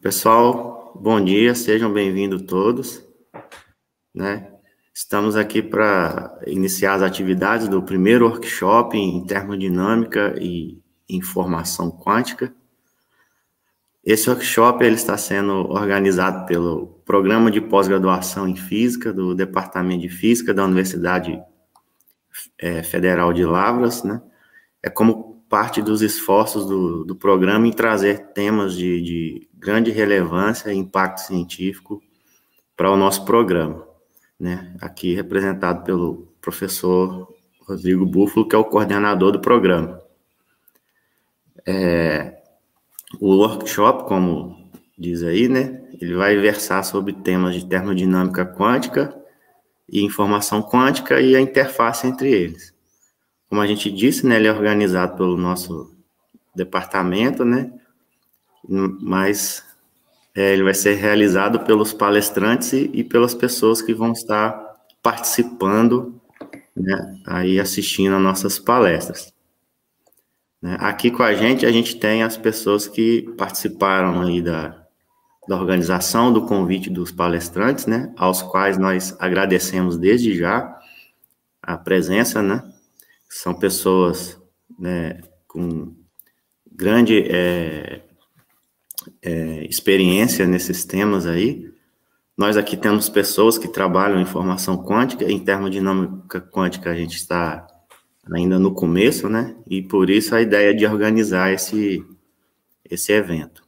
Pessoal, bom dia, sejam bem-vindos todos. Né? Estamos aqui para iniciar as atividades do primeiro workshop em termodinâmica e informação quântica. Esse workshop ele está sendo organizado pelo Programa de Pós-Graduação em Física do Departamento de Física da Universidade é, Federal de Lavras, né? É como parte dos esforços do, do programa em trazer temas de, de grande relevância e impacto científico para o nosso programa, né? Aqui representado pelo professor Rodrigo Búfalo, que é o coordenador do programa. É, o workshop, como diz aí, né? Ele vai versar sobre temas de termodinâmica quântica e informação quântica e a interface entre eles. Como a gente disse, né, ele é organizado pelo nosso departamento, né, mas é, ele vai ser realizado pelos palestrantes e, e, pelas pessoas que vão estar participando, né, aí assistindo a nossas palestras. Né. Aqui com a gente, a gente tem as pessoas que participaram aí da, da organização, do convite dos palestrantes, né, aos quais nós agradecemos desde já a presença, né, são pessoas, né, com grande é, é, experiência nesses temas aí. Nós aqui temos pessoas que trabalham em formação quântica, em termodinâmica quântica a gente está ainda no começo, né, e por isso a ideia de organizar esse, esse evento.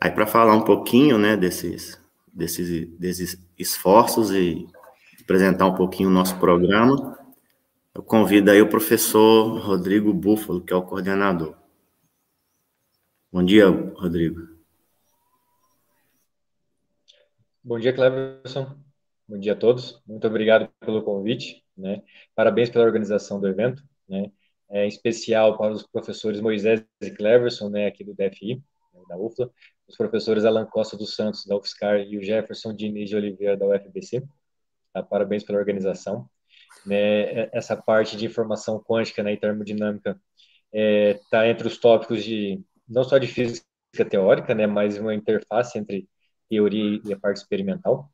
Aí, para falar um pouquinho, né, desses, desses, desses esforços e apresentar um pouquinho o nosso programa, eu convido aí o professor Rodrigo Búfalo, que é o coordenador. Bom dia, Rodrigo. Bom dia, Cleverson. Bom dia a todos. Muito obrigado pelo convite. Né? Parabéns pela organização do evento. Né? É, em especial para os professores Moisés e Cleverson, né, aqui do DFI, da UFLA, os professores Alan Costa dos Santos, da UFSCar, e o Jefferson Diniz de Oliveira, da UFBC. Tá? Parabéns pela organização. Né, essa parte de informação quântica né, e termodinâmica está é, tá entre os tópicos de não só de física teórica, né, mas uma interface entre teoria e a parte experimental.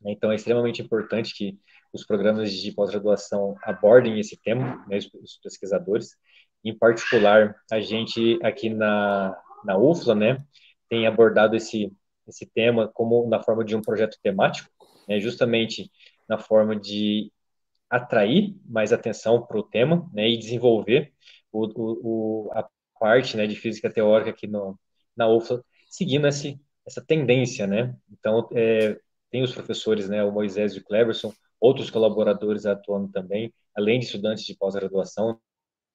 Né, então, é extremamente importante que os programas de pós-graduação abordem esse tema, né, os pesquisadores. Em particular, a gente aqui na, na UFLA, né, tem abordado esse, esse tema como na forma de um projeto temático, né, justamente na forma de atrair mais atenção para o tema né, e desenvolver o, o, a parte né, de física teórica aqui no, na UFLA, seguindo esse, essa tendência. Né? Então, é, tem os professores, né, o Moisés e o Cleverson, outros colaboradores atuando também, além de estudantes de pós-graduação.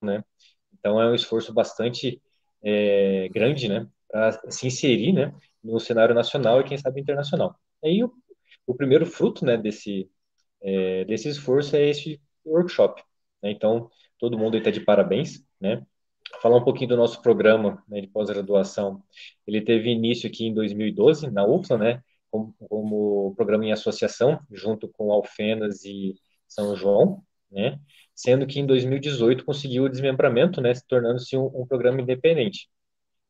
Né? Então, é um esforço bastante é, grande né, para se inserir né, no cenário nacional e, quem sabe, internacional. E aí, o, o primeiro fruto né, desse, é, desse esforço é esse workshop. Né? Então, todo mundo está de parabéns. Né? Falar um pouquinho do nosso programa né, de pós-graduação. Ele teve início aqui em 2012, na UFLA, né, como, como programa em associação, junto com Alfenas e São João, né, sendo que em 2018 conseguiu o desmembramento, né, se tornando-se um, um, programa independente.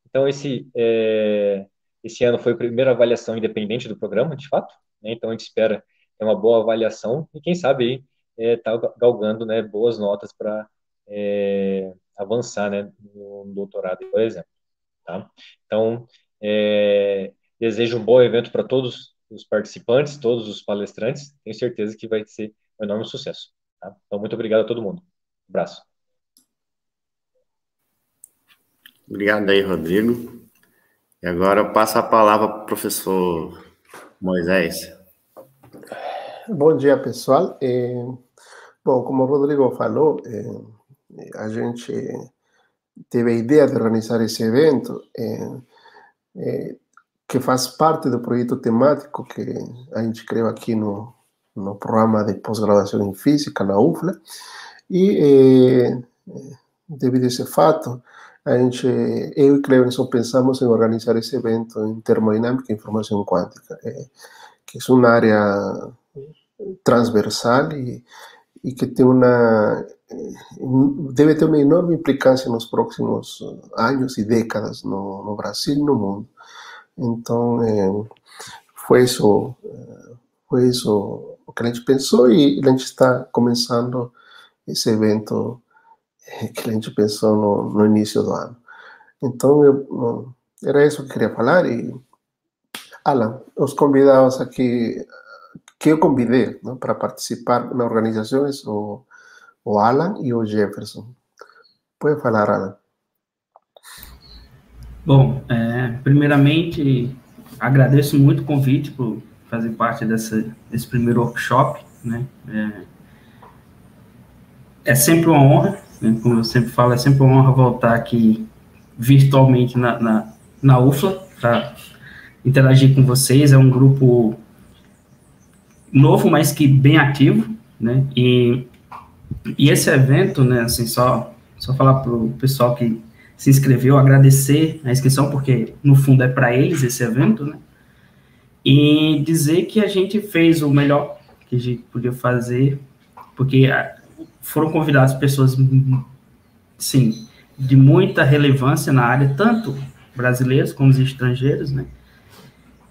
Então, esse, é, esse ano foi a primeira avaliação independente do programa, de fato, né, então a gente espera é uma boa avaliação e quem sabe aí está é, galgando né, boas notas para é, avançar né, no doutorado, por exemplo. Tá? Então, é, desejo um bom evento para todos os participantes, todos os palestrantes. Tenho certeza que vai ser um enorme sucesso. Tá? Então, muito obrigado a todo mundo. Um abraço. Obrigado aí, Rodrigo. E agora eu passo a palavra para o professor Moisés. Bom dia, pessoal. É, bom, como o Rodrigo falou, é, a gente teve a ideia de organizar esse evento, é, que faz parte do projeto temático que a gente criou aqui no, no programa de pós-graduação em Física, na UFLA, e devido a esse fato, a gente, eu e Cleverson pensamos em organizar esse evento em termodinâmica e informação quântica, que é uma área transversal e, y que tiene una deve ter uma enorme implicância nos próximos anos e décadas no, no Brasil no mundo. Então, foi isso, foi isso o que a gente pensou e a gente está começando esse evento que a gente pensou no, no início do ano. Então, eu, era isso que eu queria falar Alan, os convidados aqui que eu convidei né, para participar na organização é o, o Alan e o Jefferson. Pode falar, Alan. Bom, é, primeiramente, agradeço muito o convite por fazer parte dessa, desse primeiro workshop, né? É, é sempre uma honra, né? como eu sempre falo, é sempre uma honra voltar aqui virtualmente na, na, na UFLA para interagir com vocês. É um grupo novo, mas que bem ativo, né? E, e esse evento, né, assim, só, só falar para o pessoal que se inscreveu, agradecer a inscrição, porque no fundo é para eles esse evento, né? E dizer que a gente fez o melhor que a gente podia fazer, porque ah, foram convidadas pessoas, sim, de muita relevância na área, tanto brasileiros como os estrangeiros, né?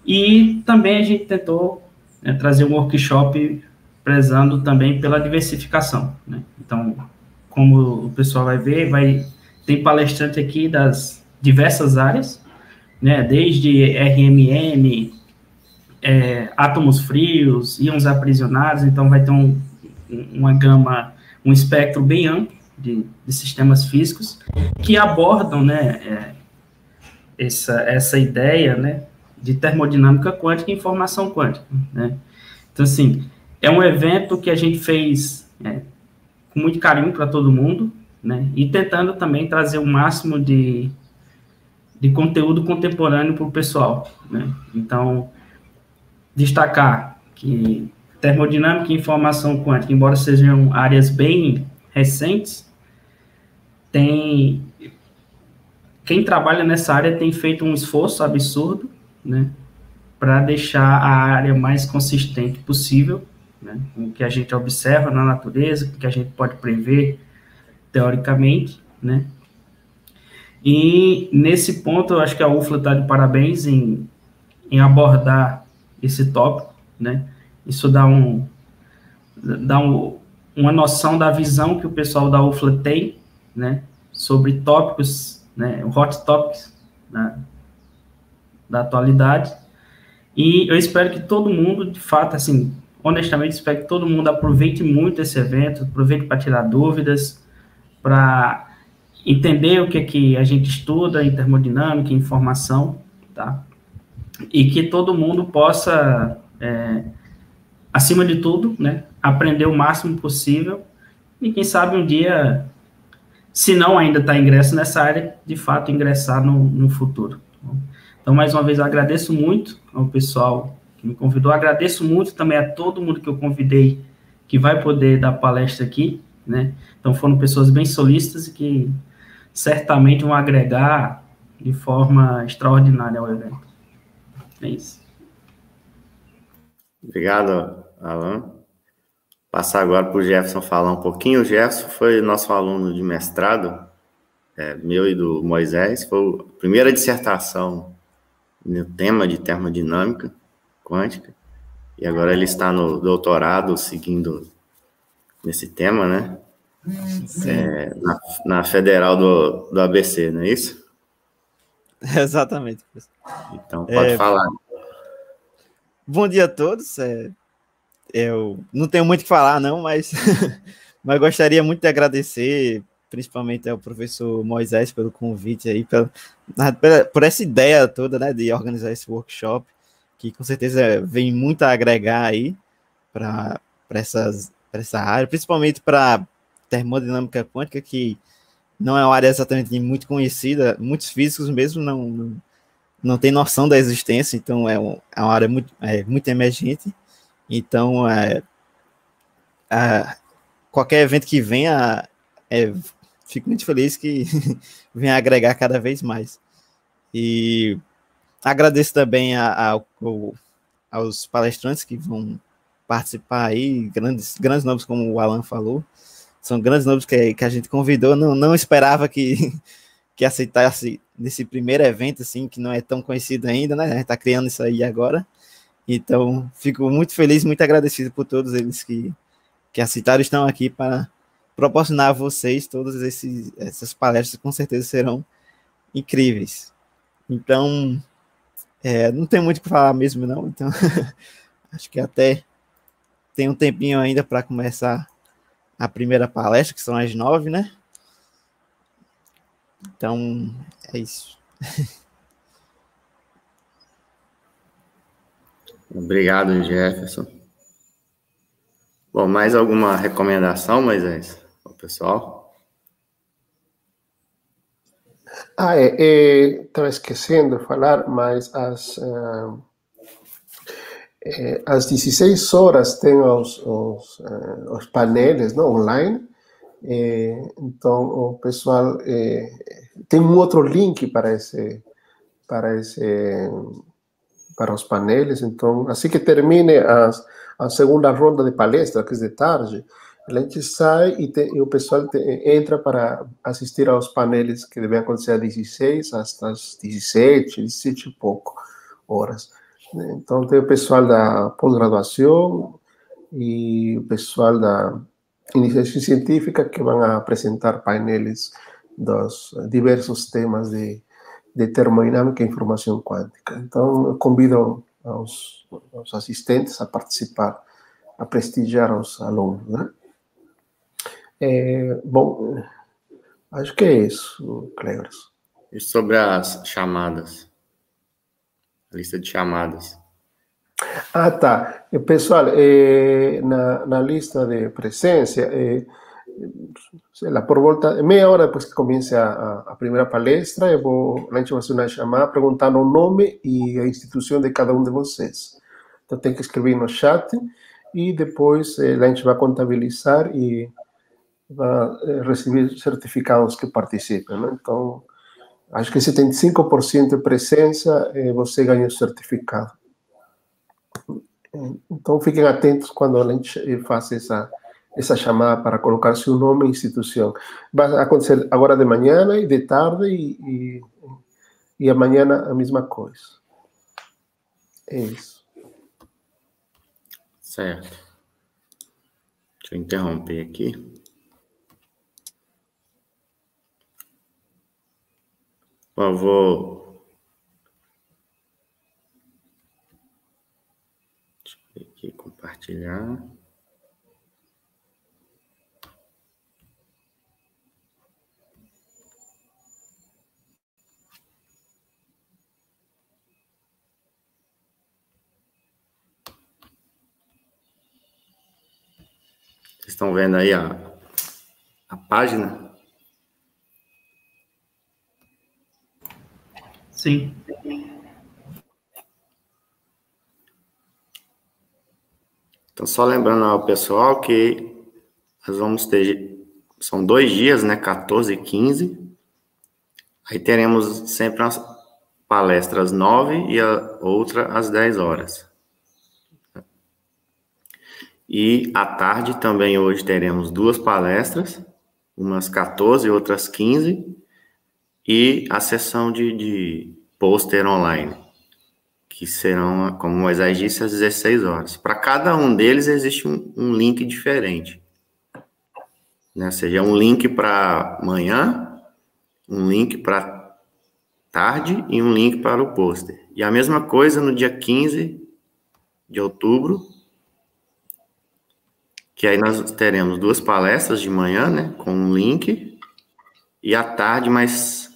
E também a gente tentou né, trazer um workshop prezando também pela diversificação. Né? Então, como o pessoal vai ver, vai tem palestrante aqui das diversas áreas, né, desde RMN, é, átomos frios, íons aprisionados, então vai ter um, uma gama, um espectro bem amplo de, de sistemas físicos que abordam, né, é, essa, essa ideia, né, de termodinâmica quântica e informação quântica, né? Então, assim, é um evento que a gente fez é, com muito carinho para todo mundo, né? E tentando também trazer o máximo de, de conteúdo contemporâneo para o pessoal, né? Então, destacar que termodinâmica e informação quântica, embora sejam áreas bem recentes, tem quem trabalha nessa área tem feito um esforço absurdo né, para deixar a área mais consistente possível, né, com o que a gente observa na natureza, com o que a gente pode prever teoricamente, né. E nesse ponto, eu acho que a UFLA está de parabéns em, em abordar esse tópico, né. Isso dá um dá um, uma noção da visão que o pessoal da UFLA tem, né, sobre tópicos, né, hot topics, né, da atualidade. E eu espero que todo mundo, de fato, assim, honestamente, espero que todo mundo aproveite muito esse evento, aproveite para tirar dúvidas, para entender o que, é que a gente estuda em termodinâmica, informação, tá? E que todo mundo possa, é, acima de tudo, né, aprender o máximo possível e quem sabe um dia, se não ainda está ingresso nessa área, de fato ingressar no, no futuro. Tá então, mais uma vez, agradeço muito ao pessoal que me convidou, agradeço muito também a todo mundo que eu convidei que vai poder dar palestra aqui, né? Então, foram pessoas bem solistas e que certamente vão agregar de forma extraordinária ao evento. É isso. Obrigado, Alan. Passar agora para o Jefferson falar um pouquinho. O Jefferson foi nosso aluno de mestrado, é, meu e do Moisés, foi a primeira dissertação no tema de termodinâmica quântica, e agora ele está no doutorado seguindo nesse tema, né? É, na, na, Federal do, do ABC, não é isso? Exatamente. Então, pode é, falar. Bom dia a todos. É, eu não tenho muito o que falar, não, mas, mas gostaria muito de agradecer principalmente ao professor Moisés pelo convite aí, pela, por essa ideia toda, né, de organizar esse workshop, que com certeza vem muito a agregar aí para essa área, principalmente para termodinâmica quântica, que não é uma área exatamente muito conhecida, muitos físicos mesmo não, não, não têm noção da existência, então é, um, é uma área muito, é, muito emergente, então é, é, qualquer evento que venha é, fico muito feliz que vem agregar cada vez mais. E agradeço também a, a, aos palestrantes que vão participar aí, grandes, grandes nomes, como o Alan falou. são grandes nomes que, que a gente convidou, não, não esperava que, que aceitasse nesse primeiro evento, assim, que não é tão conhecido ainda, né? A gente está criando isso aí agora. Então, fico muito feliz, muito agradecido por todos eles que, que aceitaram, estão aqui para proporcionar a vocês todas essas palestras, com certeza serão incríveis. Então, é, não tem muito que falar mesmo, não. Então, acho que até tem um tempinho ainda para começar a primeira palestra, que são as nove, né? Então, é isso. Obrigado, Jefferson. Bom, mais alguma recomendação, Moisés, pessoal? Ah, é, estava é, esquecendo de falar, mas às, uh, é, às 16 horas tem os, os, uh, os painéis não, online, é, então o pessoal tem um outro link para esse para esse para os painéis. Então, assim que termine a segunda ronda de palestra, que é de tarde, a gente sai e, te, e o pessoal te, entra para assistir aos painéis que devem acontecer às 16, às 17, 17 e pouco horas. Então, tem o pessoal da pós-graduação e o pessoal da iniciação científica que vão apresentar painéis dos diversos temas de de termodinâmica e informação quântica. Então, eu convido aos assistentes a participar, a prestigiar os alunos, né? É, bom, acho que é isso, Cleverson. E sobre as chamadas? A lista de chamadas. Ah, tá. Pessoal, é, na, na lista de presença, é, sei lá, por volta, meia hora depois que comece a, a primeira palestra, eu vou, a gente vai fazer uma chamada perguntando o nome e a instituição de cada um de vocês. Então tem que escrever no chat e depois eh, a gente vai contabilizar e receber certificados que participam. Né? Então, acho que 75% de presença, eh, você ganha o certificado. Então, fiquem atentos quando a gente faz essa essa chamada para colocar seu nome e instituição. Vai acontecer agora de manhã e de tarde e, e, e amanhã a mesma coisa. É isso. Certo. Deixa eu interromper aqui. Vou. Deixa eu aqui, compartilhar. Vocês estão vendo aí a, a página? Sim. Então, só lembrando ao pessoal que nós vamos ter. São dois dias, né? 14 e 15. Aí teremos sempre as palestras 9 e a outra às 10 horas. E à tarde também hoje teremos duas palestras, umas 14 e outras 15, e a sessão de, de pôster online, que serão, como o Moisés disse, às 16 horas. Para cada um deles existe um, um link diferente. Né? Ou seja, um link para manhã, um link para tarde e um link para o pôster. E a mesma coisa no dia 15 de outubro, que aí nós teremos duas palestras de manhã, né, com um link, e à tarde mais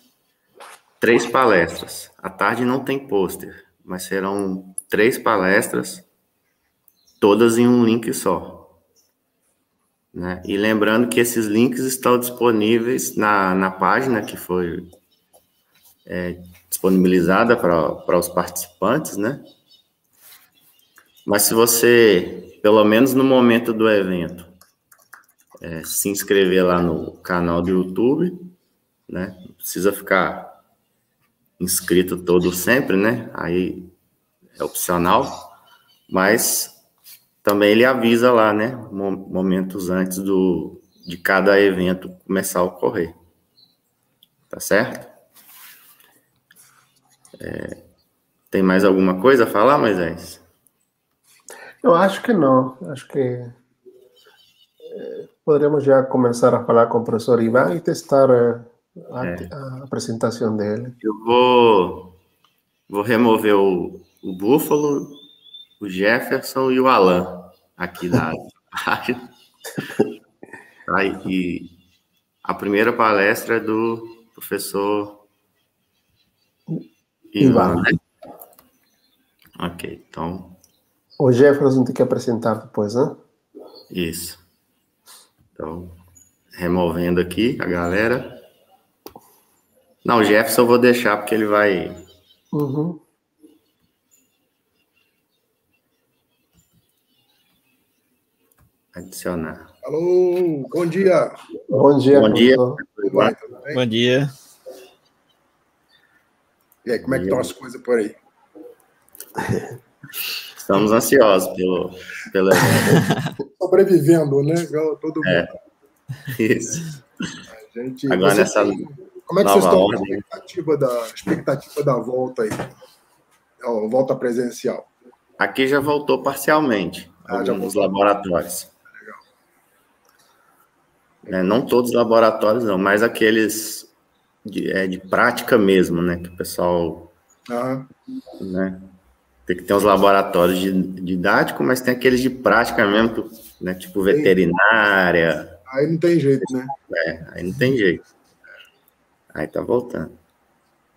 três palestras. À tarde não tem pôster, mas serão três palestras, todas em um link só. Né? E lembrando que esses links estão disponíveis na, na página que foi é, disponibilizada para os participantes, né? Mas se você pelo menos no momento do evento, é, se inscrever lá no canal do YouTube, né? Não precisa ficar inscrito todo sempre, né? Aí é opcional, mas também ele avisa lá, né? Momentos antes do, de cada evento começar a ocorrer. Tá certo? É, tem mais alguma coisa a falar, Moisés? Eu acho que não. Acho que eh, poderíamos já começar a falar com o professor Ivan e testar eh, a, é. a apresentação dele. Eu vou, vou remover o, o Búfalo, o Jefferson e o Alan aqui da área. e a primeira palestra é do professor Ivan, né? Ok, então. O Jefferson tem que apresentar depois, né? Isso. Então, removendo aqui a galera. Não, o Jefferson eu vou deixar porque ele vai. Uhum. Adicionar. Alô, bom dia. Bom dia. Bom dia. Bom dia. E aí, como é que estão as coisas por aí? Estamos ansiosos pelo, pelo Sobrevivendo, né? Igual todo mundo. É. Isso. Gente, Agora nessa. Tem... Como é que vocês estão com a expectativa da, expectativa da volta aí? Ó, volta presencial. Aqui já voltou parcialmente. Ah, já nos laboratórios. Legal. É, não todos os laboratórios, não, mas aqueles de, é, de prática mesmo, né? Que o pessoal. Ah. Né, tem que ter uns laboratórios de, didático, mas tem aqueles de prática mesmo, né? Tipo veterinária. Aí não tem jeito, né? É, aí não tem jeito. Aí tá voltando.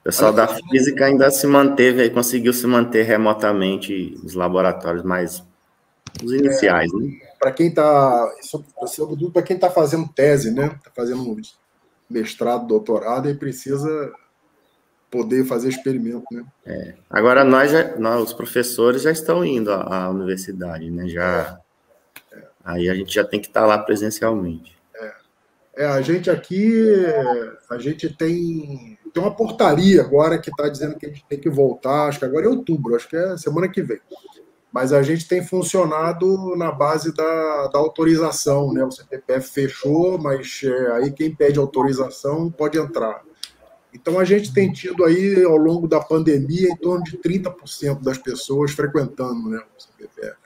O pessoal da física ainda se manteve, aí conseguiu se manter remotamente nos laboratórios mais os iniciais, é, né? Para quem está, sobretudo para quem está fazendo tese, né? Está fazendo mestrado, doutorado, e precisa poder fazer experimento, né? É. Agora nós, já, nós, os professores já estão indo à, à universidade, né? Já é. aí a gente já tem que estar tá lá presencialmente. É. a gente aqui a gente tem tem uma portaria agora que está dizendo que a gente tem que voltar, acho que agora é outubro, acho que é semana que vem. Mas a gente tem funcionado na base da, da autorização, né? O CPPF fechou, mas é, aí quem pede autorização pode entrar. Então, a gente tem tido aí, ao longo da pandemia, em torno de 30% das pessoas frequentando né, o CBPF.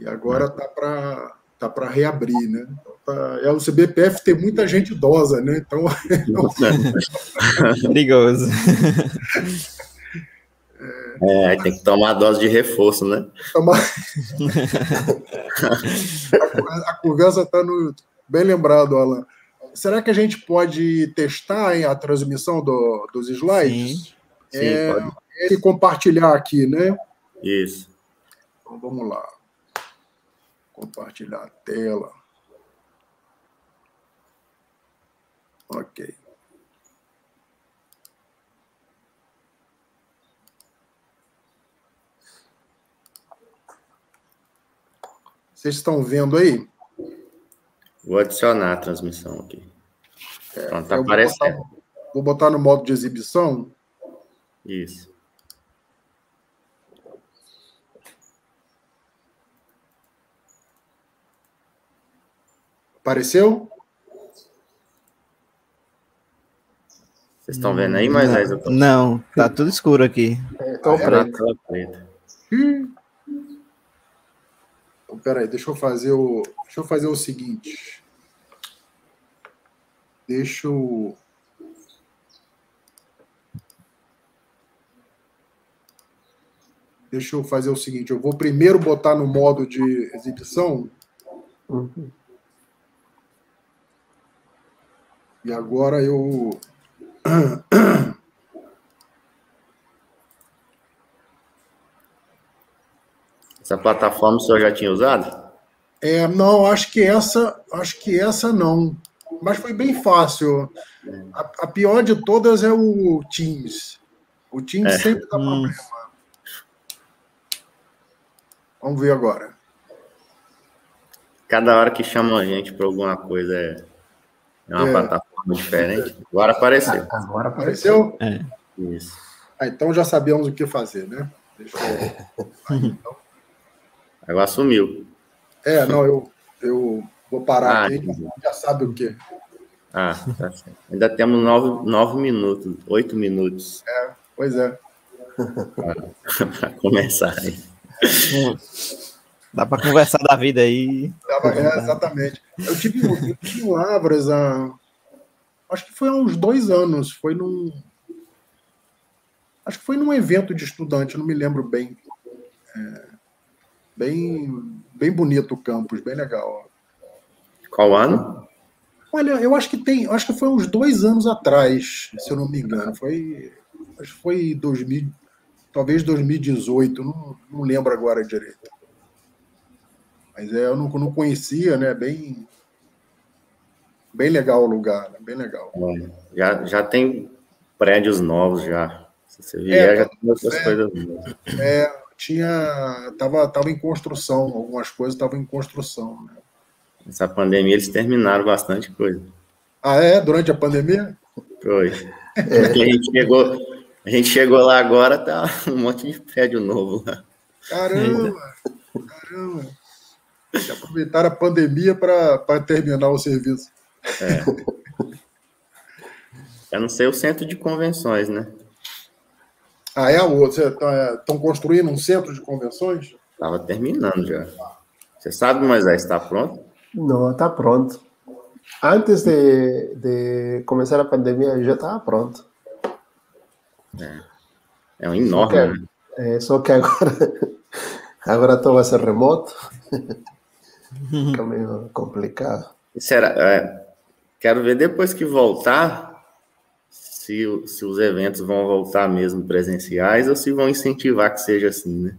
E agora está para tá para reabrir, né? Tá, é, o CBPF tem muita gente idosa, né? Então. Perigoso. É, tem que tomar a dose de reforço, né? Tomar... a, a, conversa está no. Bem lembrado, Alan será que a gente pode testar hein, a transmissão do, dos slides? Sim, é, sim Ele compartilhar aqui, né? Isso. Então vamos lá. Compartilhar a tela. Ok. Vocês estão vendo aí? Vou adicionar a transmissão aqui. É, Pronto, tá aparecendo. Vou botar, vou botar no modo de exibição. Isso. Apareceu? Vocês estão vendo aí, mas não, não, tá tudo escuro aqui. É, tá preto. preta. Hum. Então, peraí, deixa eu fazer o, deixa eu fazer o seguinte. Deixa eu Deixa eu fazer o seguinte, eu vou primeiro botar no modo de exibição. Uhum. E agora eu Essa plataforma o senhor já tinha usado? É, não, acho que essa, acho que essa não. Mas foi bem fácil. A, a pior de todas é o Teams. O Teams é. sempre dá hum. problema. Vamos ver agora. Cada hora que chamam a gente para alguma coisa é, é uma é. plataforma diferente. Agora apareceu. Agora apareceu? É. Isso. Ah, então já sabemos o que fazer, né? Deixa eu. Então. Agora sumiu. É, não, eu, eu Vou parar ah, aqui, já sabe o quê. Ah, tá certo. Ainda temos nove, nove minutos, oito minutos. É, pois é. Para começar aí. Dá para conversar da vida aí. É, exatamente. Eu tive, eu tive um Lavras há. Acho que foi há uns dois anos. Foi num. Acho que foi num evento de estudante, não me lembro bem. É, bem, bem bonito o campus, bem legal. Qual ano? Olha, eu acho que tem, acho que foi uns dois anos atrás, se eu não me engano. Foi, acho que foi 2000, talvez 2018, não, não lembro agora direito. Mas é, eu não, não conhecia, né? Bem, bem legal o lugar, né? bem legal. Já, já tem prédios novos já. Se você vier, é, já tem outras é, coisas novas. É, tinha, tava, tava em construção, algumas coisas estavam em construção, né? Essa pandemia eles terminaram bastante coisa. Ah, é? Durante a pandemia? Foi. É. a gente chegou, a gente chegou lá agora, tá um monte de prédio novo lá. Caramba! Caramba! Aproveitaram a pandemia para terminar o serviço. É. Eu não sei o centro de convenções, né? Ah, é? Estão tá, construindo um centro de convenções? Estava terminando já. Você sabe, Moisés, está pronto? Não, está pronto. Antes de, de começar a pandemia, já estava pronto. É, é um enorme. Só que, né? é, só que agora, agora tudo vai ser remoto. Fica meio complicado. Será? É, quero ver depois que voltar se, se os eventos vão voltar mesmo presenciais ou se vão incentivar que seja assim, né?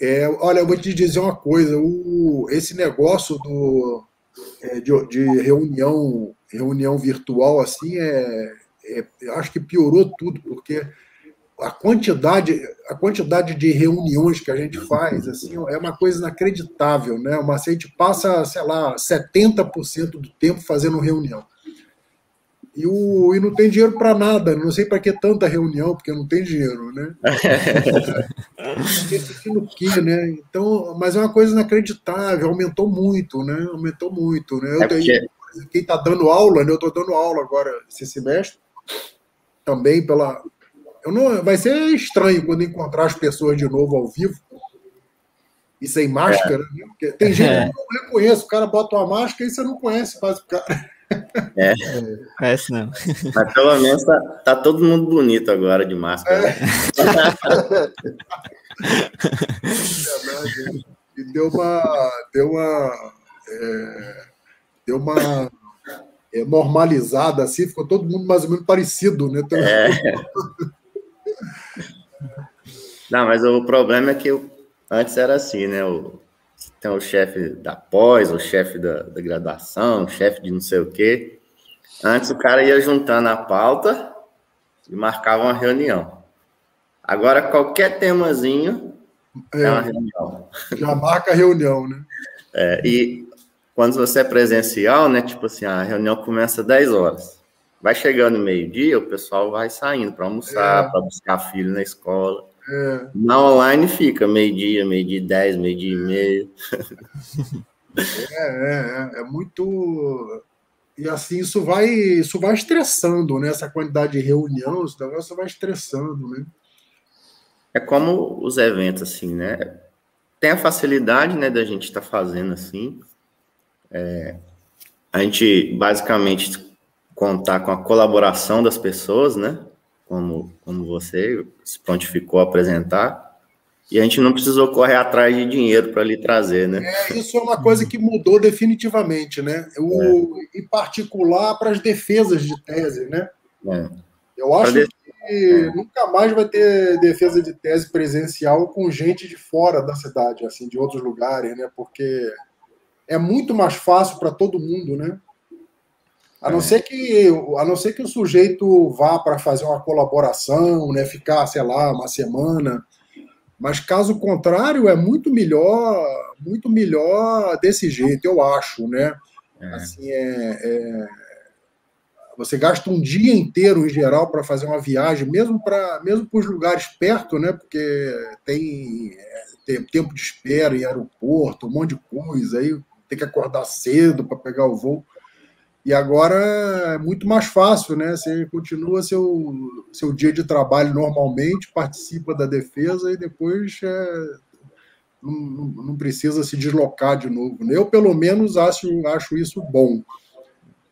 É, olha, eu vou te dizer uma coisa, o, esse negócio do, é, de, de, reunião, reunião virtual assim, é, é, acho que piorou tudo, porque a quantidade, a quantidade de reuniões que a gente faz assim, é uma coisa inacreditável, né? Uma, a gente passa, sei lá, 70% do tempo fazendo reunião. E, o, e não tem dinheiro para nada, não sei para que tanta reunião, porque não tem dinheiro, né? no que, né? Então, mas é uma coisa inacreditável, aumentou muito, né? Aumentou muito, né? Eu é tenho, quem está dando aula, né? Eu estou dando aula agora esse semestre, também pela. Eu não, vai ser estranho quando encontrar as pessoas de novo ao vivo e sem máscara, é. né? Porque tem gente que eu não reconhece, o cara bota uma máscara e você não conhece quase o cara. É. Parece não. Mas pelo menos tá, tá, todo mundo bonito agora de máscara. É. e deu uma. Deu uma. É, deu uma é, normalizada assim, ficou todo mundo mais ou menos parecido, né? Então, é. Não, mas o problema é que eu, antes era assim, né? O, tem o chefe da pós, o chefe da, da graduação, o chefe de não sei o quê. Antes o cara ia juntando a pauta e marcava uma reunião. Agora qualquer temazinho é, é uma reunião. Já marca a reunião, né? É, e quando você é presencial, né? Tipo assim, a reunião começa às 10 horas. Vai chegando meio-dia, o pessoal vai saindo para almoçar, é. para buscar filho na escola. É. Na online fica meio-dia, meio-dia dez, meio-dia e meio. É, é, é, é, muito. E assim, isso vai, isso vai estressando, né? Essa quantidade de reunião, esse negócio vai estressando, né? É como os eventos, assim, né? Tem a facilidade, né, da gente estar tá fazendo assim. É, a gente basicamente contar com a colaboração das pessoas, né? como, como você se prontificou a apresentar, e a gente não precisou correr atrás de dinheiro para lhe trazer, né? É, isso é uma coisa que mudou definitivamente, né? O, é. Em particular para as defesas de tese, né? É. Eu acho que nunca mais vai ter defesa de tese presencial com gente de fora da cidade, assim, de outros lugares, né? Porque é muito mais fácil para todo mundo, né? A não, é. ser que, a não ser que o sujeito vá para fazer uma colaboração, né, ficar, sei lá, uma semana. Mas caso contrário, é muito melhor, muito melhor desse jeito, eu acho, né? É. Assim, é, é, você gasta um dia inteiro em geral para fazer uma viagem, mesmo para mesmo os lugares perto, né? Porque tem, tem tempo de espera em aeroporto, um monte de coisa aí ter que acordar cedo para pegar o voo. E agora é muito mais fácil, né? Você continua seu, seu dia de trabalho normalmente, participa da defesa e depois é, não, não, precisa se deslocar de novo. Eu, pelo menos, acho, acho isso bom.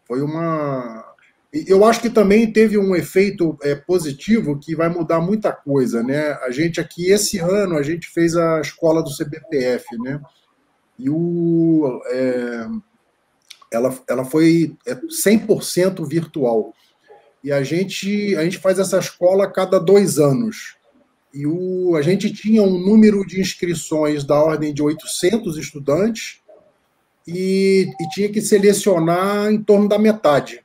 Foi uma. Eu acho que também teve um efeito é, positivo que vai mudar muita coisa, né? A gente aqui, esse ano, a gente fez a escola do CBPF, né? E o. É ela, ela foi 100% é, virtual. E a gente, a gente faz essa escola a cada dois anos. E o, a gente tinha um número de inscrições da ordem de 800 estudantes e, e tinha que selecionar em torno da metade,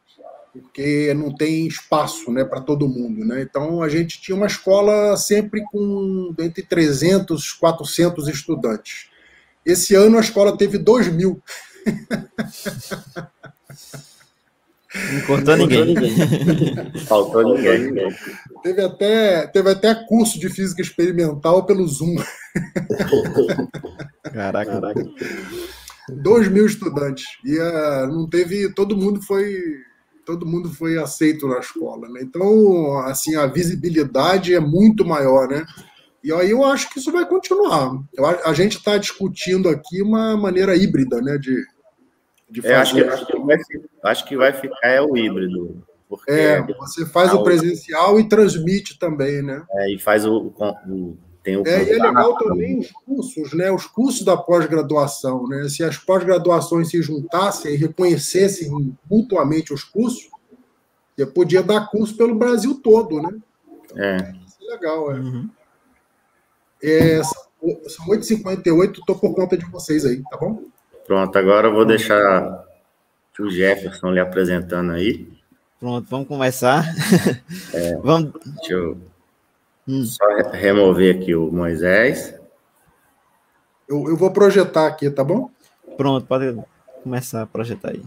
porque não tem espaço né, para todo mundo. Né? Então, a gente tinha uma escola sempre com entre 300 e 400 estudantes. Esse ano a escola teve 2 mil. Não cortou ninguém. Faltou ninguém. Teve até, teve até curso de física experimental pelo Zoom. Caraca. Caraca. Dois mil estudantes. E uh, não teve. Todo mundo foi. Todo mundo foi aceito na escola, né? Então, assim, a visibilidade é muito maior, né? E aí eu acho que isso vai continuar. Eu, a gente está discutindo aqui uma maneira híbrida, né, de, de fazer. É, acho, que, acho, que vai, acho que vai ficar é o híbrido. Porque é, você faz o presencial e transmite também, né? É, e faz o, o tem o é, e é legal também os cursos, né? Os cursos da pós-graduação, né? Se as pós-graduações se juntassem e reconhecessem mutuamente os cursos, você podia dar curso pelo Brasil todo, né? Então, é. Isso é legal, é. Uhum. é são 8h58, estou por conta de vocês aí, tá bom? Pronto, agora eu vou deixar o Jefferson lhe apresentando aí. Pronto, vamos começar. É, vamos... Deixa eu hum. só remover aqui o Moisés. Eu, eu vou projetar aqui, tá bom? Pronto, pode começar a projetar aí.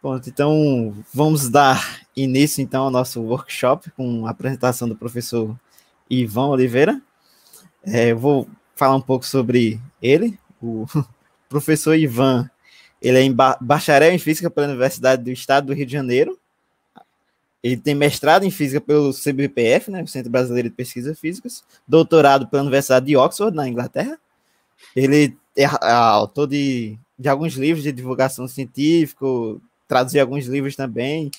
Pronto, então vamos dar início então ao nosso workshop com a apresentação do professor Ivan Oliveira. É, eu vou falar um pouco sobre ele, o professor Ivan, ele é bacharel em física pela Universidade do Estado do Rio de Janeiro. Ele tem mestrado em física pelo CBPF, né, Centro Brasileiro de Pesquisas Físicas, doutorado pela Universidade de Oxford, na Inglaterra. Ele é autor de, de alguns livros de divulgação científica, traduziu alguns livros também,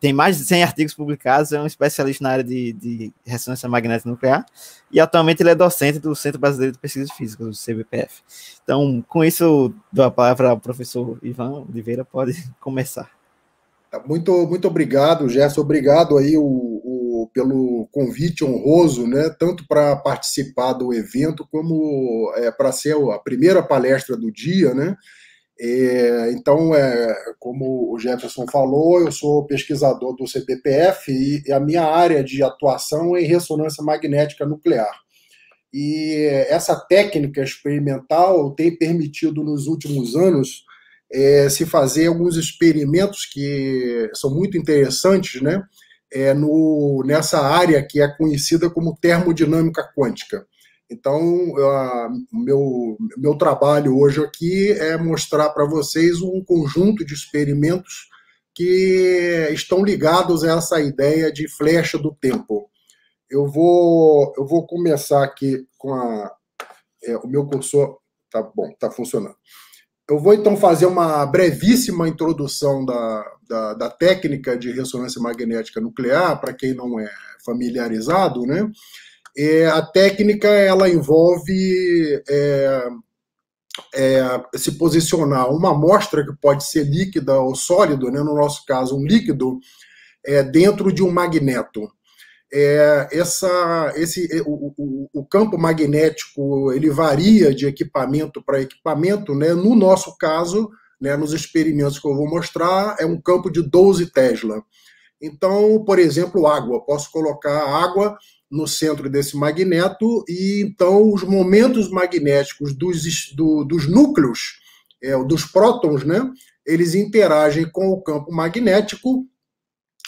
tem mais de 100 artigos publicados, é um especialista na área de, de, ressonância magnética nuclear, e atualmente ele é docente do Centro Brasileiro de Pesquisas Físicas, do CBPF. Então, com isso, dou a palavra ao professor Ivan Oliveira, pode começar. Tá, muito, muito obrigado, Gerson, obrigado aí o, o, pelo convite honroso, né, tanto para participar do evento, como é, para ser a primeira palestra do dia, né, é, então, é, como o Jefferson falou, eu sou pesquisador do CPPF e a minha área de atuação é em ressonância magnética nuclear. E essa técnica experimental tem permitido nos últimos anos é, se fazer alguns experimentos que são muito interessantes, né? É, no, nessa área que é conhecida como termodinâmica quântica. Então, o meu, meu trabalho hoje aqui é mostrar para vocês um conjunto de experimentos que estão ligados a essa ideia de flecha do tempo. Eu vou, eu vou começar aqui com a, é, o meu cursor. Tá bom, tá funcionando. Eu vou então fazer uma brevíssima introdução da, da, da técnica de ressonância magnética nuclear, para quem não é familiarizado, né? É, a técnica ela envolve é, é, se posicionar uma amostra que pode ser líquida ou sólida, né, no nosso caso um líquido, é, dentro de um magneto. É, essa, esse, o, o, o, campo magnético ele varia de equipamento para equipamento. Né? No nosso caso, né, nos experimentos que eu vou mostrar, é um campo de 12 Tesla. Então, por exemplo, água. Posso colocar água no centro desse magneto, e então os momentos magnéticos dos, do, dos núcleos, é, dos prótons, né, eles interagem com o campo magnético,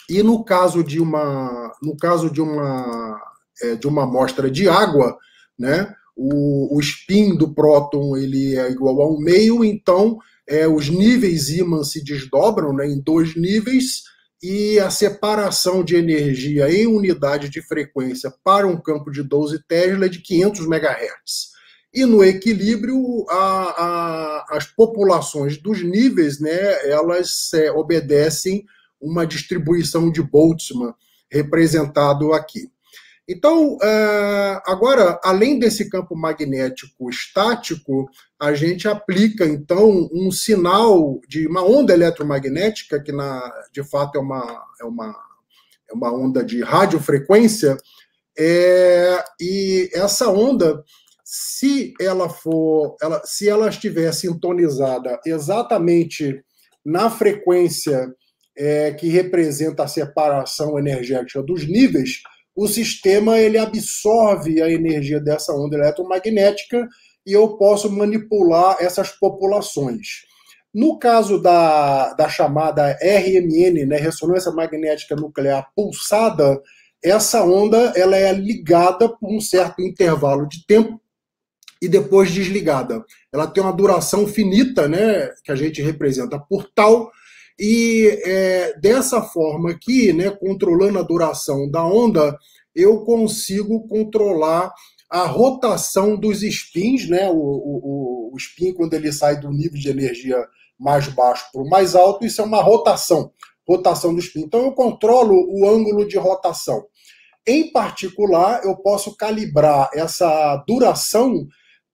e no caso de uma, no caso de uma, é, de uma amostra de água, né, o, o spin do próton ele é igual a um meio, então é, os níveis ímã se desdobram né, em dois níveis e a separação de energia em unidade de frequência para um campo de 12 Tesla é de 500 MHz. E no equilíbrio, a, a, as populações dos níveis, né, elas é, obedecem uma distribuição de Boltzmann, representado aqui. Então, é, agora, além desse campo magnético estático, a gente aplica, então, um sinal de uma onda eletromagnética, que na, de fato é uma, é uma, é uma onda de radiofrequência, é, e essa onda, se ela for, ela, se ela estiver sintonizada exatamente na frequência é, que representa a separação energética dos níveis, o sistema ele absorve a energia dessa onda eletromagnética e eu posso manipular essas populações. No caso da, da chamada RMN, né, ressonância magnética nuclear pulsada, essa onda ela é ligada por um certo intervalo de tempo e depois desligada. Ela tem uma duração finita, né, que a gente representa por tal, e é, dessa forma aqui, né, controlando a duração da onda, eu consigo controlar a rotação dos spins, né? O, o, o spin, quando ele sai do nível de energia mais baixo para o mais alto, isso é uma rotação, rotação do spin. Então eu controlo o ângulo de rotação. Em particular, eu posso calibrar essa duração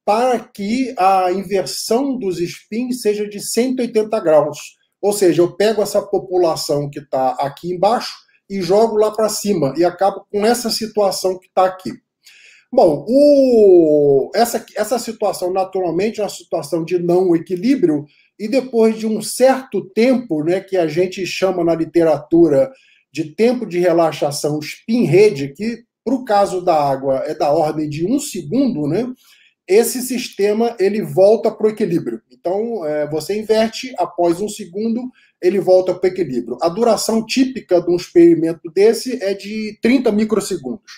para que a inversão dos spins seja de 180 graus. Ou seja, eu pego essa população que está aqui embaixo e jogo lá para cima e acabo com essa situação que está aqui. Bom, o, essa, essa situação naturalmente é uma situação de não equilíbrio e depois de um certo tempo, né, que a gente chama na literatura de tempo de relaxação spin rede, que para o caso da água é da ordem de um segundo, né, esse sistema ele volta para o equilíbrio. Então, é, você inverte, após um segundo, ele volta para o equilíbrio. A duração típica de um experimento desse é de 30 microsegundos.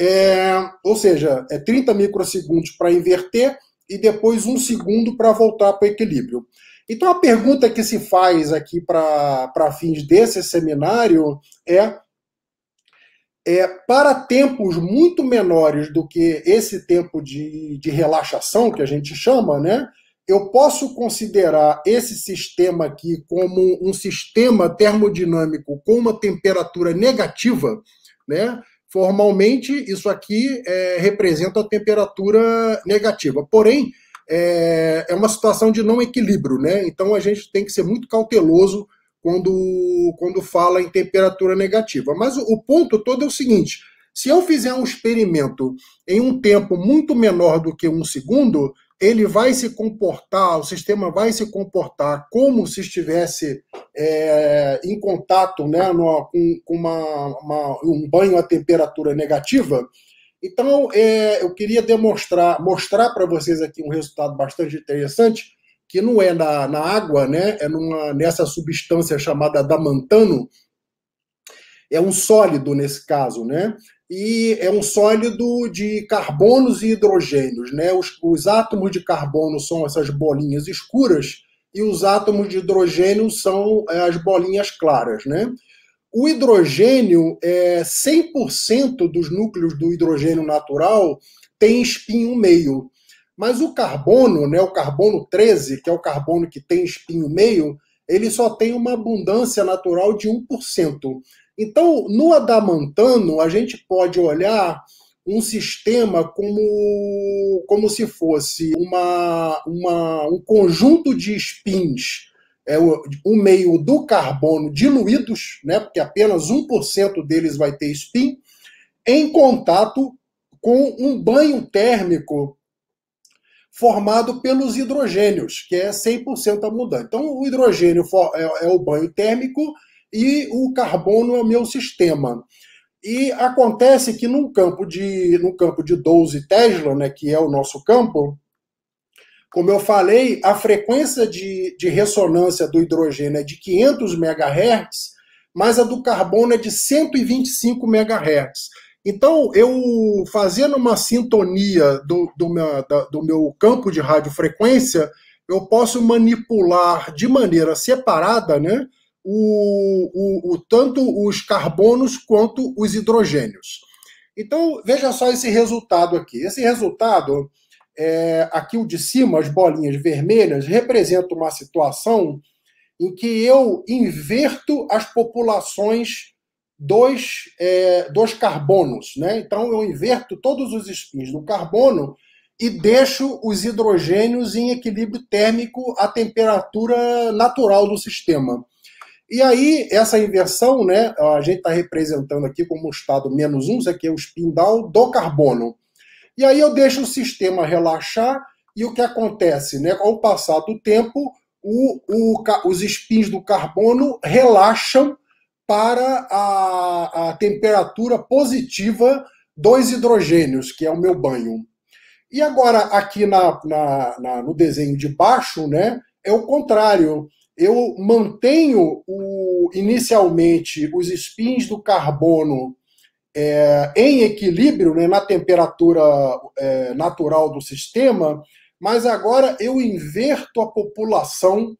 É, ou seja, é 30 microsegundos para inverter e depois um segundo para voltar para o equilíbrio. Então, a pergunta que se faz aqui para fins desse seminário é é, para tempos muito menores do que esse tempo de, de relaxação que a gente chama, né? Eu posso considerar esse sistema aqui como um sistema termodinâmico com uma temperatura negativa, né? Formalmente, isso aqui é, representa a temperatura negativa. Porém, é, é uma situação de não equilíbrio, né? Então a gente tem que ser muito cauteloso quando, quando fala em temperatura negativa. Mas o, o ponto todo é o seguinte: se eu fizer um experimento em um tempo muito menor do que um segundo, ele vai se comportar, o sistema vai se comportar como se estivesse é, em contato né, no, com, com uma, uma, um banho a temperatura negativa. Então, é, eu queria demonstrar, mostrar para vocês aqui um resultado bastante interessante que não é na, na água, né? é numa, nessa substância chamada damantano, é um sólido nesse caso, né? E é um sólido de carbonos e hidrogênios, né? Os, os átomos de carbono são essas bolinhas escuras e os átomos de hidrogênio são é, as bolinhas claras, né? O hidrogênio, é 100% dos núcleos do hidrogênio natural tem espinho meio. Mas o carbono, né, o carbono 13, que é o carbono que tem espinho meio, ele só tem uma abundância natural de 1%. Então, no adamantano, a gente pode olhar um sistema como, como se fosse uma, uma, um conjunto de spins, é, o meio do carbono diluídos, né, porque apenas 1% deles vai ter spin, em contato com um banho térmico formado pelos hidrogênios, que é 100% abundante. Então, o hidrogênio é, é o banho térmico e o carbono é o meu sistema. E acontece que num campo de, num campo de 12 Tesla, né, que é o nosso campo, como eu falei, a frequência de, de ressonância do hidrogênio é de 500 MHz, mas a do carbono é de 125 MHz. Então, eu fazendo uma sintonia do, do, meu, da, do meu campo de radiofrequência, eu posso manipular de maneira separada né, o, o, o, tanto os carbonos quanto os hidrogênios. Então, veja só esse resultado aqui. Esse resultado, é, aqui o de cima, as bolinhas vermelhas, representa uma situação em que eu inverto as populações dos, é, dos carbonos. Né? Então, eu inverto todos os spins do carbono e deixo os hidrogênios em equilíbrio térmico à temperatura natural do sistema. E aí, essa inversão, né, a gente está representando aqui como estado menos um, isso aqui é o spin down do carbono. E aí eu deixo o sistema relaxar e o que acontece? Né, ao passar do tempo, o, o, os spins do carbono relaxam para a, a temperatura positiva dos hidrogênios, que é o meu banho. E agora, aqui na, na, na, no desenho de baixo, né, é o contrário. Eu mantenho o, inicialmente os spins do carbono é, em equilíbrio né, na temperatura é, natural do sistema, mas agora eu inverto a população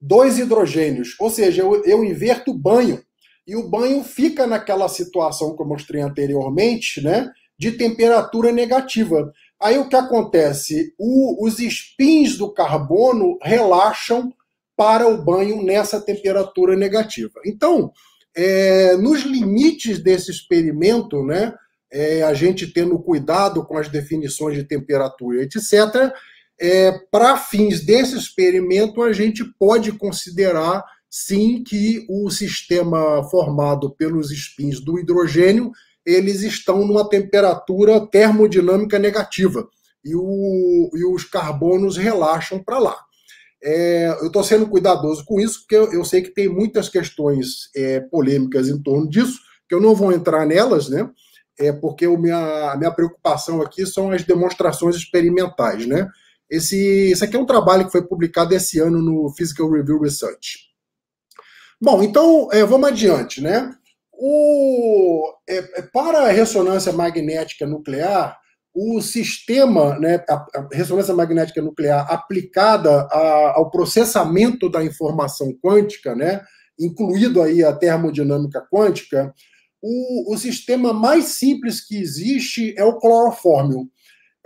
dois hidrogênios, ou seja, eu, eu inverto o banho. E o banho fica naquela situação que eu mostrei anteriormente, né, de temperatura negativa. Aí o que acontece? O, os spins do carbono relaxam para o banho nessa temperatura negativa. Então, é, nos limites desse experimento, né, é, a gente tendo cuidado com as definições de temperatura, etc., é, para fins desse experimento, a gente pode considerar, sim, que o sistema formado pelos spins do hidrogênio, eles estão numa temperatura termodinâmica negativa, e, o, e os carbonos relaxam para lá. É, eu estou sendo cuidadoso com isso, porque eu, eu, sei que tem muitas questões é, polêmicas em torno disso, que eu não vou entrar nelas, né? É porque o minha, a minha preocupação aqui são as demonstrações experimentais, né? Esse, esse aqui é um trabalho que foi publicado esse ano no Physical Review Research. Bom, então é, vamos adiante, né? O, é, é para a ressonância magnética nuclear, o sistema, né, a, a ressonância magnética nuclear aplicada a, ao processamento da informação quântica, né, incluído aí a termodinâmica quântica, o, o sistema mais simples que existe é o clorofórmio.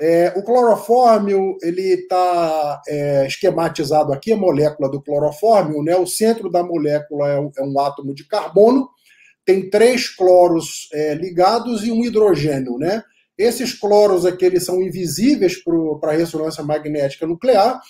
É, o clorofórmio ele está é, esquematizado aqui, a molécula do clorofórmio, né? O centro da molécula é um, é um átomo de carbono, tem três cloros é, ligados e um hidrogênio, né? Esses cloros aqui eles são invisíveis para a ressonância magnética nuclear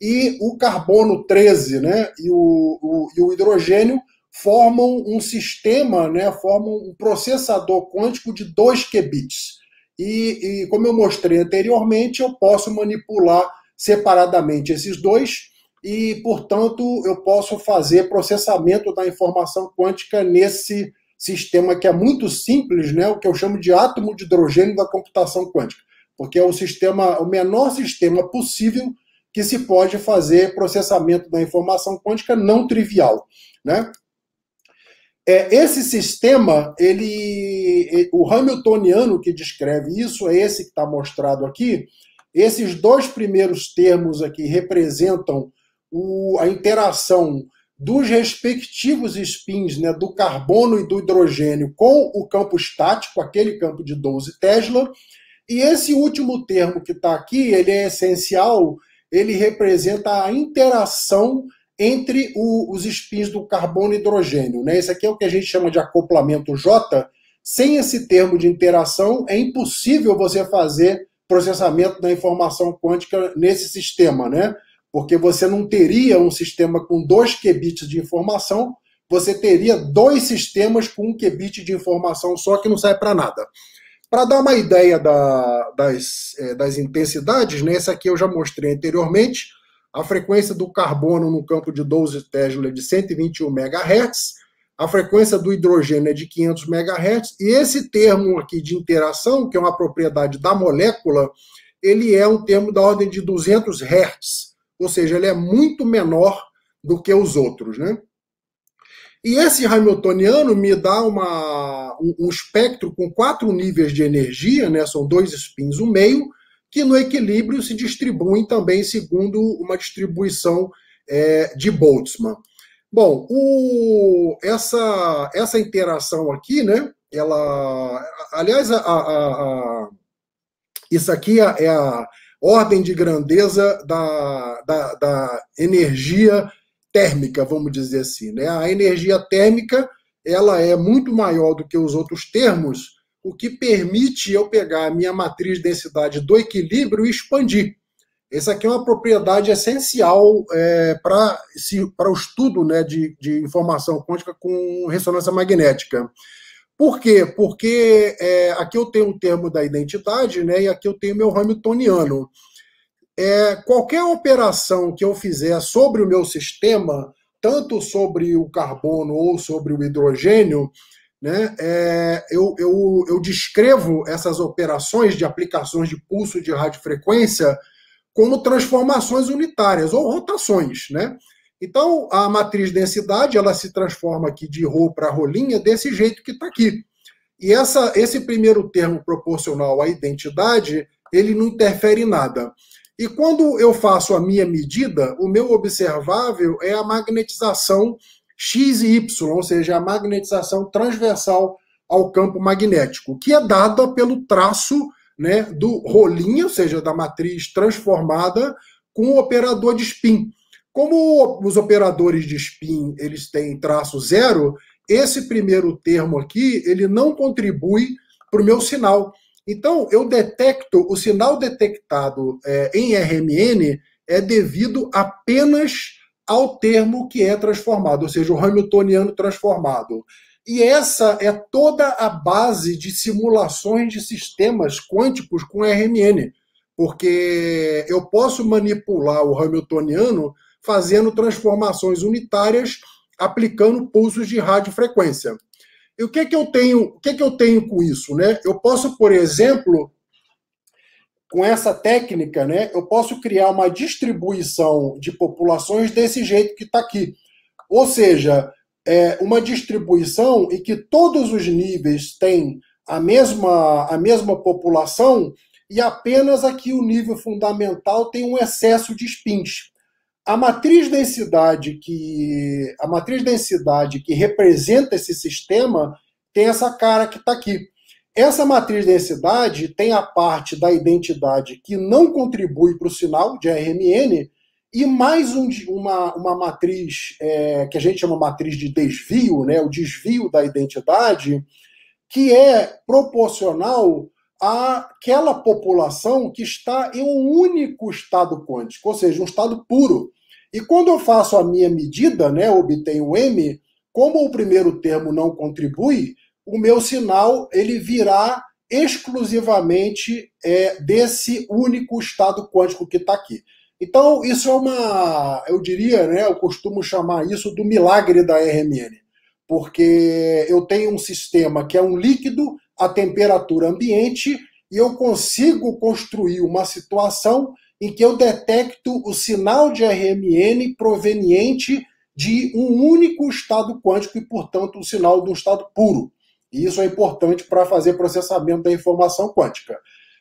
e o carbono 13, né? E o, o, e o hidrogênio formam um sistema, né? Formam um processador quântico de 2 qubits. E, e, como eu mostrei anteriormente, eu posso manipular separadamente esses dois e, portanto, eu posso fazer processamento da informação quântica nesse sistema que é muito simples, né, o que eu chamo de átomo de hidrogênio da computação quântica, porque é o sistema, o menor sistema possível que se pode fazer processamento da informação quântica não trivial, né? É, esse sistema, ele, o Hamiltoniano que descreve isso, é esse que está mostrado aqui. Esses dois primeiros termos aqui representam o, a interação dos respectivos spins né, do carbono e do hidrogênio com o campo estático, aquele campo de 12 Tesla. E esse último termo que está aqui, ele é essencial, ele representa a interação entre o, os spins do carbono e hidrogênio. Né? Esse aqui é o que a gente chama de acoplamento J. Sem esse termo de interação, é impossível você fazer processamento da informação quântica nesse sistema, né? Porque você não teria um sistema com dois qubits de informação, você teria dois sistemas com um qubit de informação só que não sai para nada. Para dar uma ideia da, das, é, das intensidades, né, esse aqui eu já mostrei anteriormente, a frequência do carbono no campo de 12 Tesla é de 121 MHz, a frequência do hidrogênio é de 500 MHz, e esse termo aqui de interação, que é uma propriedade da molécula, ele é um termo da ordem de 200 Hz, ou seja, ele é muito menor do que os outros, né? E esse hamiltoniano me dá uma, um, um espectro com quatro níveis de energia, né? são dois spins o meio, que no equilíbrio se distribuem também segundo uma distribuição é, de Boltzmann. Bom, o, essa, essa interação aqui, né? Ela, aliás, a, a, a, isso aqui é, é a ordem de grandeza da, da, da energia térmica, vamos dizer assim. Né? A energia térmica ela é muito maior do que os outros termos, o que permite eu pegar a minha matriz de densidade do equilíbrio e expandir. Essa aqui é uma propriedade essencial é, para o estudo né, de, de informação quântica com ressonância magnética. Por quê? Porque é, aqui eu tenho um termo da identidade né, e aqui eu tenho meu Hamiltoniano é, qualquer operação que eu fizer sobre o meu sistema, tanto sobre o carbono ou sobre o hidrogênio, né, é, eu, eu, eu descrevo essas operações de aplicações de pulso de radiofrequência como transformações unitárias ou rotações, né? Então, a matriz densidade, ela se transforma aqui de rho para rolinha desse jeito que está aqui. E essa, esse primeiro termo proporcional à identidade, ele não interfere em nada. E quando eu faço a minha medida, o meu observável é a magnetização X e Y, ou seja, a magnetização transversal ao campo magnético, que é dada pelo traço né, do rolinho, ou seja, da matriz transformada, com o operador de spin. Como os operadores de spin eles têm traço zero, esse primeiro termo aqui ele não contribui para o meu sinal. Então, eu detecto, o sinal detectado é, em RMN é devido apenas ao termo que é transformado, ou seja, o Hamiltoniano transformado. E essa é toda a base de simulações de sistemas quânticos com RMN, porque eu posso manipular o Hamiltoniano fazendo transformações unitárias aplicando pulsos de radiofrequência. E o que que eu tenho, o que que eu tenho com isso, né? Eu posso, por exemplo, com essa técnica, né, eu posso criar uma distribuição de populações desse jeito que está aqui. Ou seja, é uma distribuição em que todos os níveis têm a mesma, a mesma população e apenas aqui o nível fundamental tem um excesso de spins. A matriz densidade que a matriz densidade que representa esse sistema tem essa cara que está aqui. Essa matriz densidade tem a parte da identidade que não contribui para o sinal de RMN e mais um, uma, uma matriz é, que a gente chama matriz de desvio, né, o desvio da identidade, que é proporcional àquela população que está em um único estado quântico, ou seja, um estado puro. E quando eu faço a minha medida, né, obtenho M, como o primeiro termo não contribui, o meu sinal ele virá exclusivamente é, desse único estado quântico que está aqui. Então, isso é uma, eu diria, né, eu costumo chamar isso do milagre da RMN, porque eu tenho um sistema que é um líquido a temperatura ambiente e eu consigo construir uma situação em que eu detecto o sinal de RMN proveniente de um único estado quântico e, portanto, o sinal de um estado puro. E isso é importante para fazer processamento da informação quântica.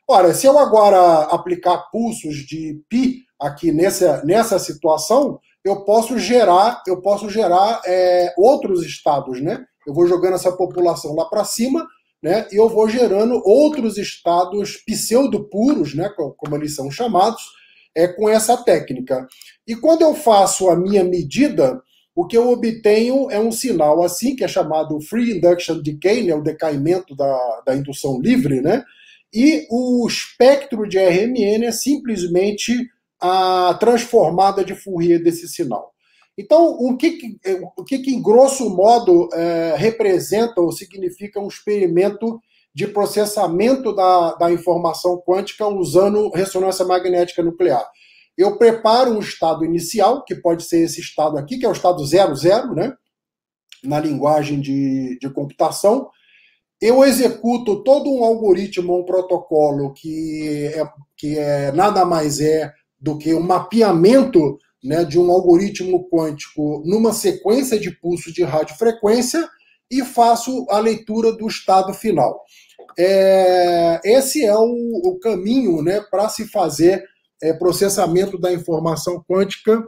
Ora, se eu agora aplicar pulsos de pi aqui nessa, nessa situação, eu posso gerar, eu posso gerar é, outros estados, né? Eu vou jogando essa população lá para cima, né? E eu vou gerando outros estados pseudo-puros, né? Como eles são chamados, é, com essa técnica. E quando eu faço a minha medida, o que eu obtenho é um sinal assim, que é chamado Free Induction Decay, né? O decaimento da, da indução livre, né? E o espectro de RMN é simplesmente a transformada de Fourier desse sinal. Então, o que, que o que, que em grosso modo, é, representa ou significa um experimento de processamento da, da informação quântica usando ressonância magnética nuclear? Eu preparo um estado inicial, que pode ser esse estado aqui, que é o estado 00, né? na linguagem de, de computação. Eu executo todo um algoritmo, um protocolo que é, que é nada mais é do que um mapeamento né, de um algoritmo quântico numa sequência de pulsos de radiofrequência e faço a leitura do estado final. É, esse é o, o caminho né, para se fazer é, processamento da informação quântica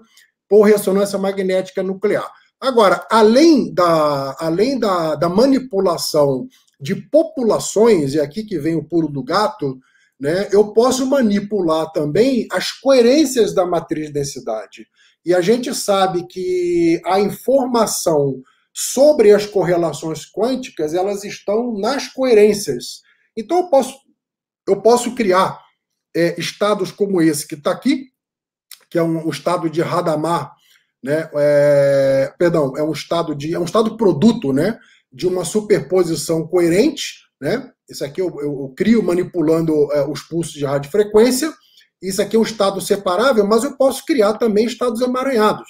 por ressonância magnética nuclear. Agora, além da, além da, da manipulação de populações, e aqui que vem o pulo do gato, né, eu posso manipular também as coerências da matriz de densidade. E a gente sabe que a informação sobre as correlações quânticas, elas estão nas coerências. Então eu posso, eu posso criar é, estados como esse que está aqui, que é um, um, estado de Hadamard, né? É, perdão, é um estado de é um estado produto, né? De uma superposição coerente, né? Isso aqui eu, eu, eu crio manipulando é, os pulsos de radiofrequência. Isso aqui é um estado separável, mas eu posso criar também estados emaranhados.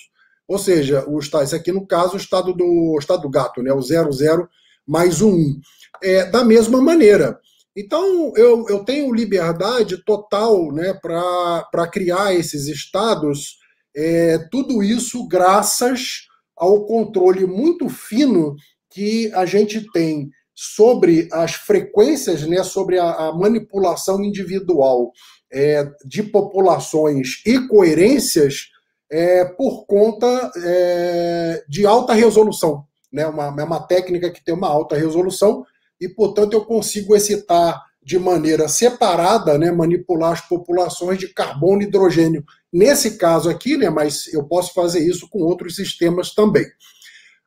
Ou seja, o estado, isso aqui no caso o estado do o estado do gato, né? O 00 mais o 1. É, da mesma maneira. Então, eu, eu tenho liberdade total né, para criar esses estados, é, tudo isso graças ao controle muito fino que a gente tem sobre as frequências, né, sobre a, a manipulação individual é, de populações e coerências é, por conta é, de alta resolução. Né, uma, é uma técnica que tem uma alta resolução e, portanto, eu consigo excitar de maneira separada, né, manipular as populações de carbono e hidrogênio. Nesse caso aqui, né, mas eu posso fazer isso com outros sistemas também.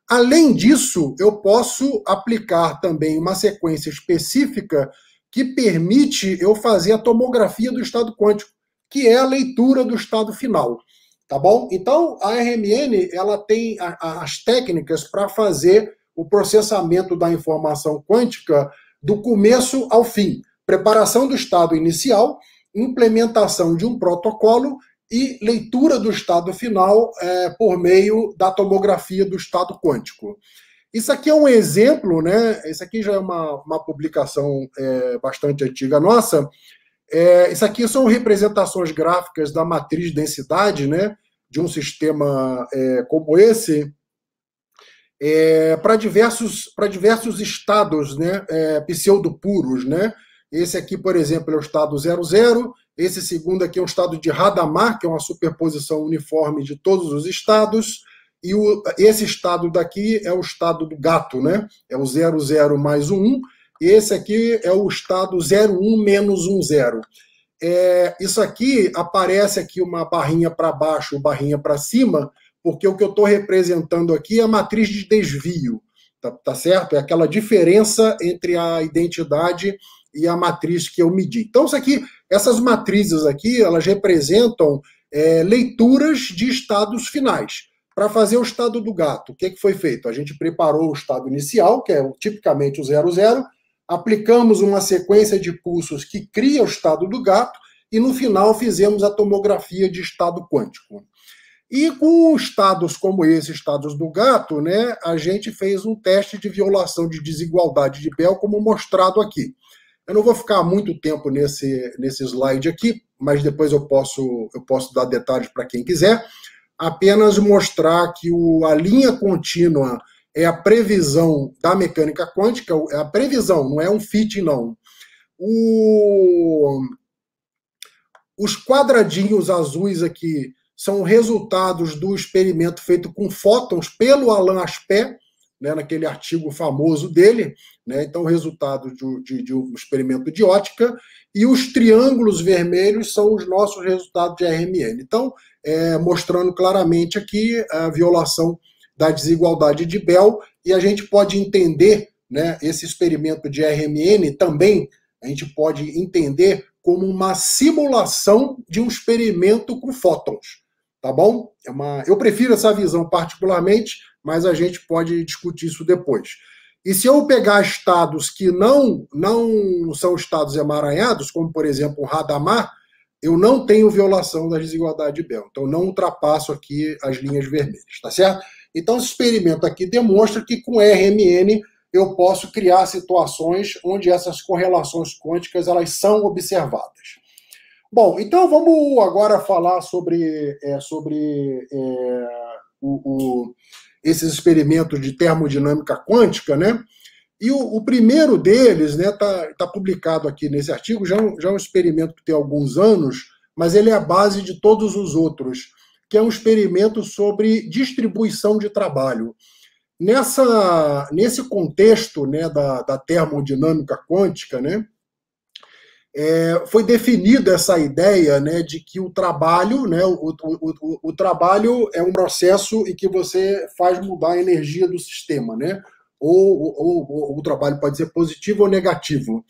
Além disso, eu posso aplicar também uma sequência específica que permite eu fazer a tomografia do estado quântico, que é a leitura do estado final. Tá bom? Então, a RMN ela tem as técnicas para fazer o processamento da informação quântica do começo ao fim. Preparação do estado inicial, implementação de um protocolo e leitura do estado final é, por meio da tomografia do estado quântico. Isso aqui é um exemplo, né? Isso aqui já é uma, uma publicação é, bastante antiga nossa. É, isso aqui são representações gráficas da matriz densidade, né? De um sistema é, como esse, é, para diversos, diversos estados né? É, pseudopuros, né? Esse aqui, por exemplo, é o estado 00, esse segundo aqui é um estado de Hadamard, que é uma superposição uniforme de todos os estados, e o, esse estado daqui é o estado do gato, né? É o 00 mais o 1, e esse aqui é o estado 01 menos 10. É, isso aqui aparece aqui uma barrinha para baixo, barrinha para cima, porque o que eu estou representando aqui é a matriz de desvio, tá, tá certo? É aquela diferença entre a identidade e a matriz que eu medi. Então, isso aqui, essas matrizes aqui, elas representam é, leituras de estados finais. Para fazer o estado do gato, o que, que foi feito? A gente preparou o estado inicial, que é tipicamente o 00, aplicamos uma sequência de pulsos que cria o estado do gato, e no final fizemos a tomografia de estado quântico. E com estados como esse, estados do gato, né, a gente fez um teste de violação de desigualdade de Bell, como mostrado aqui. Eu não vou ficar muito tempo nesse, nesse slide aqui, mas depois eu posso, eu posso dar detalhes para quem quiser. Apenas mostrar que o, a linha contínua é a previsão da mecânica quântica, é a previsão, não é um fit, não. O, os quadradinhos azuis aqui são resultados do experimento feito com fótons pelo Alain Aspect, né, naquele artigo famoso dele, né, então resultado de, de, de, um experimento de ótica, e os triângulos vermelhos são os nossos resultados de RMN. Então, é, mostrando claramente aqui a violação da desigualdade de Bell, e a gente pode entender né, esse experimento de RMN também, a gente pode entender como uma simulação de um experimento com fótons. Tá bom? É uma... Eu prefiro essa visão particularmente, mas a gente pode discutir isso depois. E se eu pegar estados que não, não são estados emaranhados, como por exemplo o Radamar, eu não tenho violação da desigualdade de Bell. Então não ultrapasso aqui as linhas vermelhas, tá certo? Então esse experimento aqui demonstra que com RMN eu posso criar situações onde essas correlações quânticas elas são observadas. Bom, então vamos agora falar sobre, é, sobre é, o, o, esses experimentos de termodinâmica quântica, né? E o, o primeiro deles está né, tá, tá publicado aqui nesse artigo, já, é já é um experimento que tem alguns anos, mas ele é a base de todos os outros, que é um experimento sobre distribuição de trabalho. Nessa, nesse contexto né, da, da termodinâmica quântica, né, é, foi definida essa ideia né, de que o trabalho, né, o, o, o, o, trabalho é um processo em que você faz mudar a energia do sistema, né? Ou, ou, ou o trabalho pode ser positivo ou negativo.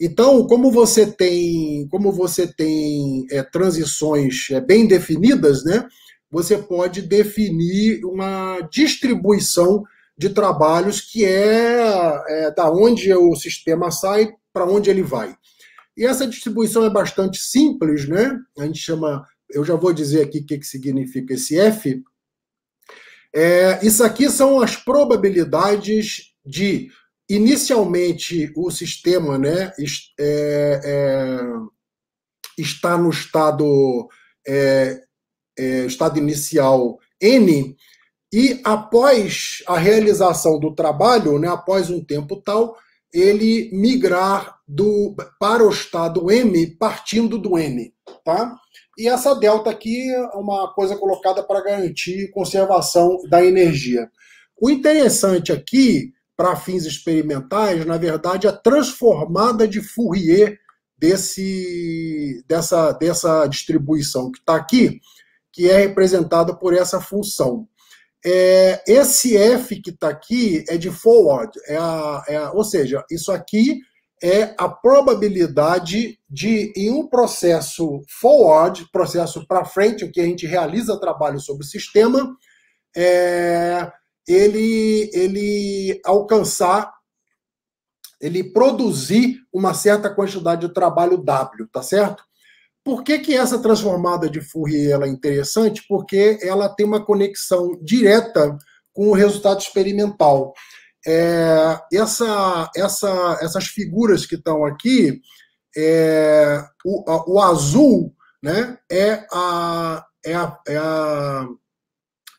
Então, como você tem, como você tem é, transições é, bem definidas, né, você pode definir uma distribuição de trabalhos que é, é da onde o sistema sai para onde ele vai. E essa distribuição é bastante simples, né? A gente chama, eu já vou dizer aqui o que, que significa esse F. É, isso aqui são as probabilidades de, inicialmente, o sistema né, é, é, está no estado, é, é, estado inicial N, e após a realização do trabalho, né, após um tempo tal, ele migrar do, para o estado M partindo do N. Tá? E essa delta aqui é uma coisa colocada para garantir conservação da energia. O interessante aqui, para fins experimentais, na verdade, é a transformada de Fourier desse, dessa, dessa distribuição que está aqui, que é representada por essa função. É, esse F que está aqui é de forward, é a, é a, ou seja, isso aqui é a probabilidade de, em um processo forward, processo para frente, o que a gente realiza trabalho sobre o sistema, é, ele, ele alcançar, ele produzir uma certa quantidade de trabalho W, tá certo? Por que, que essa transformada de Fourier é interessante? Porque ela tem uma conexão direta com o resultado experimental. É, essa, essa, essas figuras que estão aqui, é, o, a, o, azul né, é, a, é, a, é a,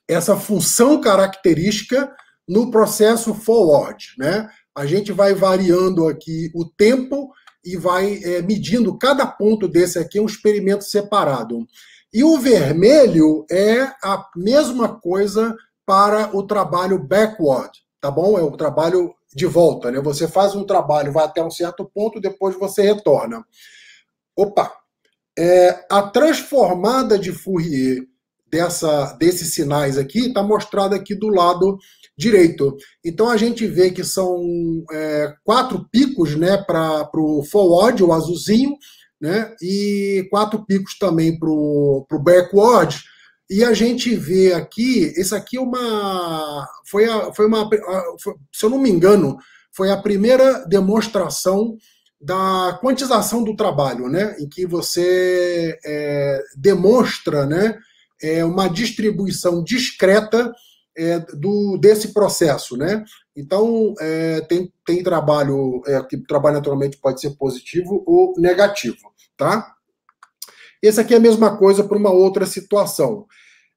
essa função característica no processo forward. Né? A gente vai variando aqui o tempo e vai é, medindo cada ponto desse aqui, é um experimento separado. E o vermelho é a mesma coisa para o trabalho backward, tá bom? É o trabalho de volta, né? Você faz um trabalho, vai até um certo ponto, depois você retorna. Opa! É, a transformada de Fourier dessa, desses sinais aqui está mostrada aqui do lado direito. Então a gente vê que são é, quatro picos né, para o forward, o azulzinho, né, e quatro picos também para o backward. E a gente vê aqui, esse aqui é uma. Foi, a, foi uma. Foi, se eu não me engano, foi a primeira demonstração da quantização do trabalho, né, em que você é, demonstra né, é, uma distribuição discreta é, do, desse processo, né? Então, é, tem, tem trabalho, é, que trabalho naturalmente pode ser positivo ou negativo, tá? Esse aqui é a mesma coisa para uma outra situação.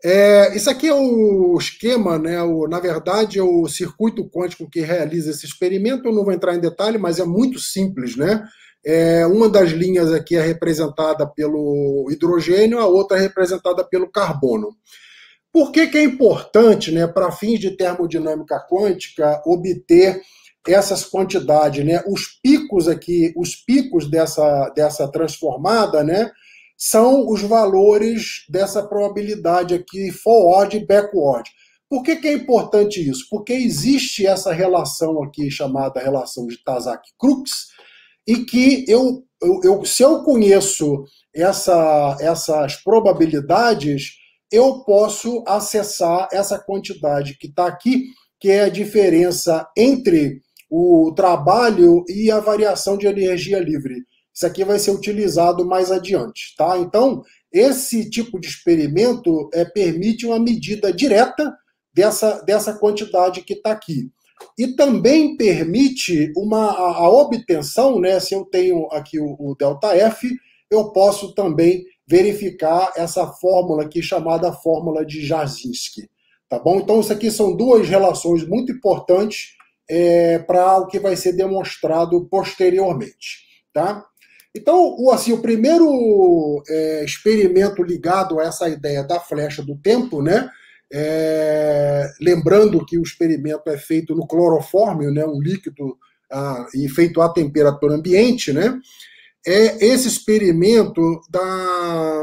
É, isso aqui é o esquema, né? O, na verdade, é o circuito quântico que realiza esse experimento. Eu não vou entrar em detalhe, mas é muito simples, né? É, uma das linhas aqui é representada pelo hidrogênio, a outra é representada pelo carbono. Por que, que é importante, né, para fins de termodinâmica quântica, obter essas quantidades, né? Os picos aqui, os picos dessa, dessa transformada, né, são os valores dessa probabilidade aqui forward e backward. Por que, que é importante isso? Porque existe essa relação aqui chamada relação de Tazak-Crooks e que eu, eu, eu, se eu conheço essa, essas probabilidades, eu posso acessar essa quantidade que está aqui, que é a diferença entre o trabalho e a variação de energia livre. Isso aqui vai ser utilizado mais adiante, tá? Então, esse tipo de experimento é, permite uma medida direta dessa, dessa quantidade que está aqui. E também permite uma, a, a, obtenção, né, se eu tenho aqui o, o ΔF, eu posso também verificar essa fórmula aqui chamada fórmula de Jasinski. Tá bom? Então, isso aqui são duas relações muito importantes é, para o que vai ser demonstrado posteriormente. Tá? Então, o, assim, o primeiro é, experimento ligado a essa ideia da flecha do tempo, né? É, lembrando que o experimento é feito no clorofórmio, né, um líquido ah, e feito à temperatura ambiente, né? É esse experimento da,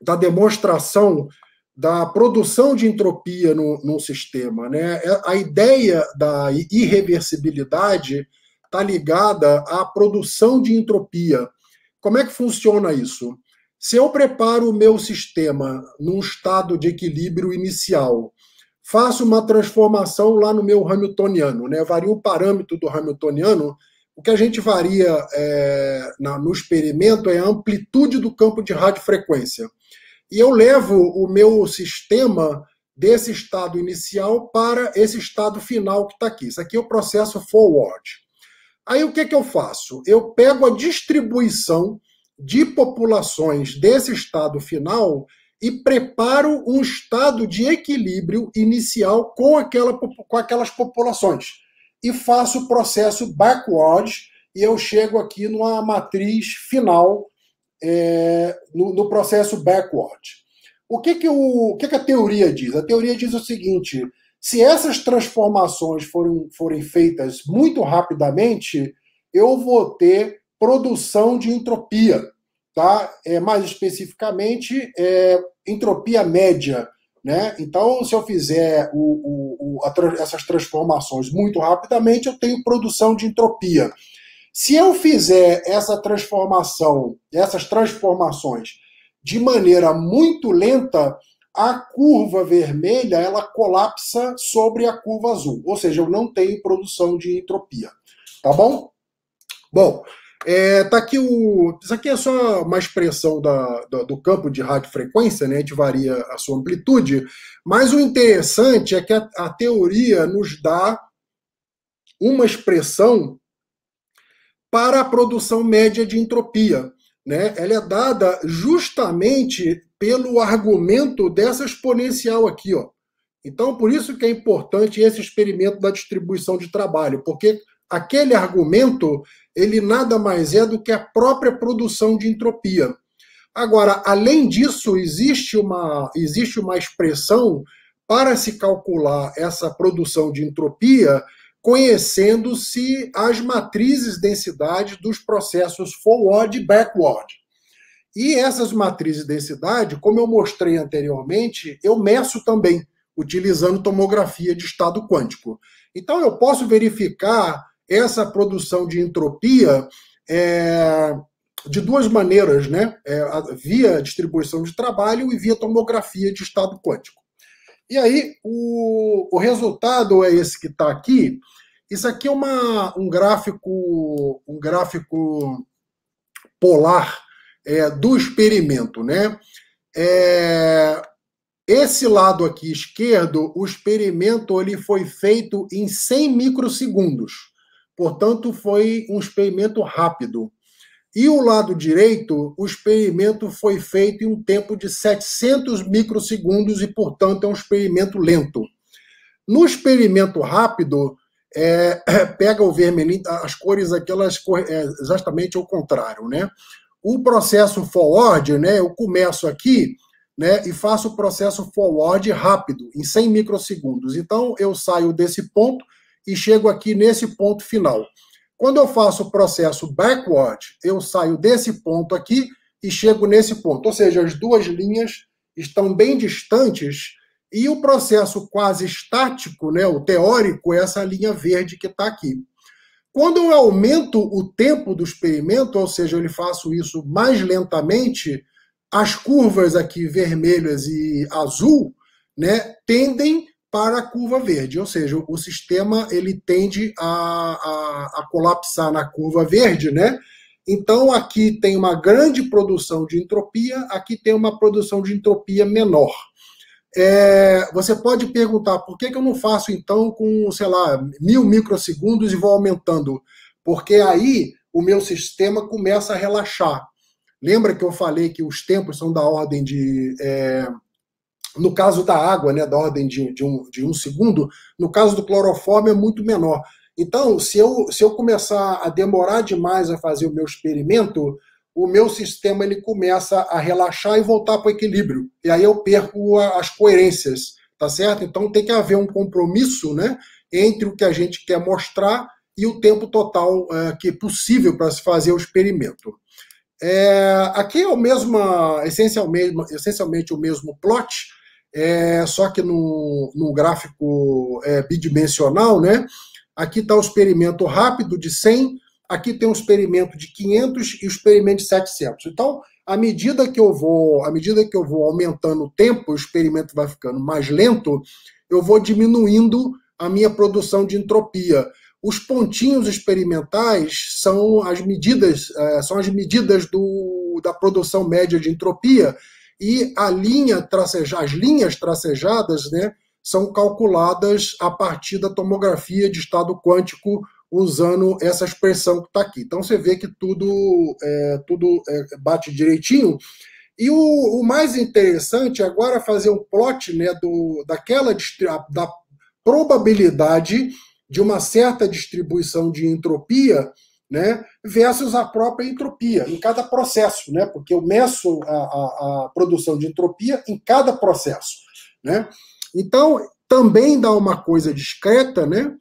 da demonstração da produção de entropia no, no sistema, né? É, a ideia da irreversibilidade está ligada à produção de entropia. Como é que funciona isso? Se eu preparo o meu sistema num estado de equilíbrio inicial, faço uma transformação lá no meu Hamiltoniano, né? vario o parâmetro do Hamiltoniano, o que a gente varia é, na, no experimento é a amplitude do campo de radiofrequência. E eu levo o meu sistema desse estado inicial para esse estado final que está aqui. Isso aqui é o processo forward. Aí o que, que eu faço? Eu pego a distribuição de populações desse estado final e preparo um estado de equilíbrio inicial com, aquela, com aquelas populações. E faço o processo backward e eu chego aqui numa matriz final é, no, no, processo backward. O que, que, o, que, que a teoria diz? A teoria diz o seguinte: se essas transformações forem, forem feitas muito rapidamente, eu vou ter produção de entropia, tá? É, mais especificamente, é, entropia média. Né? Então, se eu fizer o, o, a, essas transformações muito rapidamente, eu tenho produção de entropia. Se eu fizer essa transformação, essas transformações de maneira muito lenta, a curva vermelha ela colapsa sobre a curva azul, ou seja, eu não tenho produção de entropia, tá bom? Bom, é, tá aqui o, isso aqui é só uma expressão da, da, do campo de radiofrequência, né? A gente varia a sua amplitude, mas o interessante é que a, a teoria nos dá uma expressão para a produção média de entropia. Né? Ela é dada justamente pelo argumento dessa exponencial aqui, ó. Então, por isso que é importante esse experimento da distribuição de trabalho, porque aquele argumento, ele nada mais é do que a própria produção de entropia. Agora, além disso, existe uma, existe uma expressão para se calcular essa produção de entropia, conhecendo-se as matrizes densidade dos processos forward e backward. E essas matrizes de densidade, como eu mostrei anteriormente, eu meço também, utilizando tomografia de estado quântico. Então, eu posso verificar essa produção de entropia é, de duas maneiras, né? É, via distribuição de trabalho e via tomografia de estado quântico. E aí, o, o resultado é esse que está aqui. Isso aqui é uma, um gráfico, um gráfico polar é, do experimento, né? É, esse lado aqui esquerdo, o experimento ele foi feito em 100 microsegundos. Portanto, foi um experimento rápido. E o lado direito, o experimento foi feito em um tempo de 700 microsegundos e, portanto, é um experimento lento. No experimento rápido, é, pega o vermelhinho, as cores aqui, elas é exatamente o contrário, né? O processo forward, né, eu começo aqui né, e faço o processo forward rápido, em 100 microsegundos. Então, eu saio desse ponto e chego aqui nesse ponto final. Quando eu faço o processo backward, eu saio desse ponto aqui e chego nesse ponto. Ou seja, as duas linhas estão bem distantes e o processo quase estático, né, o teórico, é essa linha verde que está aqui. Quando eu aumento o tempo do experimento, ou seja, eu faço isso mais lentamente, as curvas aqui vermelhas e azul, né, tendem para a curva verde, ou seja, o sistema ele tende a, a, a colapsar na curva verde, né? Então aqui tem uma grande produção de entropia, aqui tem uma produção de entropia menor. É, você pode perguntar por que, que eu não faço então com, sei lá, mil microsegundos e vou aumentando? Porque aí o meu sistema começa a relaxar. Lembra que eu falei que os tempos são da ordem de. É, no caso da água, né, da ordem de, de, um, de um segundo, no caso do cloroforme é muito menor. Então, se eu, se eu começar a demorar demais a fazer o meu experimento, o meu sistema ele começa a relaxar e voltar para o equilíbrio. E aí eu perco as coerências, tá certo? Então tem que haver um compromisso né, entre o que a gente quer mostrar e o tempo total é, que é possível para se fazer o experimento. É, aqui é o mesmo, essencialmente, essencialmente o mesmo plot, é, só que no, gráfico é, bidimensional, né? Aqui está o experimento rápido de 100, aqui tem um experimento de 500 e o experimento de 700. Então, à medida que eu vou, à medida que eu vou aumentando o tempo, o experimento vai ficando mais lento, eu vou diminuindo a minha produção de entropia. Os pontinhos experimentais são as medidas, é, são as medidas do, da produção média de entropia e a linha traceja, as linhas tracejadas, né, são calculadas a partir da tomografia de estado quântico usando essa expressão que está aqui. Então você vê que tudo, é, tudo é, bate direitinho. E o, o, mais interessante é agora fazer um plot né, do, daquela da probabilidade de uma certa distribuição de entropia né, versus a própria entropia em cada processo, né, porque eu meço a, a, a produção de entropia em cada processo. Né? Então, também dá uma coisa discreta, né?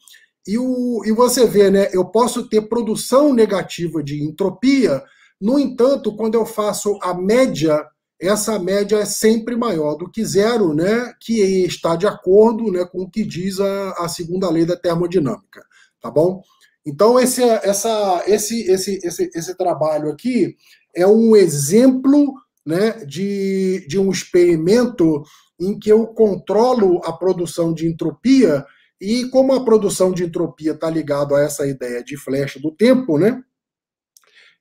E, o, e você vê, né? Eu posso ter produção negativa de entropia, no entanto, quando eu faço a média, essa média é sempre maior do que zero, né? Que está de acordo né, com o que diz a, a segunda lei da termodinâmica. Tá bom? Então, esse, essa, esse, esse, esse, esse trabalho aqui é um exemplo né, de, de um experimento em que eu controlo a produção de entropia, e como a produção de entropia está ligado a essa ideia de flecha do tempo, né?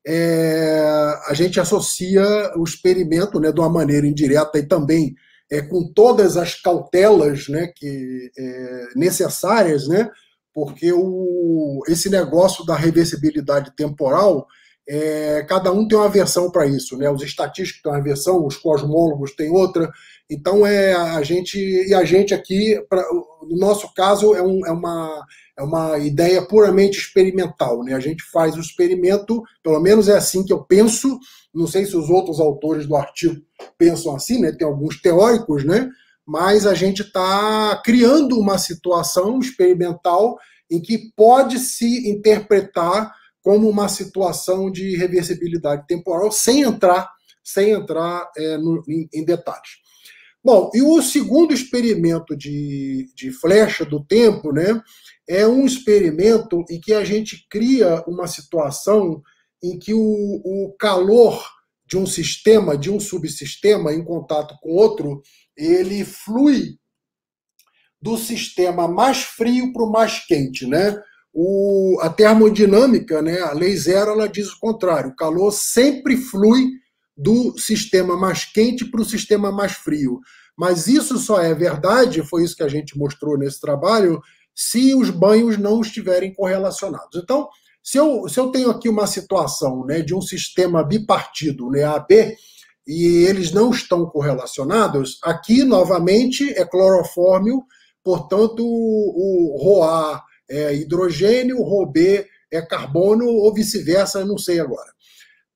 É, a gente associa o experimento né, de uma maneira indireta e também é, com todas as cautelas né, que, é, necessárias, né, porque o, esse negócio da reversibilidade temporal, é, cada um tem uma versão para isso. Né, os estatísticos têm uma versão, os cosmólogos têm outra, então é a gente e a gente aqui, pra, no nosso caso, é, um, é, uma, é uma ideia puramente experimental. Né? A gente faz o experimento, pelo menos é assim que eu penso. Não sei se os outros autores do artigo pensam assim, né? Tem alguns teóricos, né? Mas a gente está criando uma situação experimental em que pode se interpretar como uma situação de reversibilidade temporal sem entrar sem entrar é, no, em, em detalhes. Bom, e o segundo experimento de, de flecha do tempo, né, é um experimento em que a gente cria uma situação em que o, o calor de um sistema, de um subsistema em contato com outro, ele flui do sistema mais frio para o mais quente, né? O, a termodinâmica, né, a lei zero, ela diz o contrário. O calor sempre flui do sistema mais quente para o sistema mais frio. Mas isso só é verdade, foi isso que a gente mostrou nesse trabalho, se os banhos não estiverem correlacionados. Então, se eu, se eu tenho aqui uma situação né, de um sistema bipartido, né, AB, e eles não estão correlacionados, aqui, novamente, é clorofórmio, portanto, o, ROA é hidrogênio, o ROB é carbono, ou vice-versa, não sei agora.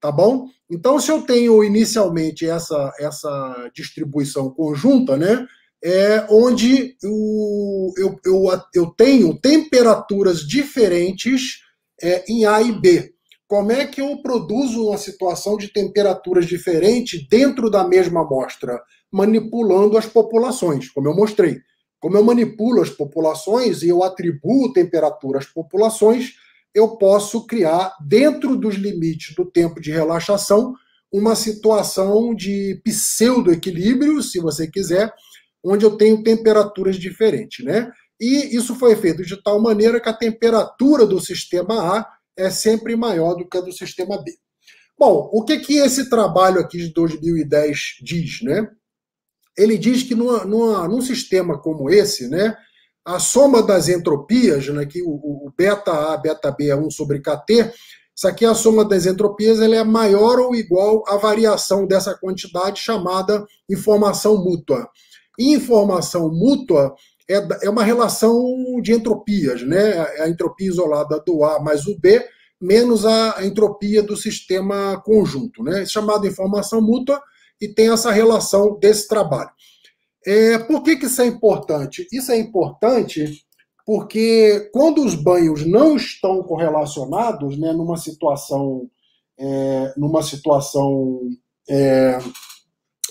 Tá bom? Então, se eu tenho inicialmente essa, essa distribuição conjunta, né, é onde eu, eu, eu, eu tenho temperaturas diferentes é, em A e B. Como é que eu produzo uma situação de temperaturas diferentes dentro da mesma amostra? Manipulando as populações, como eu mostrei. Como eu manipulo as populações e eu atribuo temperatura às populações, eu posso criar, dentro dos limites do tempo de relaxação, uma situação de pseudo-equilíbrio, se você quiser, onde eu tenho temperaturas diferentes, né? E isso foi feito de tal maneira que a temperatura do sistema A é sempre maior do que a do sistema B. Bom, o que que esse trabalho aqui de 2010 diz, né? Ele diz que numa, numa, num sistema como esse, né, a soma das entropias, né, que o, o beta A, beta B é 1 sobre KT, Isso aqui é a soma das entropias, ela é maior ou igual à variação dessa quantidade chamada informação mútua. Informação mútua é, é uma relação de entropias, né? É a entropia isolada do A mais o B menos a entropia do sistema conjunto, né? Chamado informação mútua e tem essa relação desse trabalho. É, por que, que isso é importante? Isso é importante porque quando os banhos não estão correlacionados, né, numa situação, é, numa situação é,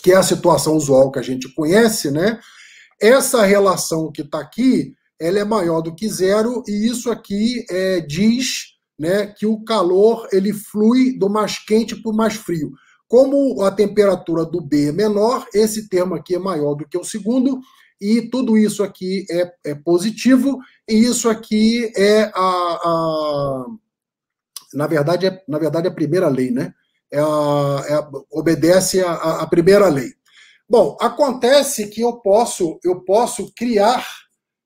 que é a situação usual que a gente conhece, né, essa relação que está aqui, ela é maior do que zero e isso aqui é, diz, né, que o calor ele flui do mais quente para o mais frio. Como a temperatura do B é menor, esse termo aqui é maior do que o segundo, e tudo isso aqui é, é positivo, e isso aqui é a, a, na verdade é na verdade a primeira lei, né? É a, é obedece a, a primeira lei. Bom, acontece que eu posso eu posso criar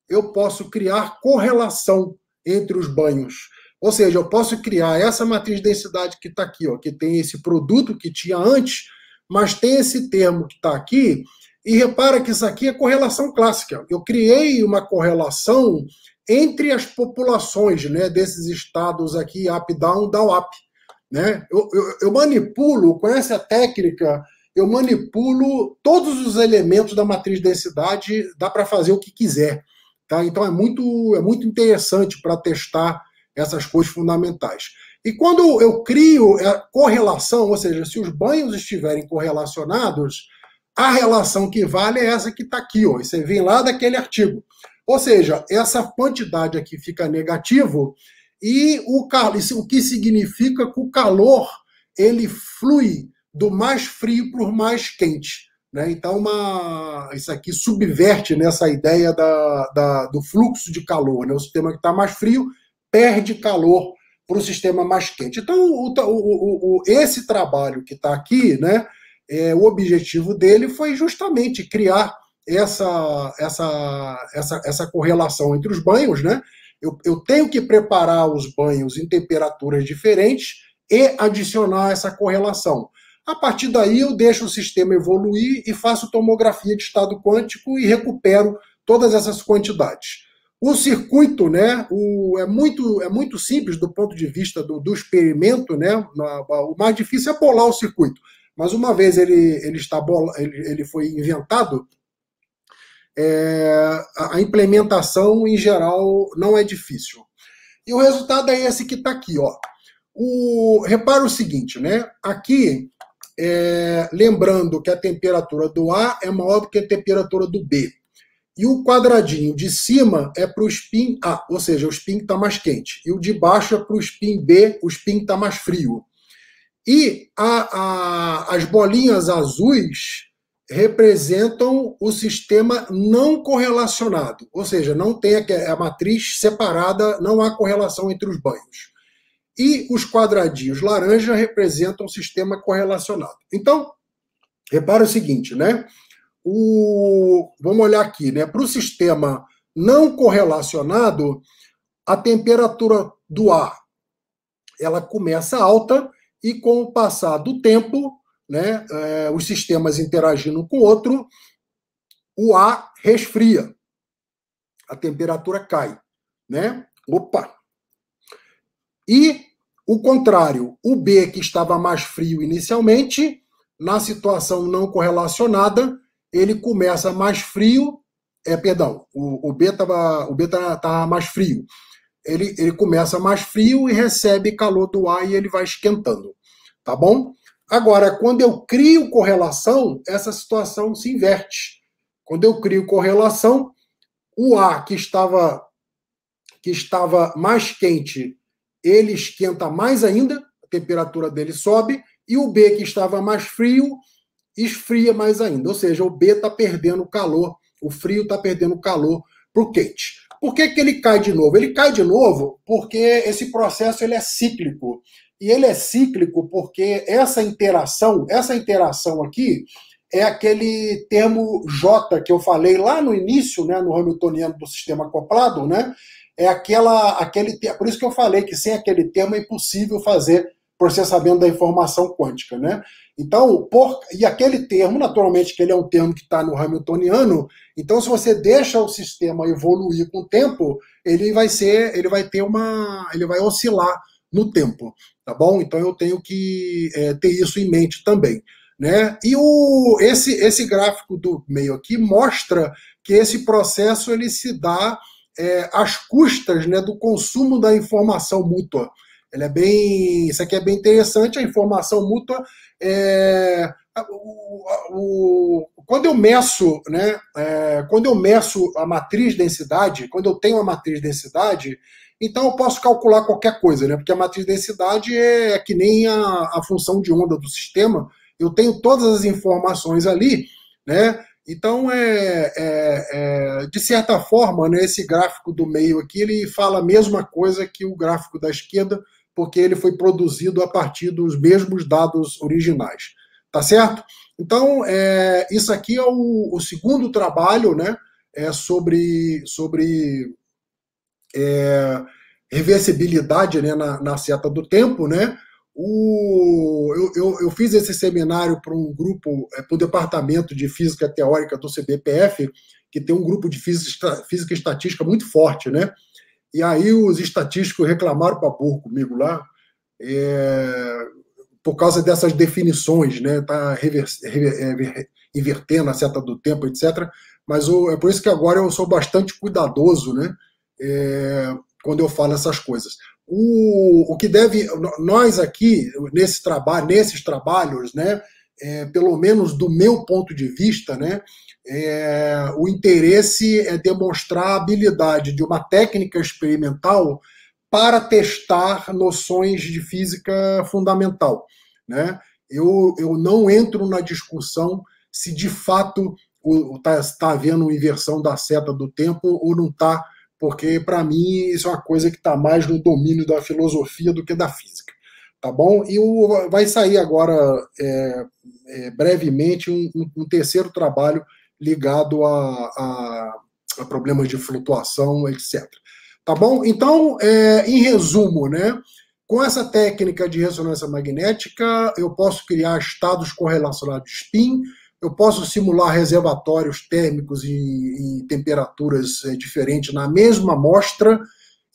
eu posso criar correlação entre os banhos. Ou seja, eu posso criar essa matriz de densidade que está aqui, ó, que tem esse produto que tinha antes, mas tem esse termo que está aqui, e repara que isso aqui é correlação clássica. Eu criei uma correlação entre as populações né, desses estados aqui, up-down, down-up. Né? Eu, eu, eu, manipulo, com essa técnica, eu manipulo todos os elementos da matriz de densidade, dá para fazer o que quiser. Tá? Então é muito, é muito interessante para testar essas coisas fundamentais. E quando eu crio a correlação, ou seja, se os banhos estiverem correlacionados, a relação que vale é essa que está aqui, ó. Você vem lá daquele artigo. Ou seja, essa quantidade aqui fica negativo e o, o que significa que o calor ele flui do mais frio para o mais quente. Né? Então, uma, isso aqui subverte nessa ideia da, da, do fluxo de calor. Né? O sistema que está mais frio perde calor para o sistema mais quente. Então, o, o, o, esse trabalho que está aqui, né, é, o objetivo dele foi justamente criar essa, essa, essa, essa correlação entre os banhos, né? Eu, eu tenho que preparar os banhos em temperaturas diferentes e adicionar essa correlação. A partir daí, eu deixo o sistema evoluir e faço tomografia de estado quântico e recupero todas essas quantidades. O circuito né, o, é, muito, é muito simples do ponto de vista do, do experimento. Né, o mais difícil é bolar o circuito. Mas uma vez ele, ele, está bola, ele, ele foi inventado, é, a implementação, em geral, não é difícil. E o resultado é esse que está aqui. Ó. O, repara o seguinte, né? Aqui, é, lembrando que a temperatura do A é maior do que a temperatura do B. E o quadradinho de cima é para o spin A, ou seja, o spin está mais quente. E o de baixo é para o spin B, o spin está mais frio. E a, a, as bolinhas azuis representam o sistema não correlacionado, ou seja, não tem a, a matriz separada, não há correlação entre os banhos. E os quadradinhos laranja representam o sistema correlacionado. Então, repara o seguinte, né? O, vamos olhar aqui, né? Para o sistema não correlacionado, a temperatura do ar ela começa alta e com o passar do tempo né, é, os sistemas interagindo com o outro, o ar resfria, a temperatura cai, né? Opa! E o contrário, o B que estava mais frio inicialmente, na situação não correlacionada, ele começa mais frio, é, perdão, o, o B estava o B tá, tá mais frio. Ele, ele começa mais frio e recebe calor do ar e ele vai esquentando, tá bom? Agora, quando eu crio correlação, essa situação se inverte. Quando eu crio correlação, o ar que estava que estava mais quente, ele esquenta mais ainda, a temperatura dele sobe, e o B que estava mais frio, esfria mais ainda. Ou seja, o B está perdendo calor, o frio está perdendo calor para o quente. Por que, que ele cai de novo? Ele cai de novo porque esse processo ele é cíclico. E ele é cíclico porque essa interação, essa interação aqui, é aquele termo J que eu falei lá no início, né, no Hamiltoniano do sistema acoplado, né? É aquela, aquele, por isso que eu falei que sem aquele termo é impossível fazer processamento da informação quântica, né? Então, por, e aquele termo, naturalmente, que ele é um termo que está no Hamiltoniano, então se você deixa o sistema evoluir com o tempo, ele vai ser, ele vai ter uma, ele vai oscilar no tempo, tá bom? Então eu tenho que é, ter isso em mente também, né? E o, esse, esse gráfico do meio aqui mostra que esse processo ele se dá é, às custas, né, do consumo da informação mútua. Ele é bem, isso aqui é bem interessante. A informação mútua é, o, o, quando eu meço, né, é, quando eu meço a matriz densidade, quando eu tenho a matriz densidade, então eu posso calcular qualquer coisa, né? Porque a matriz densidade é, é que nem a, a função de onda do sistema. Eu tenho todas as informações ali, né? Então, é, é, é, de certa forma, né, esse gráfico do meio aqui, ele fala a mesma coisa que o gráfico da esquerda, porque ele foi produzido a partir dos mesmos dados originais. Tá certo? Então, é, isso aqui é o, o, segundo trabalho né, é sobre, sobre é, reversibilidade né, na, na seta do tempo. Né? O, eu, eu, eu fiz esse seminário para um grupo, é, para o Departamento de Física Teórica do CBPF, que tem um grupo de física, física estatística muito forte, né? E aí os estatísticos reclamaram para burro comigo lá, é, por causa dessas definições, né? Tá rever, invertendo a seta do tempo, etc. Mas é por isso que agora eu sou bastante cuidadoso, né? É, quando eu falo essas coisas. O, o que deve nós aqui nesse trabalho, nesses trabalhos, né? É, pelo menos do meu ponto de vista, né? É, o interesse é demonstrar a habilidade de uma técnica experimental para testar noções de física fundamental. Né? Eu, eu não entro na discussão se de fato está tá havendo inversão da seta do tempo ou não está, porque para mim isso é uma coisa que está mais no domínio da filosofia do que da física. Tá bom? E o, vai sair agora é, é, brevemente um, um, terceiro trabalho ligado a, a, a problemas de flutuação, etc. Tá bom? Então, é, em resumo, né? Com essa técnica de ressonância magnética, eu posso criar estados correlacionados de spin, eu posso simular reservatórios térmicos em, em temperaturas é, diferentes na mesma amostra,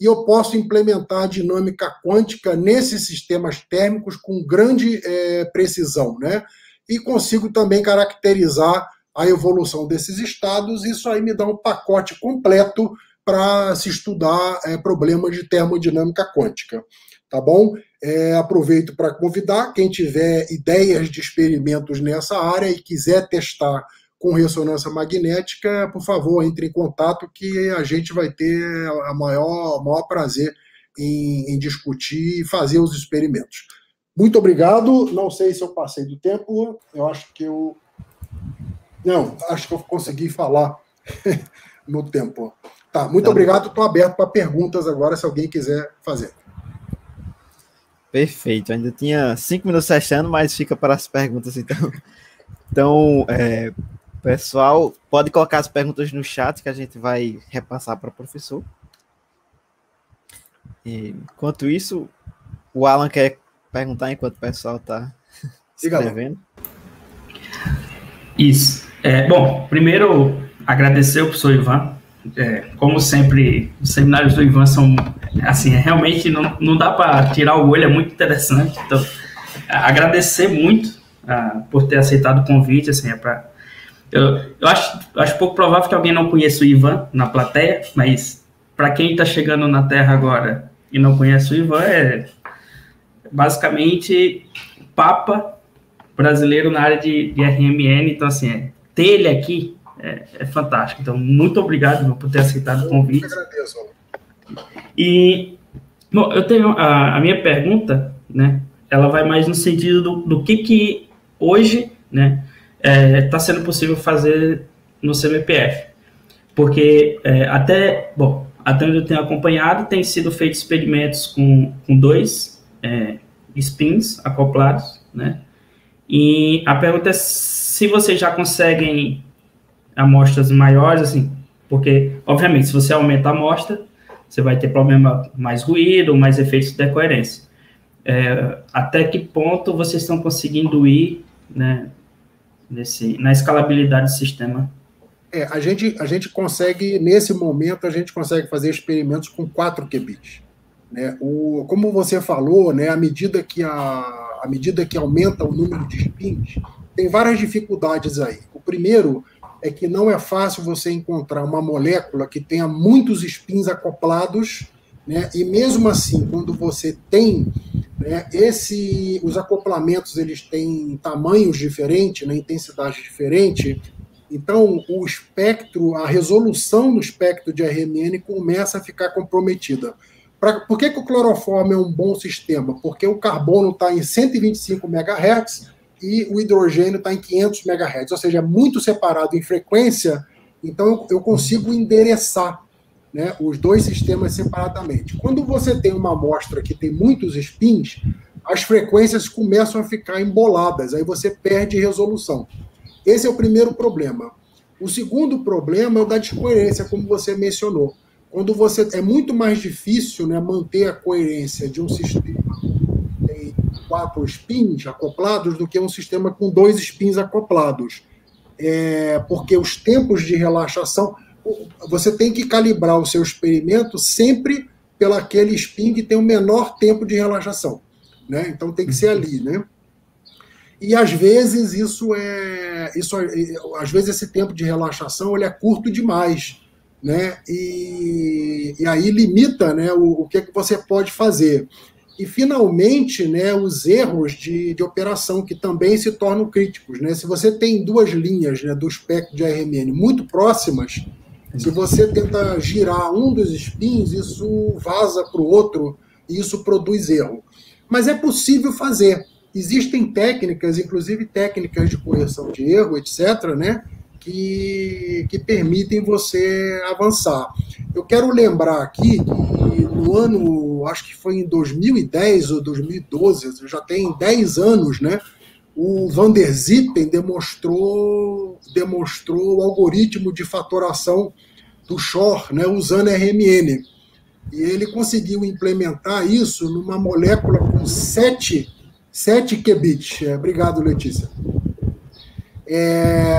e eu posso implementar dinâmica quântica nesses sistemas térmicos com grande é, precisão, né? E consigo também caracterizar a evolução desses estados, isso aí me dá um pacote completo para se estudar é, problemas de termodinâmica quântica. Tá bom? É, aproveito para convidar quem tiver ideias de experimentos nessa área e quiser testar com ressonância magnética, por favor, entre em contato que a gente vai ter a maior, maior prazer em, em discutir e fazer os experimentos. Muito obrigado. Não sei se eu passei do tempo. Eu acho que eu. Não, acho que eu consegui falar no tempo. Tá, muito tá obrigado. Estou aberto para perguntas agora, se alguém quiser fazer. Perfeito. Ainda tinha cinco minutos fechando, mas fica para as perguntas, então. Então, é, pessoal, pode colocar as perguntas no chat que a gente vai repassar para o professor. E, enquanto isso, o Alan quer perguntar enquanto o pessoal está escrevendo. Isso. É, bom, primeiro agradecer ao professor Ivan é, como sempre, os seminários do Ivan são, assim, é, realmente não, não dá para tirar o olho, é muito interessante. Então, agradecer muito uh, por ter aceitado o convite, assim, é para eu, eu acho, acho pouco provável que alguém não conheça o Ivan na plateia, mas para quem está chegando na Terra agora e não conhece o Ivan, é basicamente papa brasileiro na área de, de RMN. Então, assim, é, ter ele aqui é, é fantástico. Então, muito obrigado por ter aceitado o convite. Eu agradeço. E, bom, eu tenho a, a, minha pergunta, né? Ela vai mais no sentido do, do que que hoje, né, está é, tá sendo possível fazer no CMPF. Porque é, até, bom, até onde eu tenho acompanhado, tem sido feitos experimentos com, com dois é, spins acoplados, né? E a pergunta é se vocês já conseguem amostras maiores, assim, porque, obviamente, se você aumenta a amostra, você vai ter problema mais ruído, mais efeitos de decoerência. É, até que ponto vocês estão conseguindo ir né, nesse, na escalabilidade do sistema? É, a, gente, a gente consegue, nesse momento, a gente consegue fazer experimentos com 4 qubits. Né? O, como você falou, né, à, medida que a, à medida que aumenta o número de spins, tem várias dificuldades aí. O primeiro é que não é fácil você encontrar uma molécula que tenha muitos spins acoplados, né? E mesmo assim, quando você tem né, esse, os acoplamentos eles têm tamanhos diferentes, né, intensidade diferente. Então, o espectro, a resolução no espectro de RMN começa a ficar comprometida. Pra, por que, que o cloroformo é um bom sistema? Porque o carbono está em 125 MHz e o hidrogênio está em 500 MHz, ou seja, é muito separado em frequência, então eu consigo endereçar né, os dois sistemas separadamente. Quando você tem uma amostra que tem muitos spins, as frequências começam a ficar emboladas, aí você perde resolução. Esse é o primeiro problema. O segundo problema é o da descoerência, como você mencionou. Quando você é muito mais difícil né, manter a coerência de um sistema quatro spins acoplados do que um sistema com dois spins acoplados. É, porque os tempos de relaxação. Você tem que calibrar o seu experimento sempre pela aquele spin que tem o menor tempo de relaxação. Né? Então tem que ser ali. Né? E às vezes isso é. Isso, às vezes esse tempo de relaxação ele é curto demais. Né? E, e aí limita né, o, o que, é que você pode fazer. E, finalmente, né, os erros de, de operação, que também se tornam críticos. Né? Se você tem duas linhas né, do espectro de RMN muito próximas, se você tenta girar um dos spins, isso vaza para o outro e isso produz erro. Mas é possível fazer. Existem técnicas, inclusive técnicas de correção de erro, etc., né, que, que permitem você avançar. Eu quero lembrar aqui que no ano, acho que foi em 2010 ou 2012, já tem 10 anos, né? O Van der Zippen demonstrou, demonstrou o algoritmo de fatoração do Shor, né, usando RMN. E ele conseguiu implementar isso numa molécula com 7, 7 qubits. É, obrigado, Letícia é,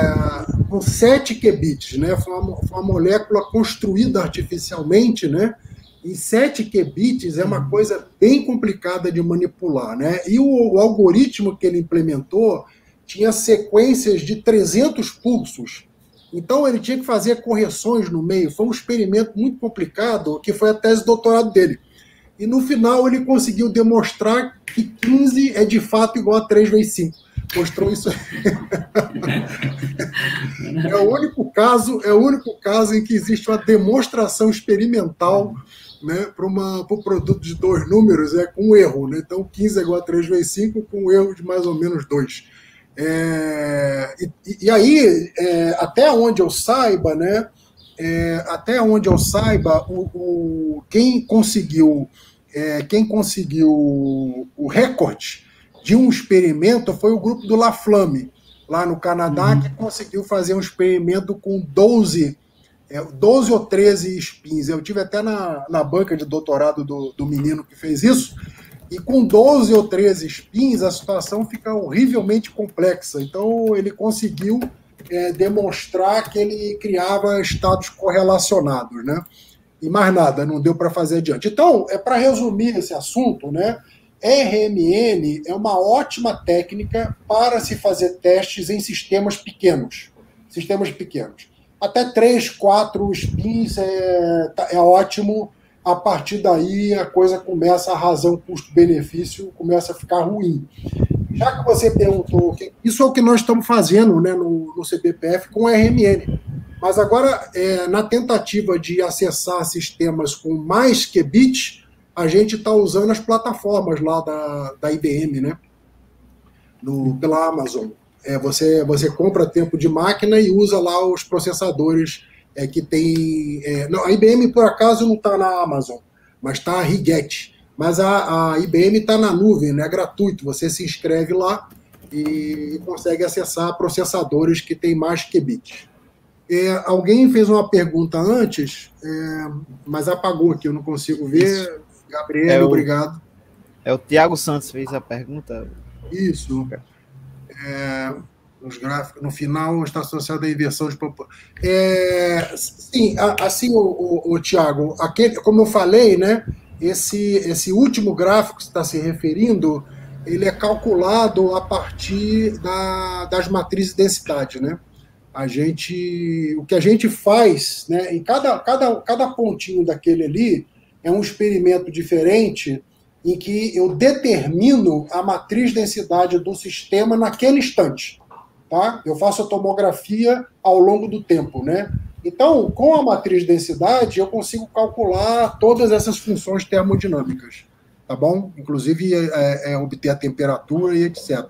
com 7 qubits, né? Foi uma, foi uma, molécula construída artificialmente, né? E 7 qubits é uma coisa bem complicada de manipular, né? E o, o algoritmo que ele implementou tinha sequências de 300 pulsos. Então ele tinha que fazer correções no meio. Foi um experimento muito complicado, que foi a tese de doutorado dele. E no final ele conseguiu demonstrar que 15 é de fato igual a 3 vezes 5 mostrou isso. é o único caso, é o único caso em que existe uma demonstração experimental né, para um pro produto de dois números é com erro. Né? Então, 15 é igual a 3 vezes 5 com um erro de mais ou menos 2. É, e, e, aí, é, até onde eu saiba, né, é, até onde eu saiba, o, o quem conseguiu é, quem conseguiu o recorde de um experimento foi o grupo do La Flamme, lá no Canadá, uhum. que conseguiu fazer um experimento com 12, é, 12 ou 13 spins. Eu tive até na, na banca de doutorado do, do menino que fez isso, e com 12 ou 13 spins a situação fica horrivelmente complexa. Então ele conseguiu é, demonstrar que ele criava estados correlacionados, né? E mais nada, não deu para fazer adiante. Então, é para resumir esse assunto, né? RMN é uma ótima técnica para se fazer testes em sistemas pequenos. Sistemas pequenos. Até 3, 4 spins é, tá, é ótimo. A partir daí a coisa começa, a razão custo-benefício começa a ficar ruim. Já que você perguntou, isso é o que nós estamos fazendo né, no, no CBPF com RMN. Mas agora, é, na tentativa de acessar sistemas com mais qubits, a gente está usando as plataformas lá da, da IBM, né? No, pela Amazon. É, você, você compra tempo de máquina e usa lá os processadores é, que tem. É, não, a IBM, por acaso, não está na Amazon, mas está a Rigetti. Mas a, a IBM está na nuvem, né? é gratuito. Você se inscreve lá e consegue acessar processadores que têm mais qubits. É, alguém fez uma pergunta antes, é, mas apagou aqui, eu não consigo ver. Isso. Gabriel, é o, obrigado. É o Tiago Santos fez a pergunta. Isso. É, gráficos, no final está associado à inversão de é, Sim, assim, o, o, o Tiago, como eu falei, né, esse, esse último gráfico que está se referindo, ele é calculado a partir da, das matrizes de densidade, né? A gente, o que a gente faz, né, em cada, cada, cada pontinho daquele ali é um experimento diferente em que eu determino a matriz densidade do sistema naquele instante, tá? Eu faço a tomografia ao longo do tempo, né? Então, com a matriz densidade, eu consigo calcular todas essas funções termodinâmicas tá bom? Inclusive é, é, é, obter a temperatura e etc.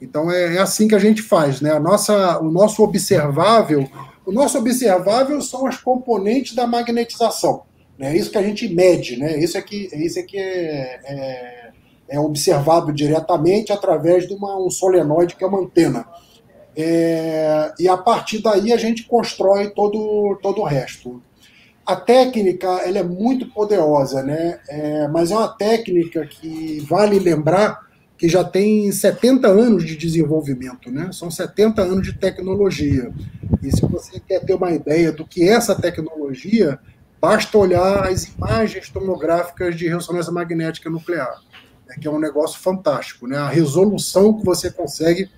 Então é, é, assim que a gente faz, né? A nossa, o nosso observável, o nosso observável são as componentes da magnetização, né? Isso que a gente mede, né? Isso é que, isso é, que é, é, é observado diretamente através de uma, um solenoide que é uma antena. É, e a partir daí a gente constrói todo, todo o resto a técnica ela é muito poderosa, né? É, mas é uma técnica que vale lembrar que já tem 70 anos de desenvolvimento, né? São 70 anos de tecnologia. E se você quer ter uma ideia do que é essa tecnologia, basta olhar as imagens tomográficas de ressonância magnética nuclear, né? que é um negócio fantástico, né? A resolução que você consegue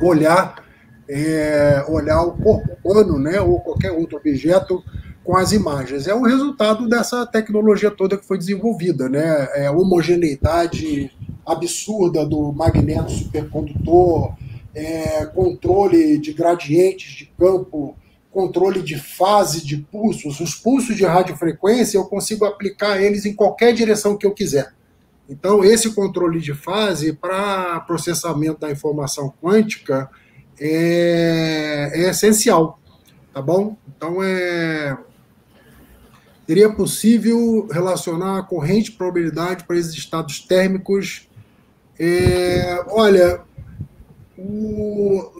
olhar é, olhar o corpo humano, né? Ou qualquer outro objeto com as imagens. É o resultado dessa tecnologia toda que foi desenvolvida, né? É a homogeneidade absurda do magneto supercondutor, é, controle de gradientes de campo, controle de fase de pulsos. Os pulsos de radiofrequência eu consigo aplicar eles em qualquer direção que eu quiser. Então, esse controle de fase para processamento da informação quântica é, é essencial, tá bom? Então, é, Seria possível relacionar a corrente probabilidade para esses estados térmicos? É, olha,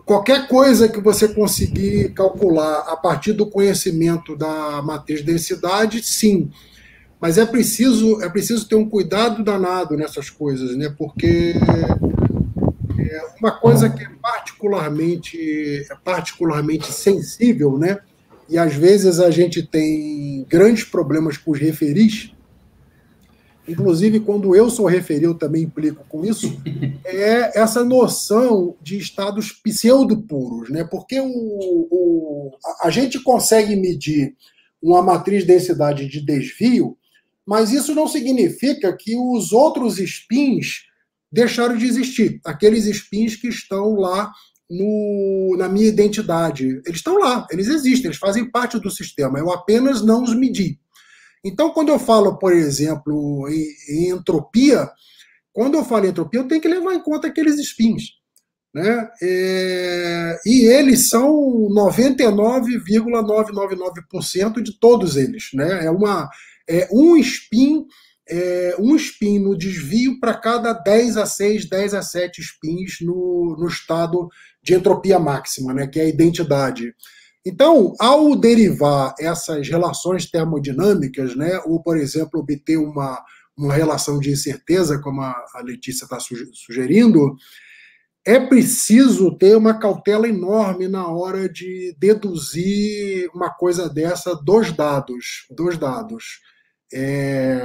qualquer coisa que você conseguir calcular a partir do conhecimento da matriz de densidade, sim. Mas é preciso, é preciso ter um cuidado danado nessas coisas, né? Porque é uma coisa que é particularmente, é particularmente sensível, né? e às vezes a gente tem grandes problemas com os referis, inclusive quando eu sou referi, eu também implico com isso, é essa noção de estados pseudo-puros, né? porque o, o, a gente consegue medir uma matriz de densidade de desvio, mas isso não significa que os outros spins deixaram de existir, aqueles spins que estão lá no, na minha identidade. Eles estão lá, eles existem, eles fazem parte do sistema. Eu apenas não os medi. Então, quando eu falo, por exemplo, em, em entropia, quando eu falo em entropia, eu tenho que levar em conta aqueles spins. Né? É, e eles são 99,999% de todos eles. Né? É, uma, é um spin é, um spin no desvio para cada 10 a 6, 10 a 7 spins no, no estado de entropia máxima, né, que é a identidade. Então, ao derivar essas relações termodinâmicas, né, ou, por exemplo, obter uma, uma relação de incerteza, como a, a Letícia está sugerindo, é preciso ter uma cautela enorme na hora de deduzir uma coisa dessa dos dados, dos dados. É,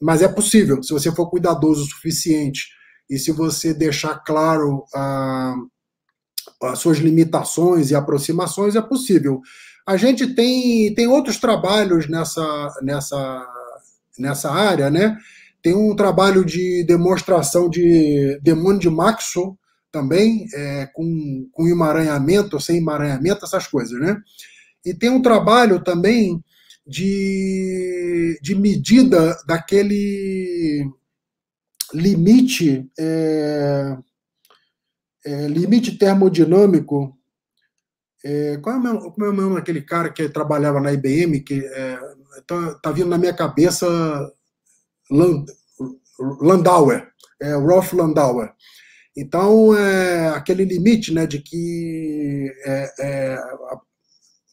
mas é possível, se você for cuidadoso o suficiente e se você deixar claro a, suas limitações e aproximações, é possível. A gente tem, tem outros trabalhos nessa, nessa, nessa área, né? Tem um trabalho de demonstração de demônio de Maxwell também, é, com, com emaranhamento, sem emaranhamento, essas coisas, né? E tem um trabalho também de, de medida daquele limite é, é, limite termodinâmico. É, qual é o meu, como é o nome daquele cara que trabalhava na IBM, que é, tá, vindo na minha cabeça Land, Landauer, é, Rolf Landauer. Então, é, aquele limite né, de que é, é,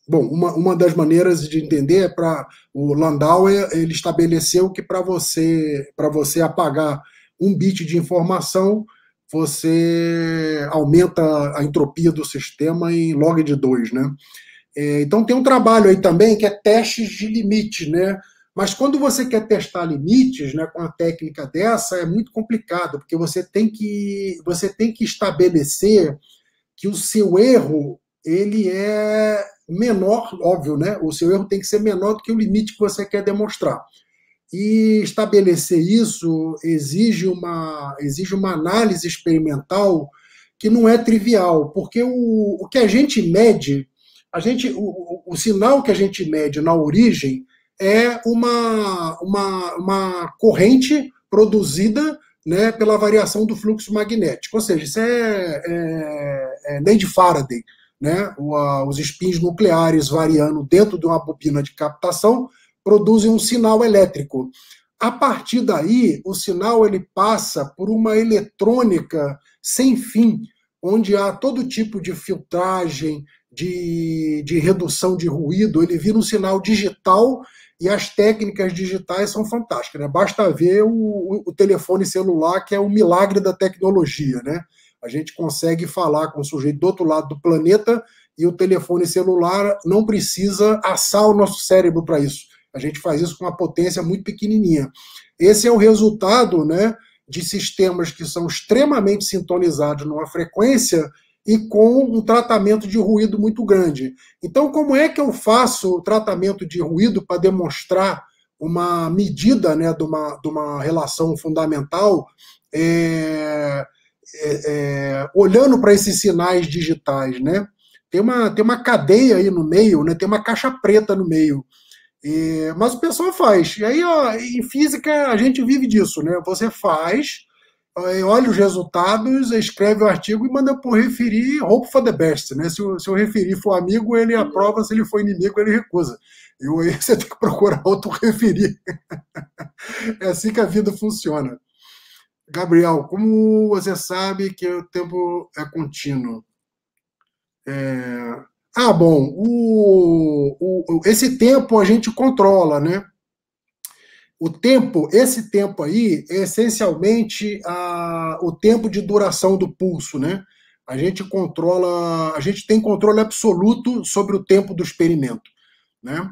bom, uma, uma das maneiras de entender é para o Landau ele estabeleceu que para você você apagar um bit de informação você aumenta a entropia do sistema em log de 2, né? É, então tem um trabalho aí também que é testes de limite, né? Mas quando você quer testar limites, né, com a técnica dessa é muito complicado, porque você tem que você tem que estabelecer que o seu erro ele é menor, óbvio, né? O seu erro tem que ser menor do que o limite que você quer demonstrar. E estabelecer isso exige uma, exige uma análise experimental que não é trivial, porque o, o que a gente mede, a gente, o, o sinal que a gente mede na origem é uma, uma, uma corrente produzida né, pela variação do fluxo magnético. Ou seja, isso é, é, é lei de Faraday. Né? Os spins nucleares variando dentro de uma bobina de captação produzem um sinal elétrico. A partir daí, o sinal ele passa por uma eletrônica sem fim, onde há todo tipo de filtragem, de, de redução de ruído, ele vira um sinal digital e as técnicas digitais são fantásticas. Né? Basta ver o, o, telefone celular, que é o milagre da tecnologia. Né? A gente consegue falar com o sujeito do outro lado do planeta e o telefone celular não precisa assar o nosso cérebro para isso. A gente faz isso com uma potência muito pequenininha. Esse é o resultado né, de sistemas que são extremamente sintonizados numa frequência e com um tratamento de ruído muito grande. Então, como é que eu faço o tratamento de ruído para demonstrar uma medida né, de, uma, de uma relação fundamental, é, é, é, olhando para esses sinais digitais? Né? Tem, uma, tem uma cadeia aí no meio, né, tem uma caixa preta no meio. E, mas o pessoal faz. E aí, ó, em física, a gente vive disso, né? Você faz, olha os resultados, escreve o artigo e manda por referir hope for the best, né? Se o, se o referir for amigo, ele aprova, se ele for inimigo, ele recusa. E aí você tem que procurar outro referir. é assim que a vida funciona. Gabriel, como você sabe que o tempo é contínuo? É, ah, bom, o, o, esse tempo a gente controla, né? O tempo, esse tempo aí, é essencialmente a, o tempo de duração do pulso, né? A gente controla, a gente tem controle absoluto sobre o tempo do experimento, né?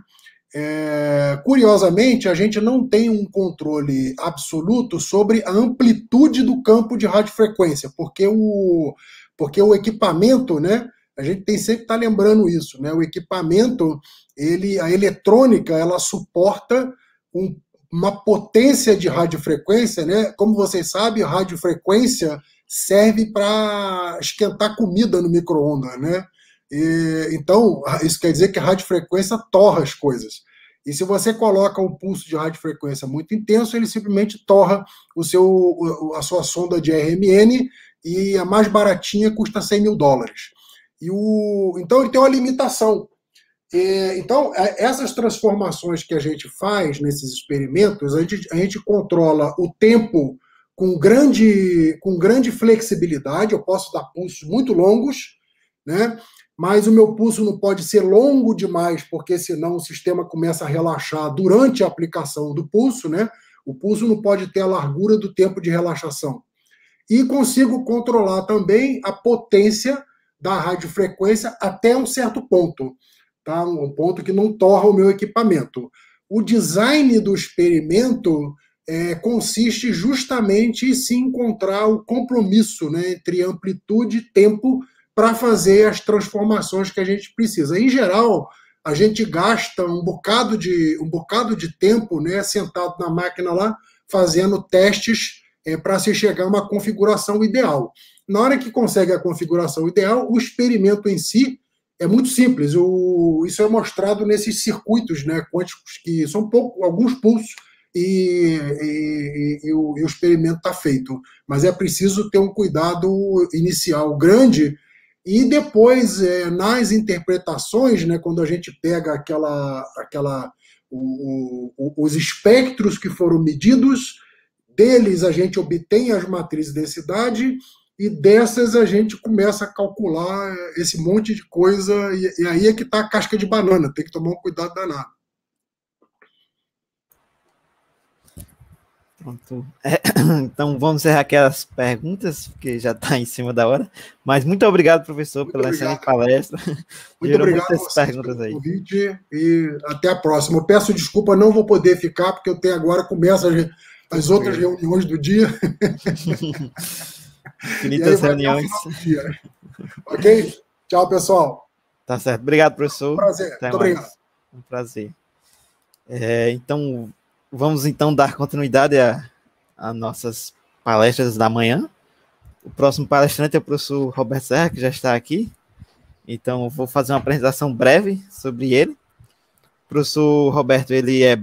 É, curiosamente, a gente não tem um controle absoluto sobre a amplitude do campo de radiofrequência, porque o, porque o equipamento, né? A gente tem sempre que tá lembrando isso, né? O equipamento, ele, a eletrônica, ela suporta um, uma potência de radiofrequência, né? Como vocês sabem, radiofrequência serve para esquentar comida no micro-ondas, né? E, então, isso quer dizer que a radiofrequência torra as coisas. E se você coloca um pulso de radiofrequência muito intenso, ele simplesmente torra o seu, a sua sonda de RMN e a mais baratinha custa 100 mil dólares. E o, então ele tem uma limitação. Então, é, essas transformações que a gente faz nesses experimentos, a gente, a gente controla o tempo com grande, com grande flexibilidade. Eu posso dar pulsos muito longos, né? mas o meu pulso não pode ser longo demais, porque senão o sistema começa a relaxar durante a aplicação do pulso. Né? O pulso não pode ter a largura do tempo de relaxação. E consigo controlar também a potência da radiofrequência até um certo ponto, tá? um ponto que não torra o meu equipamento. O design do experimento é, consiste justamente em se encontrar o compromisso né, entre amplitude e tempo para fazer as transformações que a gente precisa. Em geral, a gente gasta um bocado de, um bocado de tempo né, sentado na máquina lá, fazendo testes é, para se chegar a uma configuração ideal. Na hora que consegue a configuração ideal, o experimento em si é muito simples. O, isso é mostrado nesses circuitos né, quânticos, que são pouco, alguns pulsos, e, e, e, o, e o experimento está feito. Mas é preciso ter um cuidado inicial grande e depois, é, nas interpretações, né, quando a gente pega aquela, aquela, o, o, os espectros que foram medidos, deles a gente obtém as matrizes de densidade e dessas a gente começa a calcular esse monte de coisa, e, e aí é que está a casca de banana, tem que tomar um cuidado danado. Pronto. É, então vamos encerrar aqui as perguntas, porque já está em cima da hora. Mas muito obrigado, professor, muito pela obrigado. excelente palestra. Muito Gerou obrigado muitas perguntas aí. Convite, e até a próxima. Eu peço desculpa, não vou poder ficar, porque eu tenho agora, começa as, as outras reuniões do dia. Infinitas reuniões. Ok? Tchau, pessoal. Tá certo. Obrigado, professor. Um prazer. Até Muito mais. obrigado. Um prazer. É, então, vamos então dar continuidade a, a, nossas palestras da manhã. O próximo palestrante é o professor Roberto Serra, que já está aqui. Então, vou fazer uma apresentação breve sobre ele. O professor Roberto, ele é,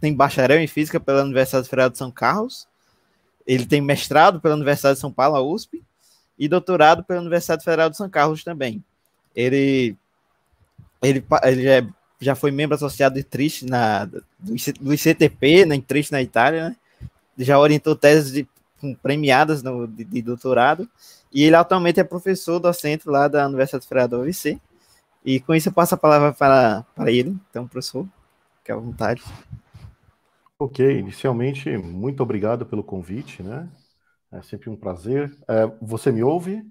tem bacharel em Física pela Universidade Federal de São Carlos ele tem mestrado pela Universidade de São Paulo, a USP, e doutorado pela Universidade Federal de São Carlos também. Ele, ele, ele já, já foi membro associado de Triste na, do, ICTP, na, em Triste na Itália, né? já orientou teses de, premiadas no, de, de, doutorado, e ele atualmente é professor docente lá da Universidade Federal da UFC. E com isso eu passo a palavra para, para ele. Então, professor, fique à vontade. Ok, inicialmente, muito obrigado pelo convite, né? É sempre um prazer. É, você me ouve?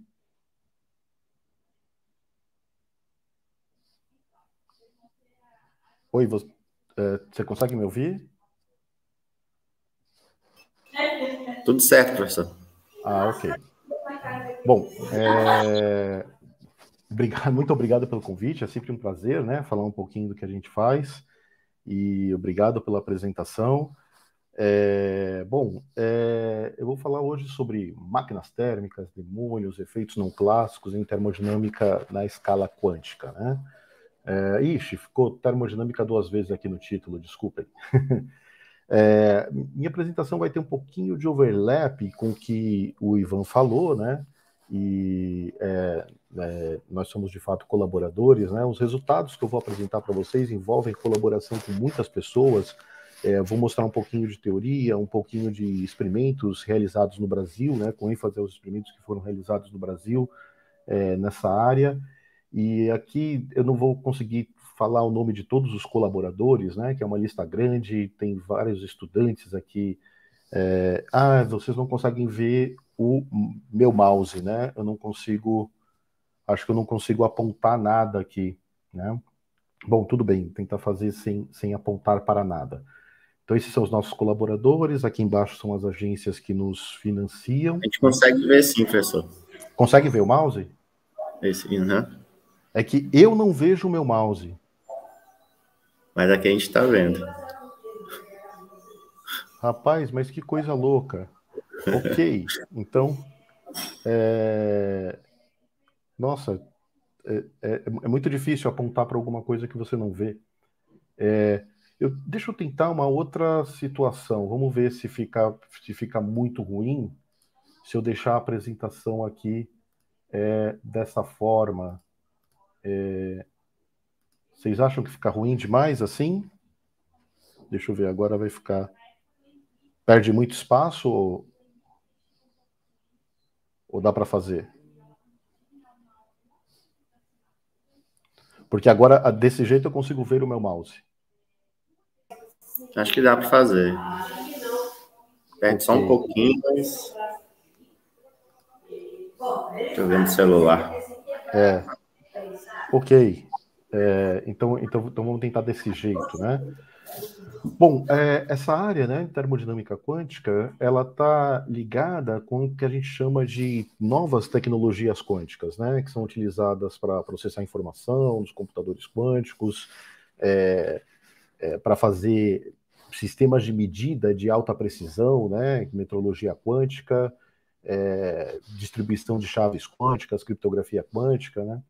Oi, você, é, você consegue me ouvir? Tudo certo, professor. Ah, ok. Bom, é... obrigado, muito obrigado pelo convite, é sempre um prazer, né? Falar um pouquinho do que a gente faz e obrigado pela apresentação. É, bom, é, eu vou falar hoje sobre máquinas térmicas, demônios, efeitos não clássicos em termodinâmica na escala quântica, né? É, ixi, ficou termodinâmica duas vezes aqui no título, desculpem. É, minha apresentação vai ter um pouquinho de overlap com o que o Ivan falou, né? E é, é, nós somos de fato colaboradores, né? Os resultados que eu vou apresentar para vocês envolvem colaboração com muitas pessoas. É, vou mostrar um pouquinho de teoria, um pouquinho de experimentos realizados no Brasil, né? Com ênfase aos experimentos que foram realizados no Brasil é, nessa área. E aqui eu não vou conseguir falar o nome de todos os colaboradores, né? Que é uma lista grande, tem vários estudantes aqui. É, ah, vocês não conseguem ver o meu mouse, né? Eu não consigo acho que eu não consigo apontar nada aqui, né? Bom, tudo bem, tentar fazer sem, sem apontar para nada. Então, esses são os nossos colaboradores, aqui embaixo são as agências que nos financiam. A gente consegue ver sim, professor. Consegue ver o mouse? Esse, uhum. É que eu não vejo o meu mouse. Mas aqui a gente está vendo. Rapaz, mas que coisa louca. ok, então é, nossa, é, é, é muito difícil apontar para alguma coisa que você não vê. É, eu, deixa eu tentar uma outra situação. Vamos ver se fica, se fica muito ruim se eu deixar a apresentação aqui é, dessa forma. É, vocês acham que fica ruim demais assim? Deixa eu ver, agora vai ficar. Perde muito espaço ou, ou dá para fazer? Porque agora, desse jeito, eu consigo ver o meu mouse. Acho que dá para fazer. Perde okay. só um pouquinho, mas. Ver no celular. É. Ok. É, então, então, então vamos tentar desse jeito, né? Bom, é, essa área, né, termodinâmica quântica, ela está ligada com o que a gente chama de novas tecnologias quânticas, né, que são utilizadas para processar informação nos computadores quânticos, é, é, para fazer sistemas de medida de alta precisão, né, metrologia quântica, é, distribuição de chaves quânticas, criptografia quântica, né.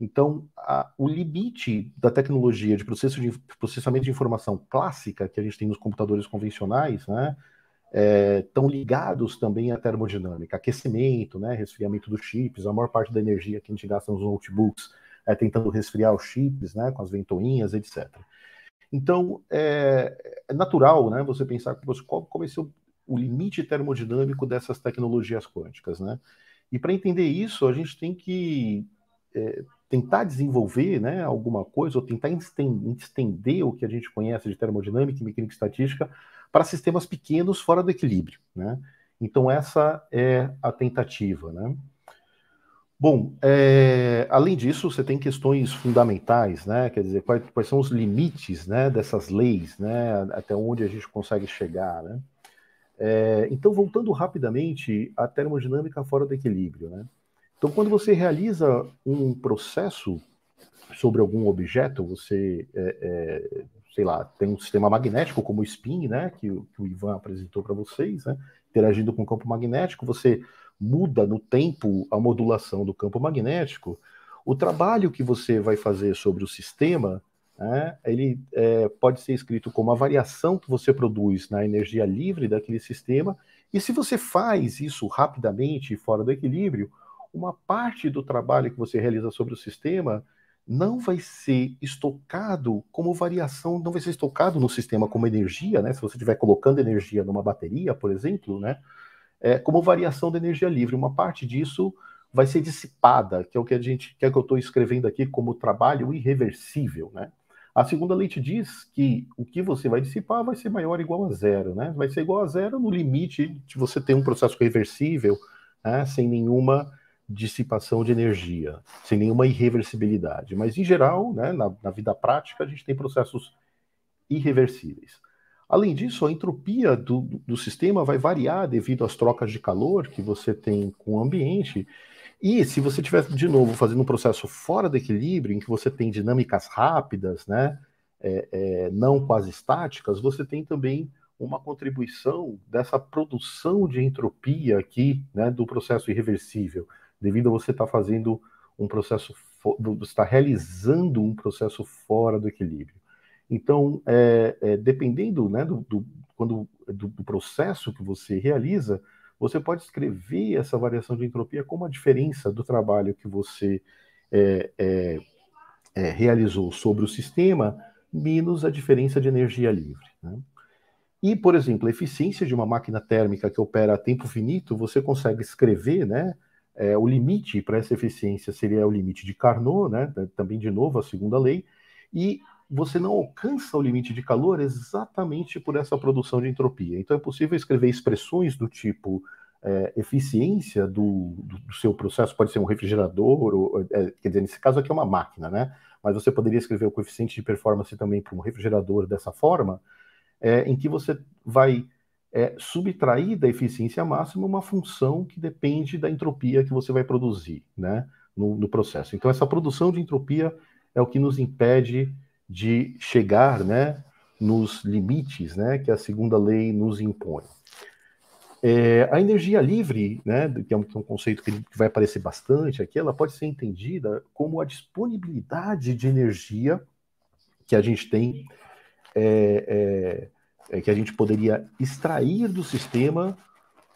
Então, a, o limite da tecnologia de, processo de processamento de informação clássica que a gente tem nos computadores convencionais, né, estão é, ligados também à termodinâmica, aquecimento, né, resfriamento dos chips, a maior parte da energia que a gente gasta nos notebooks é tentando resfriar os chips, né, com as ventoinhas, etc. Então, é, é natural, né, você pensar qual, qual vai ser o, o limite termodinâmico dessas tecnologias quânticas, né? E para entender isso, a gente tem que é, tentar desenvolver né, alguma coisa, ou tentar estender o que a gente conhece de termodinâmica e mecânica estatística para sistemas pequenos fora do equilíbrio. Né? Então, essa é a tentativa. Né? Bom, é, além disso, você tem questões fundamentais, né? Quer dizer, quais, quais, são os limites né, dessas leis, né? Até onde a gente consegue chegar, né? É, então, voltando rapidamente à termodinâmica fora do equilíbrio, né? Então, quando você realiza um processo sobre algum objeto, você, é, é, sei lá, tem um sistema magnético como o spin, né, que, que o Ivan apresentou para vocês, né, interagindo com o campo magnético, você muda no tempo a modulação do campo magnético. O trabalho que você vai fazer sobre o sistema, né, ele é, pode ser escrito como a variação que você produz na energia livre daquele sistema, e se você faz isso rapidamente fora do equilíbrio, uma parte do trabalho que você realiza sobre o sistema não vai ser estocado como variação, não vai ser estocado no sistema como energia, né? Se você estiver colocando energia numa bateria, por exemplo, né? É, como variação da energia livre. Uma parte disso vai ser dissipada, que é o que a gente, que é que eu estou escrevendo aqui como trabalho irreversível, né? A segunda lei te diz que o que você vai dissipar vai ser maior ou igual a zero, né? Vai ser igual a zero no limite de você ter um processo reversível, né? sem nenhuma dissipação de energia, sem nenhuma irreversibilidade. Mas, em geral, né, na, na vida prática, a gente tem processos irreversíveis. Além disso, a entropia do, do, sistema vai variar devido às trocas de calor que você tem com o ambiente. E se você estiver, de novo, fazendo um processo fora do equilíbrio, em que você tem dinâmicas rápidas, né, é, é, não quase estáticas, você tem também uma contribuição dessa produção de entropia aqui, né, do processo irreversível devido a você estar tá fazendo um processo, você está realizando um processo fora do equilíbrio. Então, é, é, dependendo né, do, do, quando, do, do, processo que você realiza, você pode escrever essa variação de entropia como a diferença do trabalho que você é, é, é realizou sobre o sistema, menos a diferença de energia livre. Né? E, por exemplo, a eficiência de uma máquina térmica que opera a tempo finito, você consegue escrever né, é, o limite para essa eficiência seria o limite de Carnot, né? também de novo a segunda lei, e você não alcança o limite de calor exatamente por essa produção de entropia. Então é possível escrever expressões do tipo é, eficiência do, do, do, seu processo, pode ser um refrigerador, ou, é, quer dizer, nesse caso aqui é uma máquina, né? Mas você poderia escrever o coeficiente de performance também para um refrigerador dessa forma, é, em que você vai é subtrair da eficiência máxima uma função que depende da entropia que você vai produzir né, no, no, processo. Então, essa produção de entropia é o que nos impede de chegar né, nos limites né, que a segunda lei nos impõe. É, a energia livre, né, que é um, que é um conceito que vai aparecer bastante aqui, ela pode ser entendida como a disponibilidade de energia que a gente tem é, é, que a gente poderia extrair do sistema,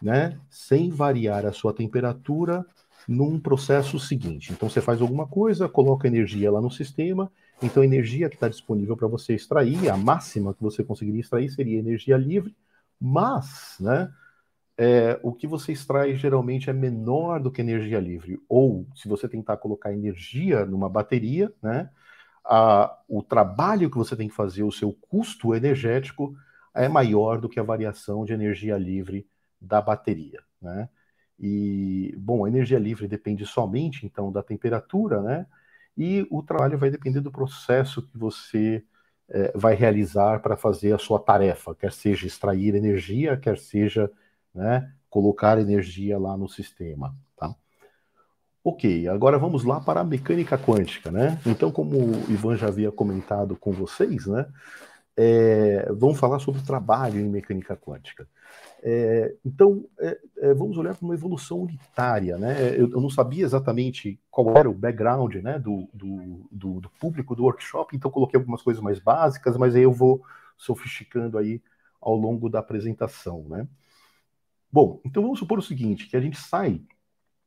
né, sem variar a sua temperatura num processo seguinte. Então você faz alguma coisa, coloca energia lá no sistema, então a energia que está disponível para você extrair, a máxima que você conseguiria extrair seria energia livre, mas, né, é, o que você extrai geralmente é menor do que energia livre. Ou se você tentar colocar energia numa bateria, né, a, o trabalho que você tem que fazer, o seu custo energético é maior do que a variação de energia livre da bateria, né? E, bom, a energia livre depende somente, então, da temperatura, né? E o trabalho vai depender do processo que você é, vai realizar para fazer a sua tarefa, quer seja extrair energia, quer seja né, colocar energia lá no sistema, tá? Ok, agora vamos lá para a mecânica quântica, né? Então, como o Ivan já havia comentado com vocês, né? É, vamos falar sobre o trabalho em mecânica quântica. É, então, é, é vamos olhar para uma evolução unitária. Né? Eu, eu, não sabia exatamente qual era o background né, do, do, do, do, público do workshop, então coloquei algumas coisas mais básicas, mas aí eu vou sofisticando aí ao longo da apresentação. Né? Bom, então vamos supor o seguinte, que a gente sai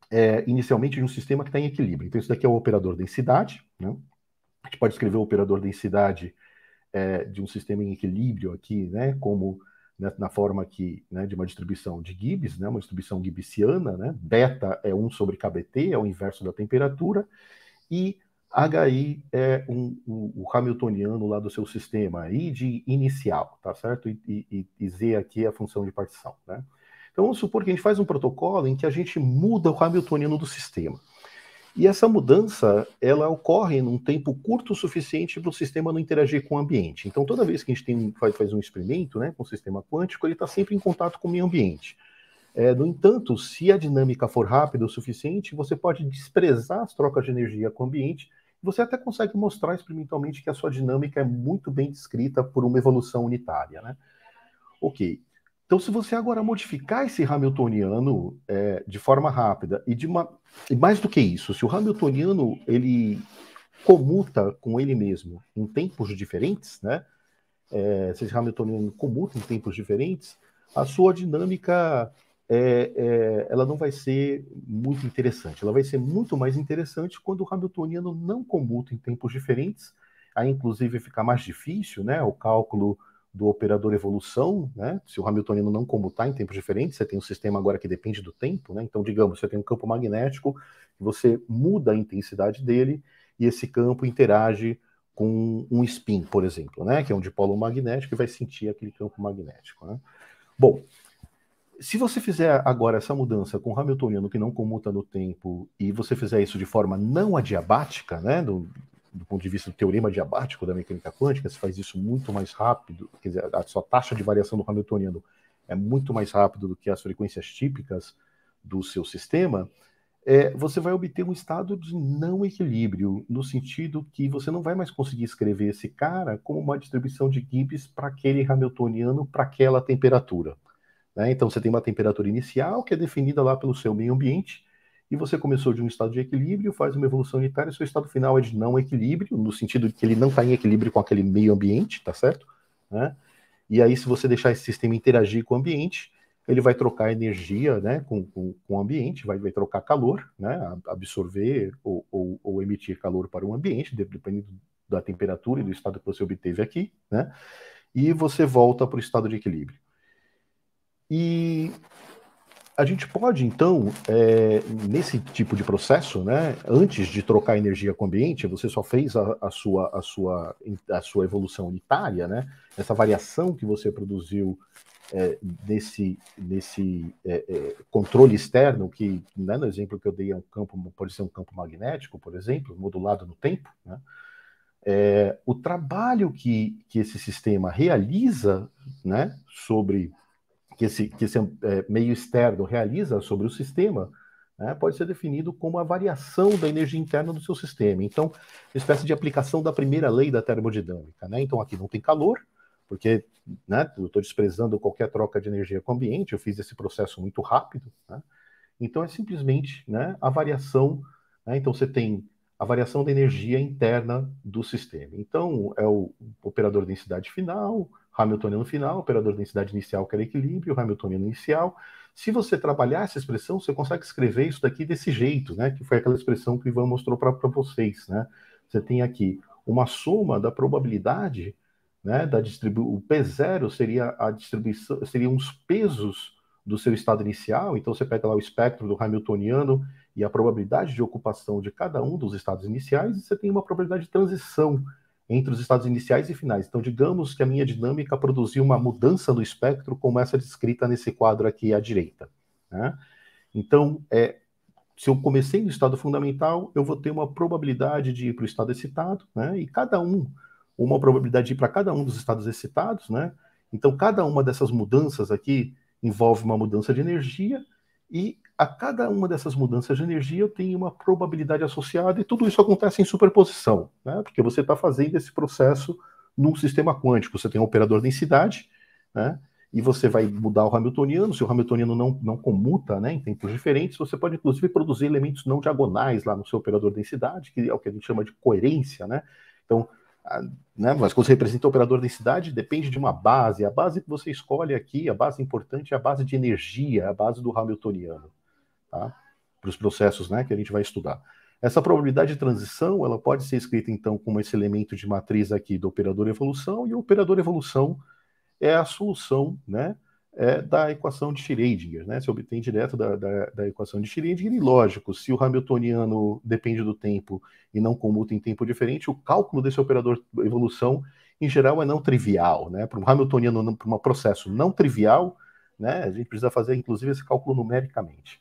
é, inicialmente de um sistema que está em equilíbrio. Então, isso daqui é o operador densidade. Né? A gente pode escrever o operador densidade é, de um sistema em equilíbrio aqui, né, como né, na forma aqui né, de uma distribuição de Gibbs, né, uma distribuição gibbsiana, né, beta é 1 sobre kBt, é o inverso da temperatura, e HI é um, o, o, hamiltoniano lá do seu sistema, I de inicial, tá certo? E, e, e, Z aqui é a função de partição, né? Então vamos supor que a gente faz um protocolo em que a gente muda o hamiltoniano do sistema. E essa mudança, ela ocorre num tempo curto o suficiente para o sistema não interagir com o ambiente. Então toda vez que a gente tem, faz, faz um experimento né, com o sistema quântico, ele está sempre em contato com o meio ambiente. É, no entanto, se a dinâmica for rápida o suficiente, você pode desprezar as trocas de energia com o ambiente você até consegue mostrar experimentalmente que a sua dinâmica é muito bem descrita por uma evolução unitária, né? Ok. Então, se você agora modificar esse Hamiltoniano é, de forma rápida e de uma e mais do que isso, se o Hamiltoniano ele comuta com ele mesmo em tempos diferentes, né? É, se esse Hamiltoniano comuta em tempos diferentes, a sua dinâmica é, é, ela não vai ser muito interessante. Ela vai ser muito mais interessante quando o Hamiltoniano não comuta em tempos diferentes. Aí, inclusive, fica mais difícil né, o cálculo do operador evolução, né? Se o Hamiltoniano não comutar em tempos diferentes, você tem um sistema agora que depende do tempo, né? Então, digamos, você tem um campo magnético, você muda a intensidade dele e esse campo interage com um spin, por exemplo, né? Que é um dipolo magnético e vai sentir aquele campo magnético. Né? Bom, se você fizer agora essa mudança com Hamiltoniano que não comuta no tempo e você fizer isso de forma não adiabática, né, do, do ponto de vista do teorema adiabático da mecânica quântica, você faz isso muito mais rápido, quer dizer, a sua taxa de variação do Hamiltoniano é muito mais rápido do que as frequências típicas do seu sistema, é, você vai obter um estado de não equilíbrio, no sentido que você não vai mais conseguir escrever esse cara como uma distribuição de Gibbs para aquele Hamiltoniano para aquela temperatura. Né? Então você tem uma temperatura inicial que é definida lá pelo seu meio ambiente, e você começou de um estado de equilíbrio, faz uma evolução unitária, e seu estado final é de não equilíbrio, no sentido de que ele não está em equilíbrio com aquele meio ambiente, tá certo? Né? E aí, se você deixar esse sistema interagir com o ambiente, ele vai trocar energia né, com, com, com o ambiente, vai, vai trocar calor, né, absorver ou, ou, ou emitir calor para o ambiente, dependendo da temperatura e do estado que você obteve aqui, né? E você volta para o estado de equilíbrio. E a gente pode, então, é, nesse tipo de processo, né, antes de trocar energia com o ambiente, você só fez a, a, sua, a, sua, a sua evolução unitária, né, essa variação que você produziu é, nesse, nesse é, é, controle externo, que né, no exemplo que eu dei é um campo, pode ser um campo magnético, por exemplo, modulado no tempo, né, é, o trabalho que, que esse sistema realiza né, sobre que esse, que esse é, meio externo realiza sobre o sistema né, pode ser definido como a variação da energia interna do seu sistema. Então, espécie de aplicação da primeira lei da termodinâmica. Né? Então, aqui não tem calor, porque né, eu estou desprezando qualquer troca de energia com o ambiente, eu fiz esse processo muito rápido. Né? Então, é simplesmente né, a variação. Né? Então, você tem a variação da energia interna do sistema. Então, é o operador densidade final, Hamiltoniano final, operador de densidade inicial, que era equilíbrio, Hamiltoniano inicial. Se você trabalhar essa expressão, você consegue escrever isso daqui desse jeito, né? Que foi aquela expressão que o Ivan mostrou para vocês, né? Você tem aqui uma soma da probabilidade, né? Da distribu o P0 seria a distribuição, seriam os pesos do seu estado inicial. Então você pega lá o espectro do Hamiltoniano e a probabilidade de ocupação de cada um dos estados iniciais, e você tem uma probabilidade de transição entre os estados iniciais e finais. Então, digamos que a minha dinâmica produziu uma mudança no espectro, como essa descrita nesse quadro aqui à direita. Né? Então, é, se eu comecei no estado fundamental, eu vou ter uma probabilidade de ir para o estado excitado, né? e cada um, uma probabilidade de ir para cada um dos estados excitados. Né? Então, cada uma dessas mudanças aqui envolve uma mudança de energia, e a cada uma dessas mudanças de energia eu tenho uma probabilidade associada e tudo isso acontece em superposição, né? porque você está fazendo esse processo num sistema quântico. Você tem um operador densidade, né? e você vai mudar o Hamiltoniano. Se o Hamiltoniano não, não comuta né, em tempos diferentes, você pode inclusive produzir elementos não diagonais lá no seu operador densidade, que é o que a gente chama de coerência. Né? Então, né, mas quando você representa o operador densidade, depende de uma base. A base que você escolhe aqui, a base importante é a base de energia, a base do Hamiltoniano, tá? para os processos né, que a gente vai estudar. Essa probabilidade de transição ela pode ser escrita então como esse elemento de matriz aqui do operador evolução, e o operador evolução é a solução, né, é, da equação de Schrödinger, né? Se obtém direto da, da, da, equação de Schrödinger, e lógico, se o Hamiltoniano depende do tempo e não comuta em tempo diferente, o cálculo desse operador evolução, em geral, é não trivial, né? Para um Hamiltoniano, para um processo não trivial, né? A gente precisa fazer, inclusive, esse cálculo numericamente.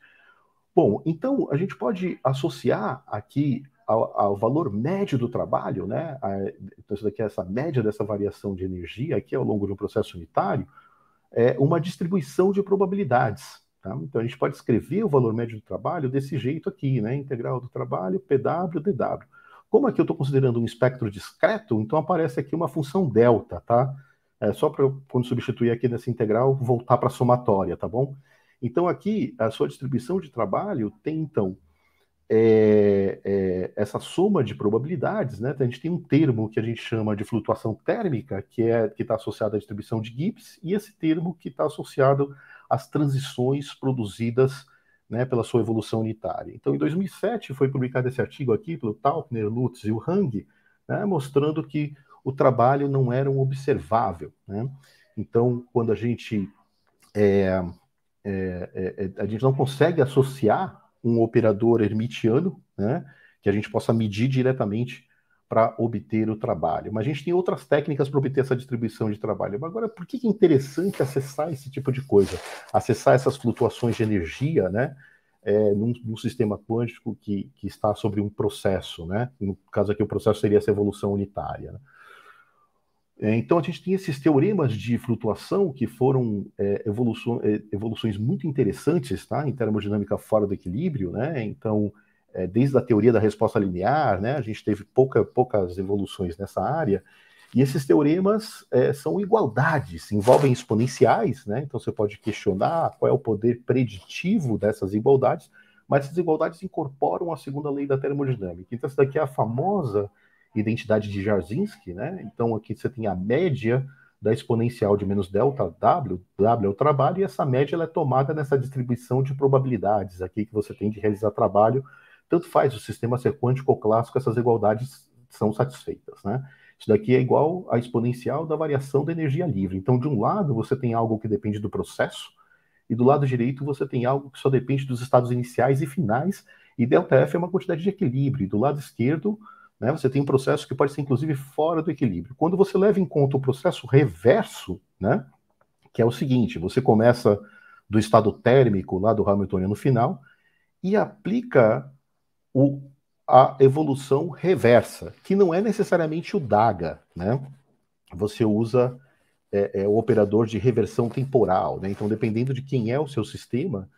Bom, então a gente pode associar aqui ao, ao valor médio do trabalho, né? A, então, isso daqui é essa média dessa variação de energia aqui ao longo de um processo unitário é, uma distribuição de probabilidades. Tá? Então a gente pode escrever o valor médio do trabalho desse jeito aqui, né? Integral do trabalho, PW, DW. Como aqui eu estou considerando um espectro discreto, então aparece aqui uma função delta, tá? É só para quando substituir aqui nessa integral, voltar para a somatória, tá bom? Então aqui a sua distribuição de trabalho tem então é, é, essa soma de probabilidades, né? A gente tem um termo que a gente chama de flutuação térmica, que é que está associado à distribuição de Gibbs, e esse termo que está associado às transições produzidas né, pela sua evolução unitária. Então, em 2007 foi publicado esse artigo aqui pelo Taubner, Lutz e o Hang, né, mostrando que o trabalho não era um observável. Né? Então, quando a gente é, é, é, a gente não consegue associar um operador hermitiano, né, que a gente possa medir diretamente para obter o trabalho. Mas a gente tem outras técnicas para obter essa distribuição de trabalho. Mas agora, por que é interessante acessar esse tipo de coisa? Acessar essas flutuações de energia, né? É, num, num, sistema quântico que, que está sobre um processo, né? No caso aqui, o processo seria essa evolução unitária. Né? É, então, a gente tem esses teoremas de flutuação que foram é, é, evoluções muito interessantes tá, em termodinâmica fora do equilíbrio. Né? Então, é, desde a teoria da resposta linear, né, a gente teve pouca, poucas evoluções nessa área. E esses teoremas é, são igualdades, envolvem exponenciais, né? então você pode questionar qual é o poder preditivo dessas igualdades, mas essas igualdades incorporam a segunda lei da termodinâmica. Então, essa daqui é a famosa identidade de Jarzynski, né? Então aqui você tem a média da exponencial de menos delta W, W é o trabalho, e essa média ela é tomada nessa distribuição de probabilidades aqui que você tem de realizar trabalho. Tanto faz o sistema ser quântico ou clássico, essas igualdades são satisfeitas, né? Isso daqui é igual à exponencial da variação da energia livre. Então, de um lado, você tem algo que depende do processo, e do lado direito, você tem algo que só depende dos estados iniciais e finais, e ΔF é uma quantidade de equilíbrio. E do lado esquerdo, né? Você tem um processo que pode ser, inclusive, fora do equilíbrio. Quando você leva em conta o processo reverso, né? que é o seguinte: você começa do estado térmico lá do Hamiltoniano final e aplica o, a evolução reversa, que não é necessariamente o DAGA. Né? Você usa é, é, o operador de reversão temporal. Né? Então, dependendo de quem é o seu sistema,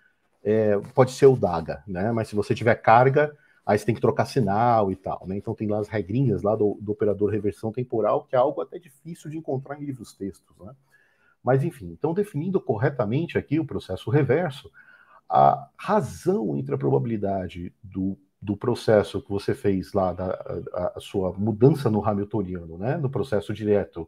é, pode ser o DAGA. Né? Mas se você tiver carga aí você tem que trocar sinal e tal, né? Então tem lá as regrinhas lá do, do operador reversão temporal, que é algo até difícil de encontrar em livros textos, né? Mas enfim, então definindo corretamente aqui o processo reverso, a razão entre a probabilidade do, do processo que você fez lá, da a, a sua mudança no Hamiltoniano, né? No processo direto,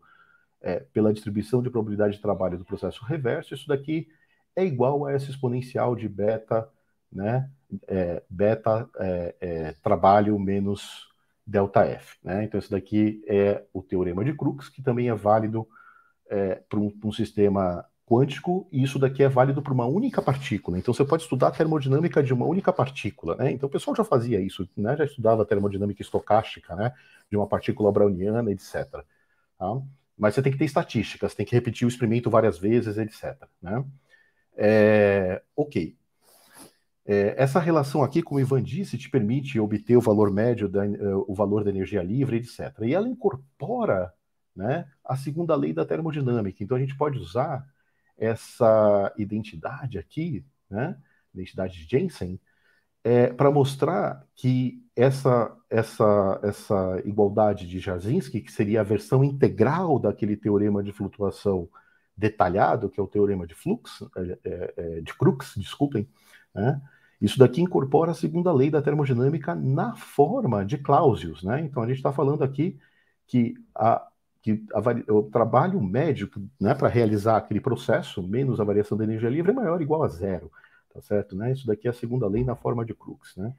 é, pela distribuição de probabilidade de trabalho do processo reverso, isso daqui é igual a essa exponencial de beta, né? É, beta é, é, trabalho menos delta F. Né? Então, esse daqui é o teorema de Crookes, que também é válido é, para um, um, sistema quântico, e isso daqui é válido para uma única partícula. Então, você pode estudar a termodinâmica de uma única partícula. Né? Então, o pessoal já fazia isso, né? já estudava termodinâmica estocástica né? de uma partícula browniana, etc. Tá? Mas você tem que ter estatísticas, tem que repetir o experimento várias vezes, etc. Né? É, ok. É, essa relação aqui, como Ivan disse, te permite obter o valor médio, da, uh, o valor da energia livre, etc. E ela incorpora né, a segunda lei da termodinâmica. Então a gente pode usar essa identidade aqui, né, identidade de Jensen, é, para mostrar que essa, essa, essa igualdade de Jarzynski, que seria a versão integral daquele teorema de flutuação detalhado, que é o teorema de Flux, é, é, é de Crookes, desculpem, né? Isso daqui incorpora a segunda lei da termodinâmica na forma de Clausius, né? Então a gente está falando aqui que, a, que a, o trabalho médio né, para realizar aquele processo, menos a variação da energia livre, é maior ou igual a zero, tá certo? Né? Isso daqui é a segunda lei na forma de Crookes, né?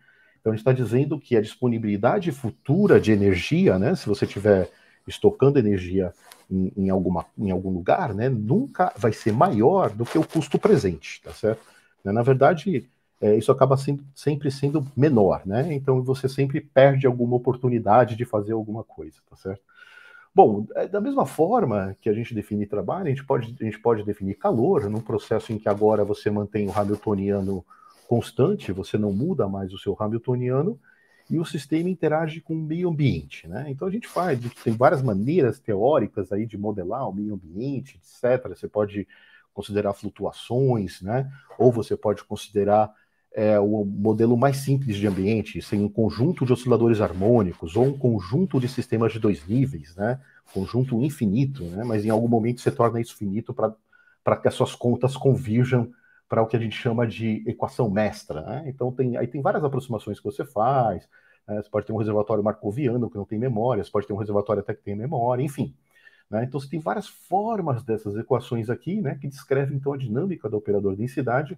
Então a gente está dizendo que a disponibilidade futura de energia, né, se você tiver estocando energia em, em, alguma, em algum lugar, né, nunca vai ser maior do que o custo presente, tá certo? Né, na verdade, é, isso acaba sendo, sempre sendo menor, né? Então você sempre perde alguma oportunidade de fazer alguma coisa, tá certo? Bom, é, da mesma forma que a gente define trabalho, a gente pode, a gente pode definir calor num processo em que agora você mantém o Hamiltoniano constante, você não muda mais o seu Hamiltoniano, e o sistema interage com o meio ambiente, né? Então a gente faz, tem várias maneiras teóricas aí de modelar o meio ambiente, etc. Você pode considerar flutuações, né? Ou você pode considerar é, o modelo mais simples de ambiente, sem um conjunto de osciladores harmônicos ou um conjunto de sistemas de dois níveis, né? Conjunto infinito, né? Mas em algum momento você torna isso finito para que as suas contas convirjam para o que a gente chama de equação mestra. Né? Então, tem, aí tem várias aproximações que você faz. Né? Você pode ter um reservatório marcoviano que não tem memória, você pode ter um reservatório até que tem memória, enfim. Né? Então, você tem várias formas dessas equações aqui, né, que descrevem então a dinâmica do operador densidade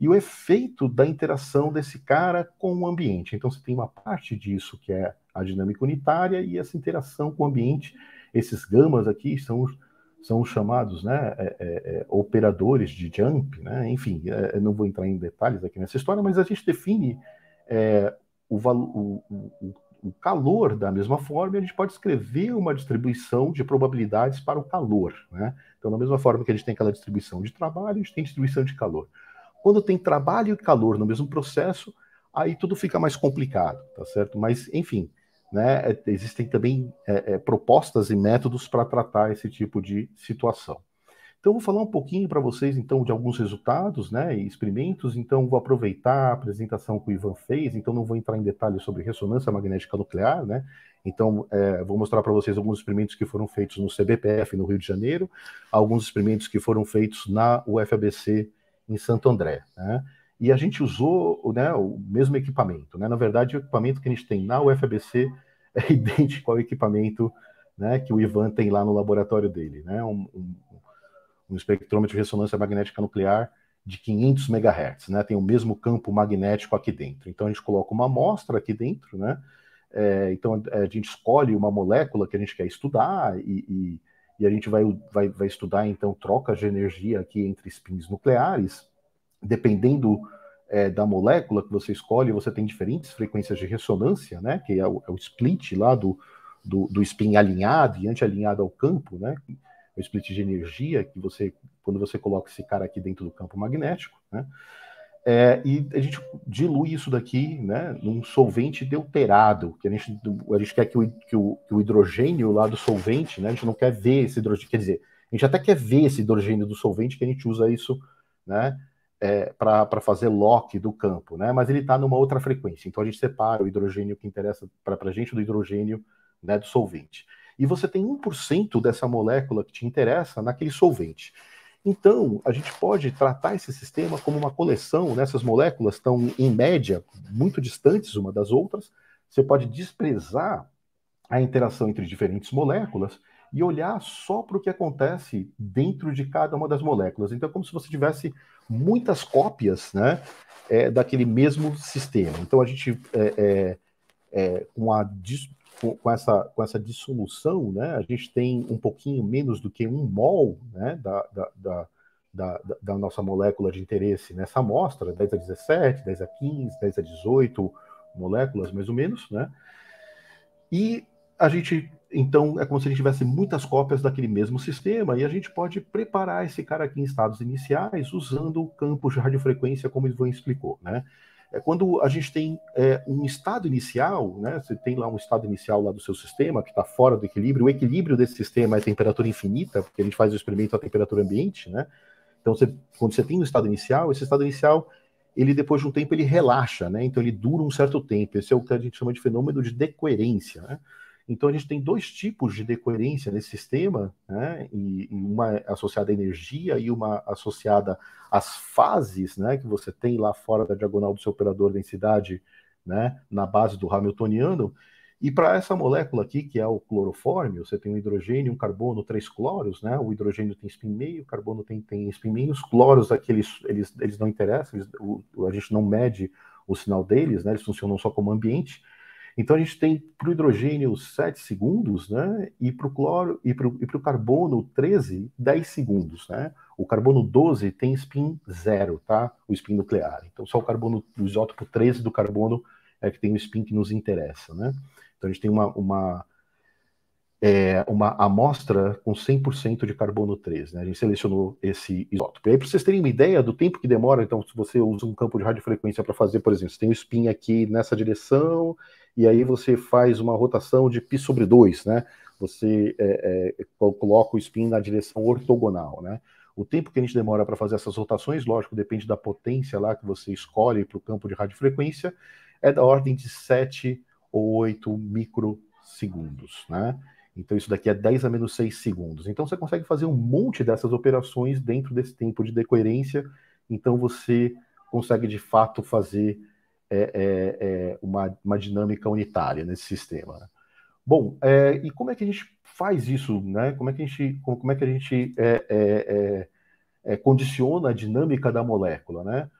e o efeito da interação desse cara com o ambiente. Então, você tem uma parte disso que é a dinâmica unitária e essa interação com o ambiente. Esses gamas aqui são são os chamados né, é, é, é, operadores de jump, né? enfim, é, não vou entrar em detalhes aqui nessa história, mas a gente define é, o, o, o, o, calor da mesma forma e a gente pode escrever uma distribuição de probabilidades para o calor. Né? Então, da mesma forma que a gente tem aquela distribuição de trabalho, a gente tem distribuição de calor. Quando tem trabalho e calor no mesmo processo, aí tudo fica mais complicado, tá certo? Mas, enfim, né, é, existem também é, é, propostas e métodos para tratar esse tipo de situação. Então, vou falar um pouquinho para vocês, então, de alguns resultados né, e experimentos. Então, vou aproveitar a apresentação que o Ivan fez, então não vou entrar em detalhes sobre ressonância magnética nuclear, né? Então, é, vou mostrar para vocês alguns experimentos que foram feitos no CBPF, no Rio de Janeiro, alguns experimentos que foram feitos na UFABC, em Santo André, né? E a gente usou né, o mesmo equipamento. Né? Na verdade, o equipamento que a gente tem na UFABC é idêntico ao equipamento né, que o Ivan tem lá no laboratório dele, né? Um, um, um, espectrômetro de ressonância magnética nuclear de 500 MHz, né? Tem o mesmo campo magnético aqui dentro. Então a gente coloca uma amostra aqui dentro, né? É, então a gente escolhe uma molécula que a gente quer estudar e, e, e a gente vai, vai, vai estudar então trocas de energia aqui entre spins nucleares, dependendo é, da molécula que você escolhe, você tem diferentes frequências de ressonância, né? Que é o, é o split lá do, do, do, spin alinhado e anti-alinhado ao campo, né? O split de energia que você, quando você coloca esse cara aqui dentro do campo magnético, né? É, e a gente dilui isso daqui, né, num solvente deuterado, que a gente, a gente quer que o, que, o, que o hidrogênio lá do solvente, né, a gente não quer ver esse hidrogênio, quer dizer, a gente até quer ver esse hidrogênio do solvente, que a gente usa isso, né, é, para fazer lock do campo, né? Mas ele está numa outra frequência. Então a gente separa o hidrogênio que interessa para a gente do hidrogênio né, do solvente. E você tem 1% dessa molécula que te interessa naquele solvente. Então, a gente pode tratar esse sistema como uma coleção, né? essas moléculas estão, em média, muito distantes uma das outras. Você pode desprezar a interação entre diferentes moléculas e olhar só para o que acontece dentro de cada uma das moléculas. Então, é como se você tivesse muitas cópias né, é, daquele mesmo sistema. Então, a gente, é, é, é com, a, com, essa, com essa dissolução, né, a gente tem um pouquinho menos do que um mol né, da, da, da da, nossa molécula de interesse nessa amostra, 10 a 17, 10 a 15, 10 a 18 moléculas, mais ou menos, né? E a gente então, é como se a gente tivesse muitas cópias daquele mesmo sistema e a gente pode preparar esse cara aqui em estados iniciais usando o campo de radiofrequência, como o Ivan explicou, né? É quando a gente tem é, um estado inicial, né? Você tem lá um estado inicial lá do seu sistema que está fora do equilíbrio. O equilíbrio desse sistema é temperatura infinita, porque a gente faz o experimento à temperatura ambiente, né? Então, você, quando você tem um estado inicial, esse estado inicial ele depois de um tempo ele relaxa, né? Então ele dura um certo tempo. Esse é o que a gente chama de fenômeno de decoerência, né? Então a gente tem dois tipos de decoerência nesse sistema, né? e, e uma associada à energia e uma associada às fases né? que você tem lá fora da diagonal do seu operador densidade, né? na base do Hamiltoniano. E para essa molécula aqui, que é o clorofórmio, você tem um hidrogênio, um carbono, três cloros, né? O hidrogênio tem spin meio, o carbono tem, tem spin meio, os cloros aqui, eles, eles, eles não interessam, eles, o, a gente não mede o sinal deles, né? Eles funcionam só como ambiente. Então a gente tem para o hidrogênio 7 segundos, né? E para o cloro e para o carbono 13, 10 segundos, né? O carbono 12 tem spin zero, tá? O spin nuclear. Então só o carbono, o isótopo 13 do carbono é que tem o spin que nos interessa, né? Então a gente tem uma, uma é, uma amostra com 100% de carbono 3. Né? A gente selecionou esse isótopo. E aí, para vocês terem uma ideia do tempo que demora, então, se você usa um campo de radiofrequência para fazer, por exemplo, você tem o spin aqui nessa direção, e aí você faz uma rotação de π sobre 2, né? Você é, é, coloca o spin na direção ortogonal, né? O tempo que a gente demora para fazer essas rotações, lógico, depende da potência lá que você escolhe para o campo de radiofrequência, é da ordem de 7 ou 8 microsegundos, né? Então, isso daqui é 10 a menos 6 segundos. Então, você consegue fazer um monte dessas operações dentro desse tempo de decoerência. Então, você consegue, de fato, fazer é, é, é, uma, uma, dinâmica unitária nesse sistema. Né? Bom, é, e como é que a gente faz isso? Né? Como é que a gente, como é que a gente é, condiciona a dinâmica da molécula? Né?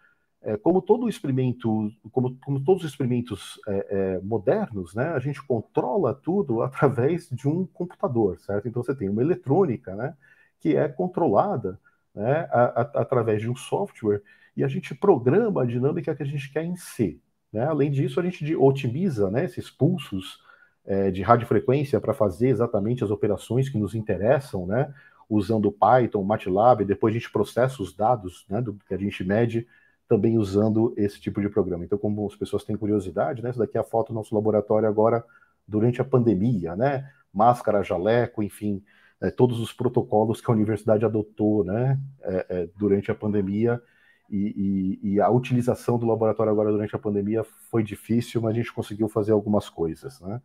Como todo experimento, como, como todos os experimentos é, é, modernos, né, a gente controla tudo através de um computador, certo? Então você tem uma eletrônica, né, que é controlada né, a, a, através de um software e a gente programa a dinâmica que a gente quer em C. Né? Além disso, a gente otimiza né, esses pulsos é, de radiofrequência para fazer exatamente as operações que nos interessam, né? Usando Python, MATLAB, depois a gente processa os dados né, do que a gente mede também usando esse tipo de programa. Então, como as pessoas têm curiosidade, né? Daqui é a foto do nosso laboratório agora durante a pandemia, né? Máscara, jaleco, enfim, é, todos os protocolos que a universidade adotou, né? É, é, durante a pandemia e, e, e, a utilização do laboratório agora durante a pandemia foi difícil, mas a gente conseguiu fazer algumas coisas, né?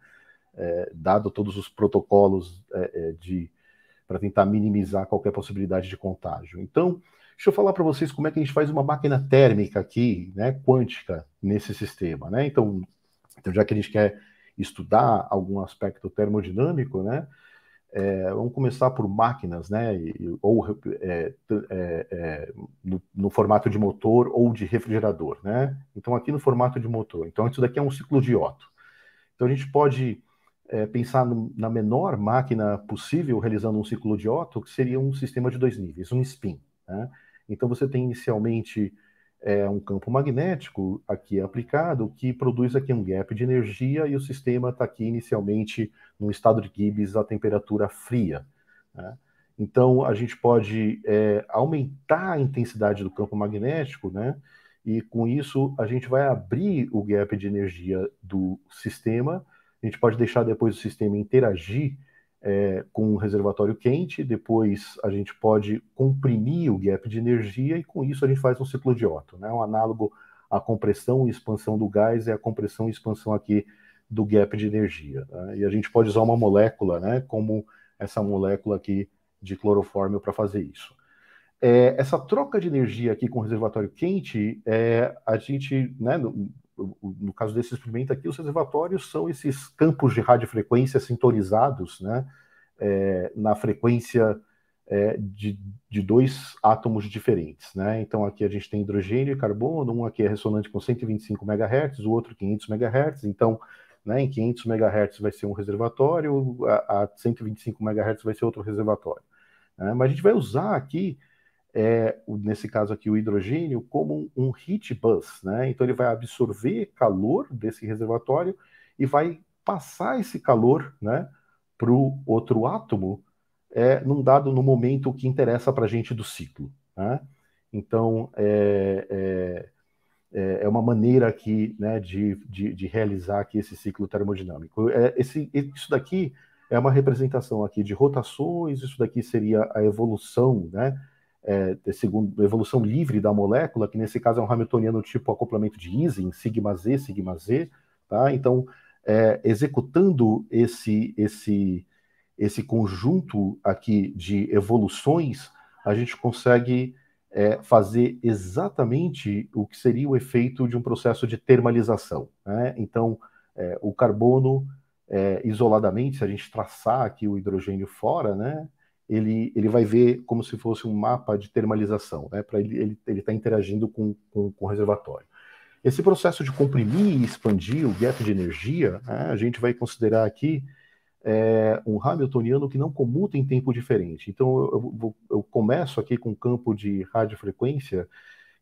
É, dado todos os protocolos é, é, de para tentar minimizar qualquer possibilidade de contágio. Então, Deixa eu falar para vocês como é que a gente faz uma máquina térmica aqui, né, quântica, nesse sistema, né? Então, então já que a gente quer estudar algum aspecto termodinâmico, né, é, vamos começar por máquinas, né, ou é, é, é, no, no, formato de motor ou de refrigerador, né? Então aqui no formato de motor. Então isso daqui é um ciclo de Otto. Então a gente pode é, pensar no, na menor máquina possível realizando um ciclo de Otto, que seria um sistema de dois níveis, um spin. Né? Então você tem inicialmente é, um campo magnético aqui aplicado que produz aqui um gap de energia e o sistema está aqui inicialmente no estado de Gibbs a temperatura fria. Né? Então a gente pode é, aumentar a intensidade do campo magnético, né? E com isso a gente vai abrir o gap de energia do sistema. A gente pode deixar depois o sistema interagir é, com um reservatório quente, depois a gente pode comprimir o gap de energia e com isso a gente faz um ciclo de Otto, né? Um análogo à compressão e expansão do gás é a compressão e expansão aqui do gap de energia. Né? E a gente pode usar uma molécula, né, como essa molécula aqui de clorofórmio para fazer isso. É, essa troca de energia aqui com o reservatório quente, é, a gente, né, no, caso desse experimento aqui, os reservatórios são esses campos de radiofrequência sintonizados né, é, na frequência é, de, de, dois átomos diferentes. Né? Então, aqui a gente tem hidrogênio e carbono, um aqui é ressonante com 125 MHz, o outro 500 MHz. Então, né, em 500 MHz vai ser um reservatório, a, a 125 MHz vai ser outro reservatório. Né? Mas a gente vai usar aqui é, nesse caso aqui, o hidrogênio, como um heat bus, né? Então ele vai absorver calor desse reservatório e vai passar esse calor, né, para o outro átomo, é, num dado no momento que interessa para a gente do ciclo. Né? Então é, é, é, é, uma maneira aqui, né, de, de, de, realizar aqui esse ciclo termodinâmico. É, esse, isso daqui é uma representação aqui de rotações. Isso daqui seria a evolução, né? É, segundo evolução livre da molécula, que nesse caso é um hamiltoniano tipo acoplamento de Ising, sigma Z, sigma Z, tá? Então, é, executando esse, esse, esse conjunto aqui de evoluções, a gente consegue é, fazer exatamente o que seria o efeito de um processo de termalização. Né? Então, é, o carbono, é, isoladamente, se a gente traçar aqui o hidrogênio fora, né, ele, ele vai ver como se fosse um mapa de termalização, né? Para ele ele está interagindo com, com, com, o reservatório. Esse processo de comprimir e expandir o gap de energia, né, a gente vai considerar aqui é, um Hamiltoniano que não comuta em tempo diferente. Então, eu, eu, eu começo aqui com um campo de radiofrequência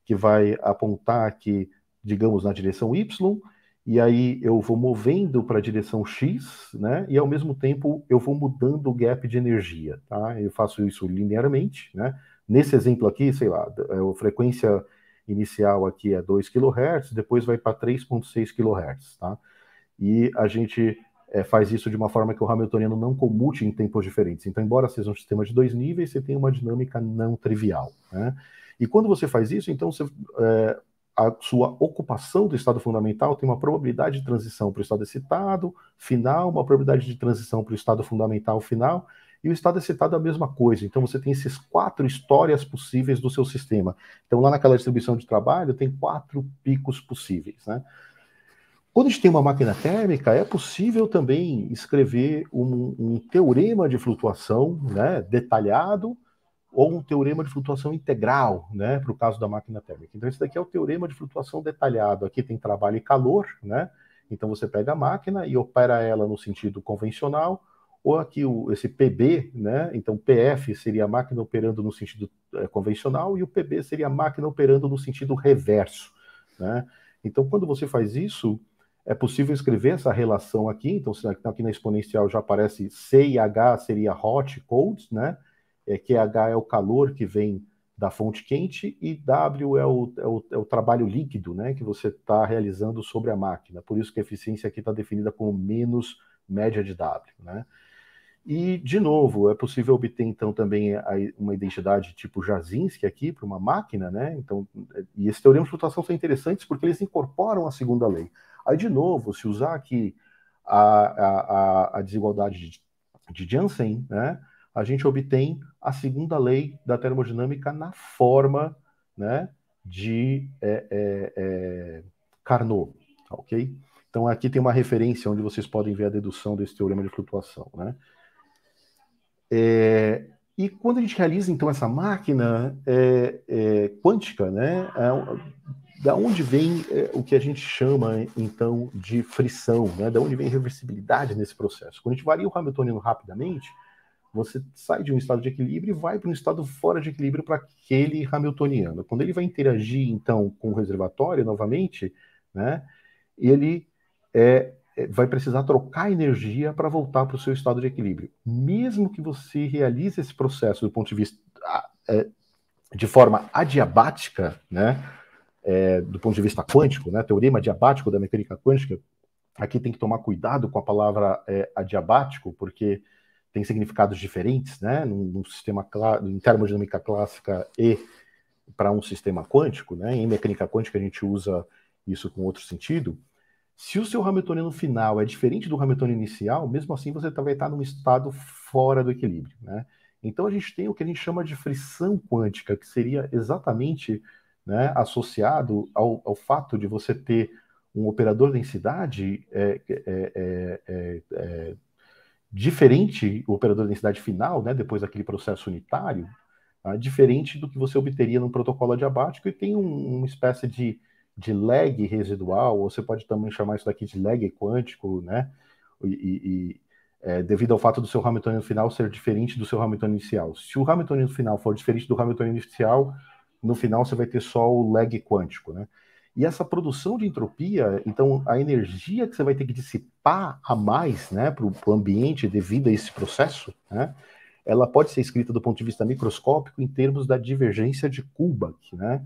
que vai apontar aqui, digamos, na direção Y, e aí eu vou movendo para a direção X, né? E ao mesmo tempo eu vou mudando o gap de energia, tá? Eu faço isso linearmente, né? Nesse exemplo aqui, sei lá, a frequência inicial aqui é 2 kHz, depois vai para 3.6 kHz, tá? E a gente é, faz isso de uma forma que o Hamiltoniano não comute em tempos diferentes. Então, embora seja um sistema de dois níveis, você tem uma dinâmica não trivial, né? E quando você faz isso, então você, é, a sua ocupação do estado fundamental tem uma probabilidade de transição para o estado excitado final, uma probabilidade de transição para o estado fundamental final, e o estado excitado é a mesma coisa. Então você tem esses quatro histórias possíveis do seu sistema. Então lá naquela distribuição de trabalho tem quatro picos possíveis, né? Quando a gente tem uma máquina térmica, é possível também escrever um, um teorema de flutuação né, detalhado, ou um teorema de flutuação integral, né, para o caso da máquina térmica. Então, esse daqui é o teorema de flutuação detalhado. Aqui tem trabalho e calor, né? Então, você pega a máquina e opera ela no sentido convencional, ou aqui o, esse PB, né? Então, PF seria a máquina operando no sentido é, convencional e o PB seria a máquina operando no sentido reverso, né? Então, quando você faz isso, é possível escrever essa relação aqui. Então, aqui na exponencial já aparece C e H seria hot cold, né? É, QH é o calor que vem da fonte quente e W é o, é o, é o trabalho líquido né, que você está realizando sobre a máquina. Por isso que a eficiência aqui está definida como menos média de W. Né? E, de novo, é possível obter, então, também uma identidade tipo Jasinski aqui para uma máquina, né? Então, e esse teorema de flutuação são interessantes porque eles incorporam a segunda lei. Aí, de novo, se usar aqui a, a, a desigualdade de, de Jansen, né? A gente obtém a segunda lei da termodinâmica na forma né, de é, é, é, Carnot, tá ok? Então aqui tem uma referência onde vocês podem ver a dedução desse teorema de flutuação, né? É, e quando a gente realiza então essa máquina é, é, quântica, né, da onde vem o que a gente chama então de frição, né? Da onde vem reversibilidade nesse processo? Quando a gente varia o Hamiltoniano rapidamente, você sai de um estado de equilíbrio e vai para um estado fora de equilíbrio para aquele hamiltoniano. Quando ele vai interagir, então, com o reservatório novamente, né, ele é, é vai precisar trocar energia para voltar para o seu estado de equilíbrio. Mesmo que você realize esse processo do ponto de vista é, de forma adiabática, né, é, do ponto de vista quântico, né, teorema adiabático da mecânica quântica, aqui tem que tomar cuidado com a palavra é, adiabático, porque tem significados diferentes, né, num, num sistema em termodinâmica clássica e para um sistema quântico, né, em mecânica quântica a gente usa isso com outro sentido. Se o seu Hamiltoniano final é diferente do Hamiltoniano inicial, mesmo assim você vai estar num estado fora do equilíbrio, né? Então a gente tem o que a gente chama de frição quântica, que seria exatamente né, associado ao, ao fato de você ter um operador densidade é, é, é, é diferente o operador de densidade final, né, depois daquele processo unitário, tá, diferente do que você obteria no protocolo adiabático e tem um, uma espécie de, de lag residual, ou você pode também chamar isso daqui de lag quântico, né, e, e é, devido ao fato do seu Hamiltoniano final ser diferente do seu Hamiltoniano inicial. Se o Hamiltoniano final for diferente do Hamiltoniano inicial, no final você vai ter só o lag quântico, né? E essa produção de entropia, então a energia que você vai ter que dissipar a mais né, para o ambiente devido a esse processo, né, ela pode ser escrita do ponto de vista microscópico em termos da divergência de Kullback. Né?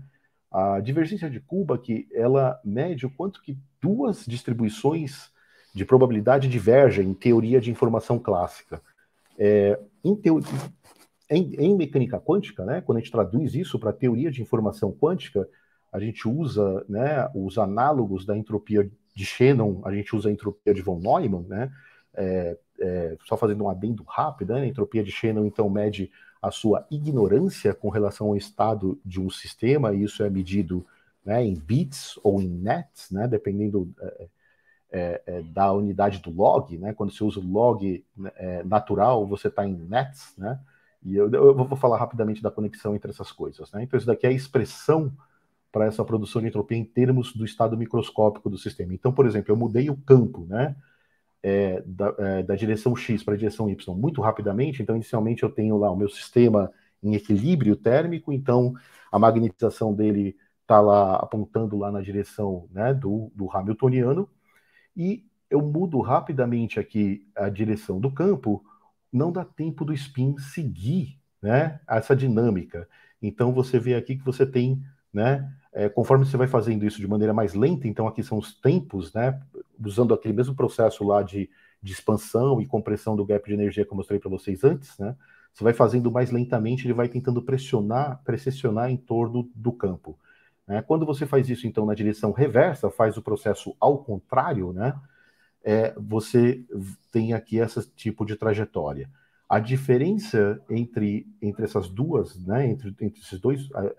A divergência de Kullback, ela mede o quanto que duas distribuições de probabilidade divergem em teoria de informação clássica. É, em, em, em mecânica quântica, né, quando a gente traduz isso para teoria de informação quântica, a gente usa né, os análogos da entropia de Shannon, a gente usa a entropia de von Neumann, né? É, é, só fazendo um adendo rápido, né? a entropia de Shannon então mede a sua ignorância com relação ao estado de um sistema, e isso é medido né, em bits ou em nets, né, dependendo é, é, é da unidade do log. Né, quando você usa o log né, é, natural, você está em nets. Né, e eu, eu, vou falar rapidamente da conexão entre essas coisas. Né, então, isso daqui é a expressão para essa produção de entropia em termos do estado microscópico do sistema. Então, por exemplo, eu mudei o campo, né? É, da, é, da, direção X para a direção Y muito rapidamente, então inicialmente eu tenho lá o meu sistema em equilíbrio térmico, então a magnetização dele está lá apontando lá na direção né, do, do Hamiltoniano, e eu mudo rapidamente aqui a direção do campo, não dá tempo do spin seguir né, essa dinâmica. Então você vê aqui que você tem, né, é, conforme você vai fazendo isso de maneira mais lenta, então aqui são os tempos, né, usando aquele mesmo processo lá de, de expansão e compressão do gap de energia que eu mostrei para vocês antes, né, você vai fazendo mais lentamente, ele vai tentando pressionar, pressionar em torno do campo. Né? Quando você faz isso, então, na direção reversa, faz o processo ao contrário, né? É, você tem aqui esse tipo de trajetória. A diferença entre, entre essas duas, né, entre, entre esses dois, a, a,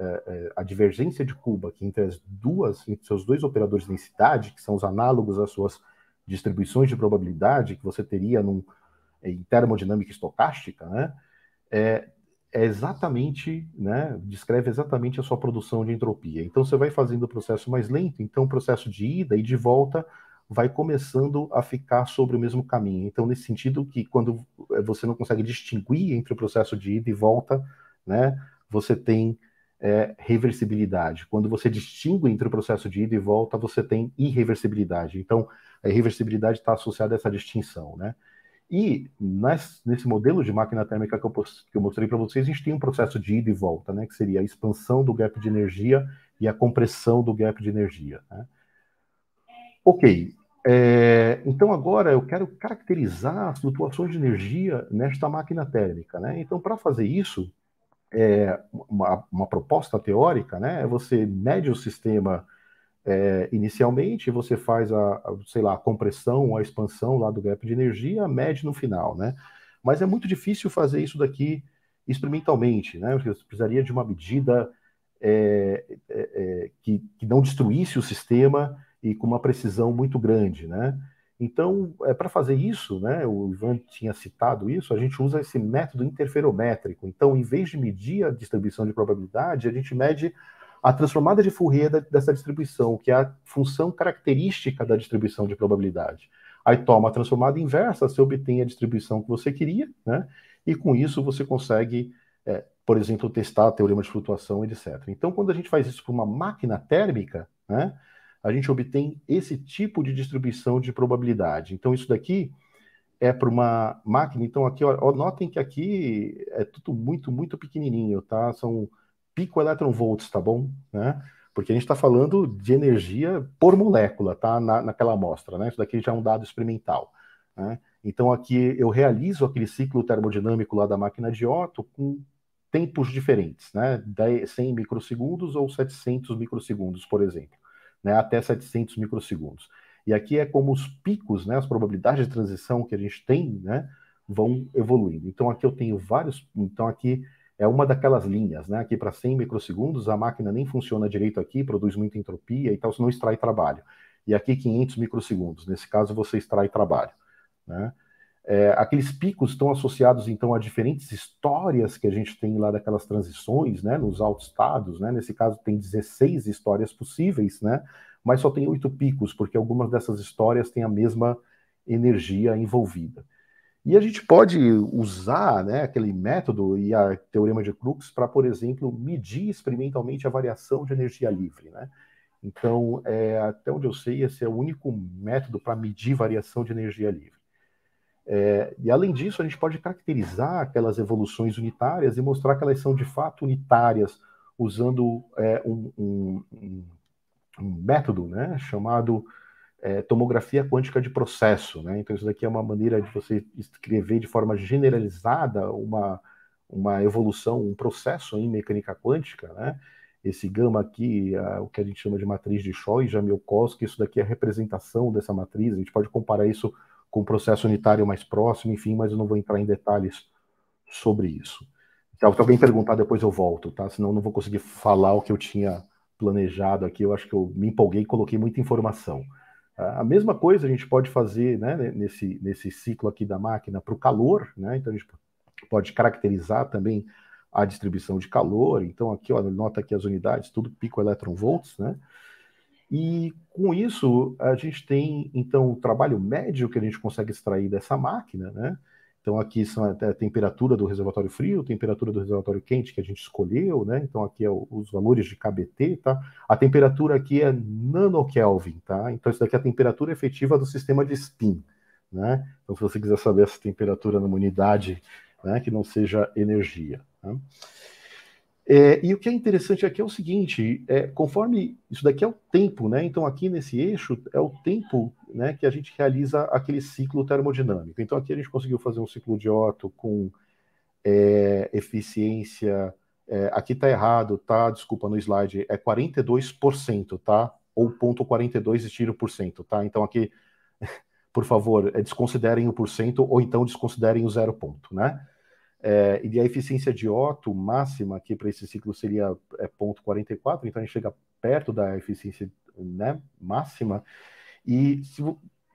a, divergência de Cuba, que entre as duas, entre seus dois operadores de densidade, que são os análogos às suas distribuições de probabilidade que você teria num, em termodinâmica estocástica, né, é, é exatamente, né, descreve exatamente a sua produção de entropia. Então você vai fazendo o processo mais lento, então o processo de ida e de volta vai começando a ficar sobre o mesmo caminho. Então nesse sentido que quando eh, você não consegue distinguir entre o processo de ida e volta, né, você tem é, reversibilidade. Quando você distingue entre o processo de ida e volta, você tem irreversibilidade. Então a irreversibilidade está associada a essa distinção, né? E nesse modelo de máquina térmica que eu, que eu mostrei para vocês, a gente tem um processo de ida e volta, né, que seria a expansão do gap de energia e a compressão do gap de energia. Né? Ok, é, então agora eu quero caracterizar as flutuações de energia nesta máquina térmica. Né? Então, para fazer isso, é, uma, uma, proposta teórica né, é você mede o sistema é, inicialmente, você faz a, a, sei lá, a compressão, a expansão lá do gap de energia, mede no final, né? Mas é muito difícil fazer isso daqui experimentalmente, né? Você precisaria de uma medida é, é, que, que não destruísse o sistema e com uma precisão muito grande, né? Então, é, para fazer isso, né, o Ivan tinha citado isso, a gente usa esse método interferométrico. Então, em vez de medir a distribuição de probabilidade, a gente mede a transformada de Fourier dessa distribuição, que é a função característica da distribuição de probabilidade. Aí toma a transformada inversa, você obtém a distribuição que você queria, né? E com isso você consegue, é, por exemplo, testar teorema de flutuação, etc. Então, quando a gente faz isso para uma máquina térmica, né? A gente obtém esse tipo de distribuição de probabilidade. Então, isso daqui é para uma máquina. Então, aqui, ó, notem que aqui é tudo muito, muito pequenininho, tá? São pico volts, tá bom? Né? Porque a gente está falando de energia por molécula, tá? Na, naquela amostra, né? Isso daqui já é um dado experimental. Né? Então aqui eu realizo aquele ciclo termodinâmico lá da máquina de Otto com tempos diferentes, né? 100 microsegundos ou 700 microsegundos, por exemplo, né? Até 700 microsegundos. E aqui é como os picos, né? As probabilidades de transição que a gente tem, né? Vão evoluindo. Então aqui eu tenho vários. Então aqui é uma daquelas linhas, né? Aqui para 100 microsegundos, a máquina nem funciona direito aqui, produz muita entropia e tal, não extrai trabalho. E aqui 500 microsegundos, nesse caso você extrai trabalho, né? É, aqueles picos estão associados então a diferentes histórias que a gente tem lá daquelas transições, né, nos altos estados, né? Nesse caso tem 16 histórias possíveis, né? Mas só tem oito picos, porque algumas dessas histórias têm a mesma energia envolvida. E a gente pode usar né, aquele método e a teorema de Crookes para, por exemplo, medir experimentalmente a variação de energia livre. Né? Então, é, até onde eu sei, esse é o único método para medir variação de energia livre. É, e além disso, a gente pode caracterizar aquelas evoluções unitárias e mostrar que elas são de fato unitárias, usando é, um, um, um, método né, chamado é, tomografia quântica de processo. Né? Então, isso daqui é uma maneira de você escrever de forma generalizada uma, uma evolução, um processo em mecânica quântica. Né? Esse gama aqui, a, o que a gente chama de matriz de Choi, Minkowski, isso daqui é a representação dessa matriz. A gente pode comparar isso com o processo unitário mais próximo, enfim, mas eu não vou entrar em detalhes sobre isso. Se alguém perguntar, depois eu volto, tá? Senão eu não vou conseguir falar o que eu tinha planejado aqui. Eu acho que eu me empolguei e coloquei muita informação. A mesma coisa a gente pode fazer né, nesse, nesse ciclo aqui da máquina para o calor, né? Então a gente pode caracterizar também a distribuição de calor. Então, aqui, ó, nota aqui as unidades, tudo pico volts, né? E com isso, a gente tem, então, o trabalho médio que a gente consegue extrair dessa máquina, né? Então, aqui são a, temperatura do reservatório frio, temperatura do reservatório quente que a gente escolheu, né? Então, aqui é o, os valores de KBT, tá? A temperatura aqui é nanokelvin, tá? Então, isso daqui é a temperatura efetiva do sistema de spin, né? Então, se você quiser saber essa temperatura numa unidade né, que não seja energia. Tá? É, e o que é interessante aqui é o seguinte: é, conforme isso daqui é o tempo, né? Então, aqui nesse eixo é o tempo né, que a gente realiza aquele ciclo termodinâmico. Então, aqui a gente conseguiu fazer um ciclo de Otto com é, eficiência. É, aqui está errado, tá? Desculpa no slide, é 42%, tá? Ou ponto 42 estiro por cento, tá? Então, aqui, por favor, é, desconsiderem o porcento ou então desconsiderem o zero ponto, né? É, e a eficiência de Otto máxima aqui para esse ciclo seria é, 0,44, então a gente chega perto da eficiência né, máxima. E se,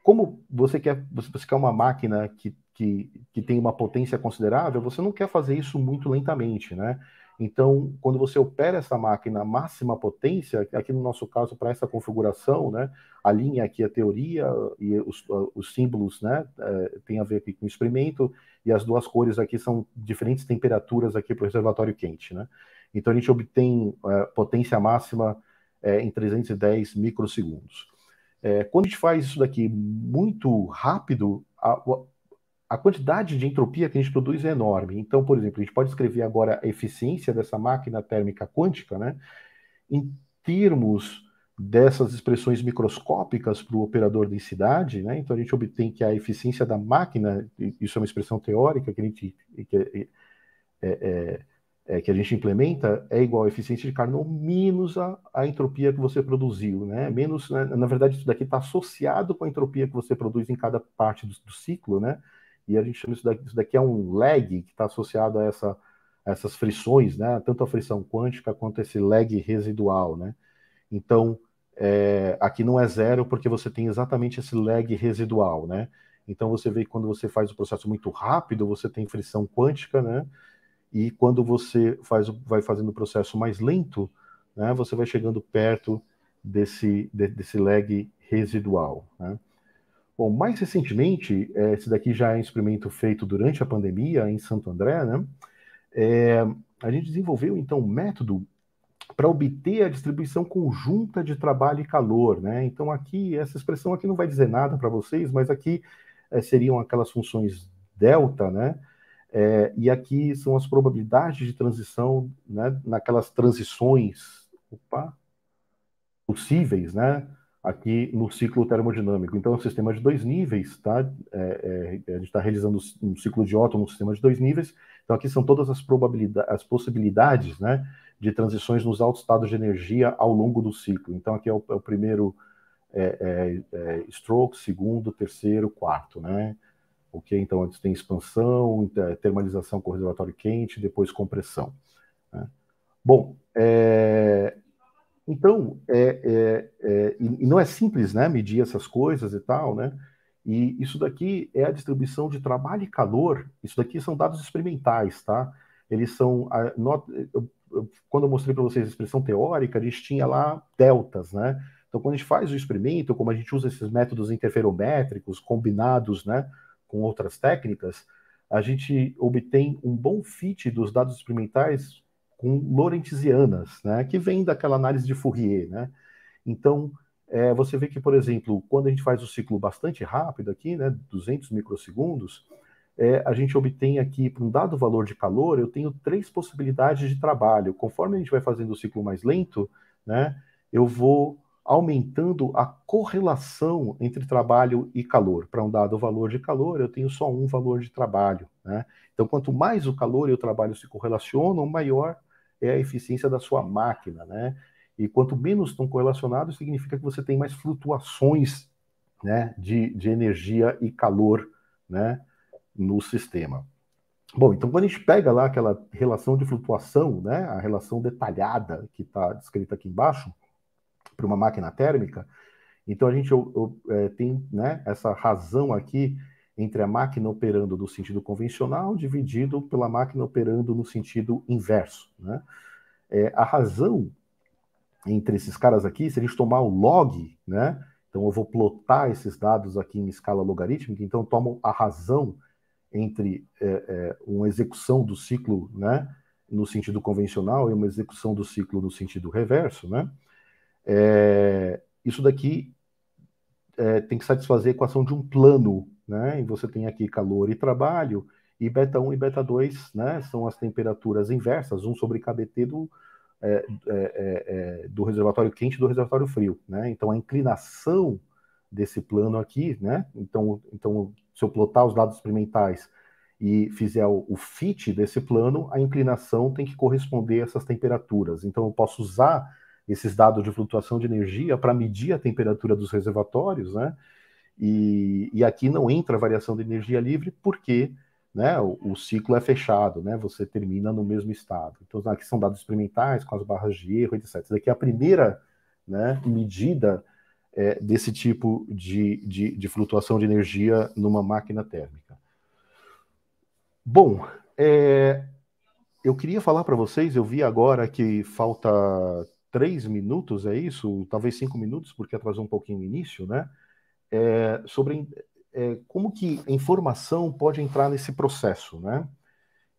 como você quer, você quer uma máquina que, que, que tem uma potência considerável, você não quer fazer isso muito lentamente, né? Então, quando você opera essa máquina máxima potência, aqui no nosso caso, para essa configuração, né, a linha aqui, a teoria e os, os símbolos, né, é, tem a ver aqui com o experimento, e as duas cores aqui são diferentes temperaturas aqui para o reservatório quente, né. Então, a gente obtém é, potência máxima é, em 310 microsegundos. É, quando a gente faz isso daqui muito rápido, a, a quantidade de entropia que a gente produz é enorme. Então, por exemplo, a gente pode escrever agora a eficiência dessa máquina térmica quântica, né, em termos dessas expressões microscópicas para o operador densidade, né? Então a gente obtém que a eficiência da máquina, isso é uma expressão teórica que a gente que, é, é, é, que a gente implementa, é igual a eficiência de Carnot menos a, a entropia que você produziu, né? Menos, né? na verdade, isso daqui está associado com a entropia que você produz em cada parte do, do ciclo, né? E a gente chama isso daqui, isso daqui é um lag que está associado a, essa, a essas frições, né? Tanto a frição quântica quanto esse lag residual, né? Então, é, aqui não é zero porque você tem exatamente esse lag residual, né? Então você vê que quando você faz o processo muito rápido, você tem frição quântica, né? E quando você faz, vai fazendo o processo mais lento, né? Você vai chegando perto desse, de, desse lag residual, né? Bom, mais recentemente, é, esse daqui já é um experimento feito durante a pandemia em Santo André, né? É, a gente desenvolveu então um método para obter a distribuição conjunta de trabalho e calor, né? Então aqui essa expressão aqui não vai dizer nada para vocês, mas aqui é, seriam aquelas funções delta, né? É, e aqui são as probabilidades de transição, né? Naquelas transições, opa, possíveis, né? Aqui no ciclo termodinâmico. Então, é um sistema de dois níveis, tá? É, é, a gente está realizando um ciclo de Otto num sistema de dois níveis. Então, aqui são todas as probabilidades, as possibilidades, né, de transições nos altos estados de energia ao longo do ciclo. Então, aqui é o, é o primeiro é, é, é stroke, segundo, terceiro, quarto, né? Ok, então antes tem expansão, termalização com reservatório quente, depois compressão. Né? Bom, é, então, é, é, é, e não é simples né, medir essas coisas e tal, né? E isso daqui é a distribuição de trabalho e calor. Isso daqui são dados experimentais, tá? Eles são. A, not, eu, eu, quando eu mostrei para vocês a expressão teórica, a gente tinha lá deltas, né? Então, quando a gente faz o experimento, como a gente usa esses métodos interferométricos combinados, né, com outras técnicas, a gente obtém um bom fit dos dados experimentais com lorentzianas, né, que vem daquela análise de Fourier, né? Então, é, você vê que, por exemplo, quando a gente faz o ciclo bastante rápido aqui, né, 200 microsegundos, é, a gente obtém aqui, para um dado valor de calor, eu tenho três possibilidades de trabalho. Conforme a gente vai fazendo o ciclo mais lento, né, eu vou aumentando a correlação entre trabalho e calor. Para um dado valor de calor, eu tenho só um valor de trabalho. Né? Então, quanto mais o calor e o trabalho se correlacionam, maior é a eficiência da sua máquina, né? E quanto menos estão correlacionados, significa que você tem mais flutuações né, de, de energia e calor né, no sistema. Bom, então quando a gente pega lá aquela relação de flutuação, né, a relação detalhada que está descrita aqui embaixo, para uma máquina térmica, então a gente eu, eu, é, tem né, essa razão aqui entre a máquina operando no sentido convencional dividido pela máquina operando no sentido inverso. Né? É, a razão entre esses caras aqui, se a gente tomar o log, né? Então eu vou plotar esses dados aqui em escala logarítmica, então tomo a razão entre é, é, uma execução do ciclo, né? No sentido convencional e uma execução do ciclo no sentido reverso, né? É, isso daqui é, tem que satisfazer a equação de um plano, né? E você tem aqui calor e trabalho, e beta 1 e beta 2, né? São as temperaturas inversas, 1 sobre KBT do, é, é, é, do reservatório quente e do reservatório frio, né? Então a inclinação desse plano aqui, né? Então, então se eu plotar os dados experimentais e fizer o, o fit desse plano, a inclinação tem que corresponder a essas temperaturas. Então eu posso usar esses dados de flutuação de energia para medir a temperatura dos reservatórios, né? E, e aqui não entra a variação de energia livre, porque né, o, o, ciclo é fechado, né, você termina no mesmo estado. Então, aqui são dados experimentais com as barras de erro, etc. Isso daqui é a primeira né, medida é, desse tipo de, de, de, flutuação de energia numa máquina térmica. Bom, é, eu queria falar para vocês, eu vi agora que falta três minutos, é isso? Talvez cinco minutos, porque atrasou um pouquinho o início, né? É, sobre é, como que a informação pode entrar nesse processo, né?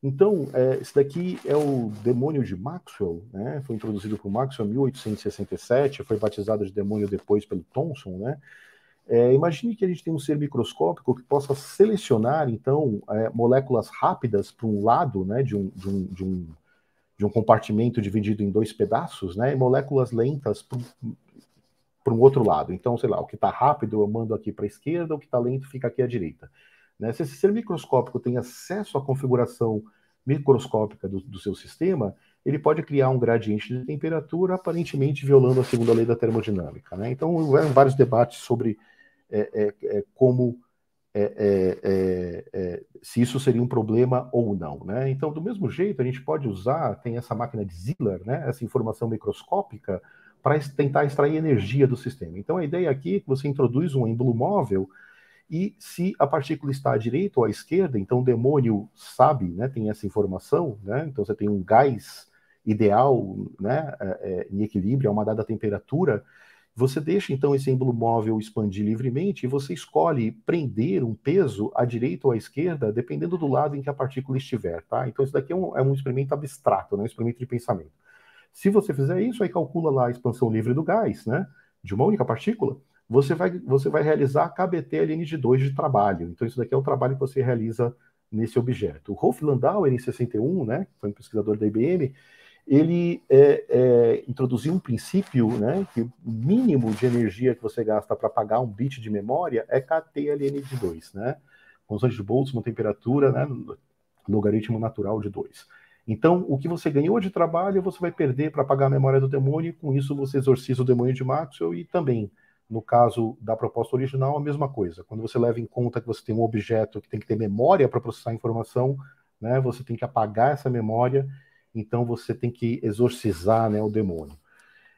Então, é, esse daqui é o demônio de Maxwell, né? Foi introduzido por Maxwell em 1867, foi batizado de demônio depois pelo Thomson, né? É, imagine que a gente tem um ser microscópico que possa selecionar, então, é, moléculas rápidas para um lado, né, de um, de, um, de, um, de um compartimento dividido em dois pedaços, né, e moléculas lentas para um outro lado. Então, sei lá, o que está rápido eu mando aqui para a esquerda, o que está lento fica aqui à direita. Né? Se esse ser microscópico tem acesso à configuração microscópica do, do, seu sistema, ele pode criar um gradiente de temperatura aparentemente violando a segunda lei da termodinâmica. Né? Então, vários debates sobre é, é, é, como é, é, é, se isso seria um problema ou não. Né? Então, do mesmo jeito, a gente pode usar, tem essa máquina de Ziller, né? essa informação microscópica, para tentar extrair energia do sistema. Então a ideia aqui é que você introduz um êmbolo móvel e se a partícula está à direita ou à esquerda, então o demônio sabe, né, tem essa informação, né, então você tem um gás ideal, né, é, é, em equilíbrio a uma dada temperatura, você deixa então esse êmbolo móvel expandir livremente e você escolhe prender um peso à direita ou à esquerda, dependendo do lado em que a partícula estiver, tá? Então isso daqui é um, é um experimento abstrato, né, um experimento de pensamento. Se você fizer isso, aí calcula lá a expansão livre do gás, né? De uma única partícula, você vai, você vai realizar KBT LN de 2 de trabalho. Então, isso daqui é o trabalho que você realiza nesse objeto. O Rolf Landau, em 61, né, foi um pesquisador da IBM, ele é, é, introduziu um princípio né, que o mínimo de energia que você gasta para pagar um bit de memória é KTLN de 2, né? Constante de Boltzmann, temperatura, né, logaritmo natural de 2. Então, o que você ganhou de trabalho, você vai perder para pagar a memória do demônio, e com isso você exorciza o demônio de Maxwell e também, no caso da proposta original, a mesma coisa. Quando você leva em conta que você tem um objeto que tem que ter memória para processar a informação, né, você tem que apagar essa memória, então você tem que exorcizar né, o demônio.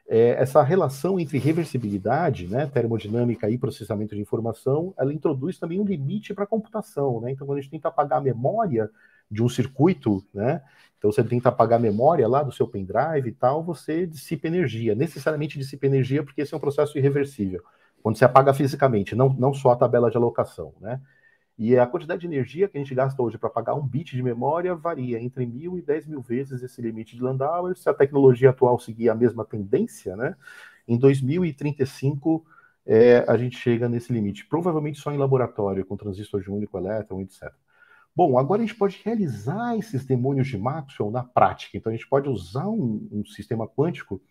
É, essa relação entre reversibilidade, né, termodinâmica e processamento de informação, ela introduz também um limite para a computação. Né? Então, quando a gente tenta apagar a memória de um circuito, né, então você tenta apagar a memória lá do seu pendrive e tal, você dissipa energia. Necessariamente dissipa energia porque esse é um processo irreversível. Quando você apaga fisicamente, não, não só a tabela de alocação, né? E a quantidade de energia que a gente gasta hoje para pagar um bit de memória varia entre mil e dez mil vezes esse limite de Landauer. Se a tecnologia atual seguir a mesma tendência, né? Em 2035 é, a gente chega nesse limite, provavelmente só em laboratório, com transistor de único elétron, etc. Bom, agora a gente pode realizar esses demônios de Maxwell na prática. Então a gente pode usar um, um sistema quântico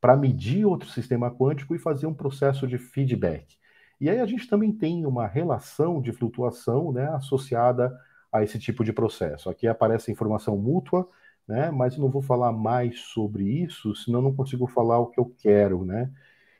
para medir outro sistema quântico e fazer um processo de feedback. E aí a gente também tem uma relação de flutuação né, associada a esse tipo de processo. Aqui aparece a informação mútua, né, mas eu não vou falar mais sobre isso, senão não consigo falar o que eu quero. Né?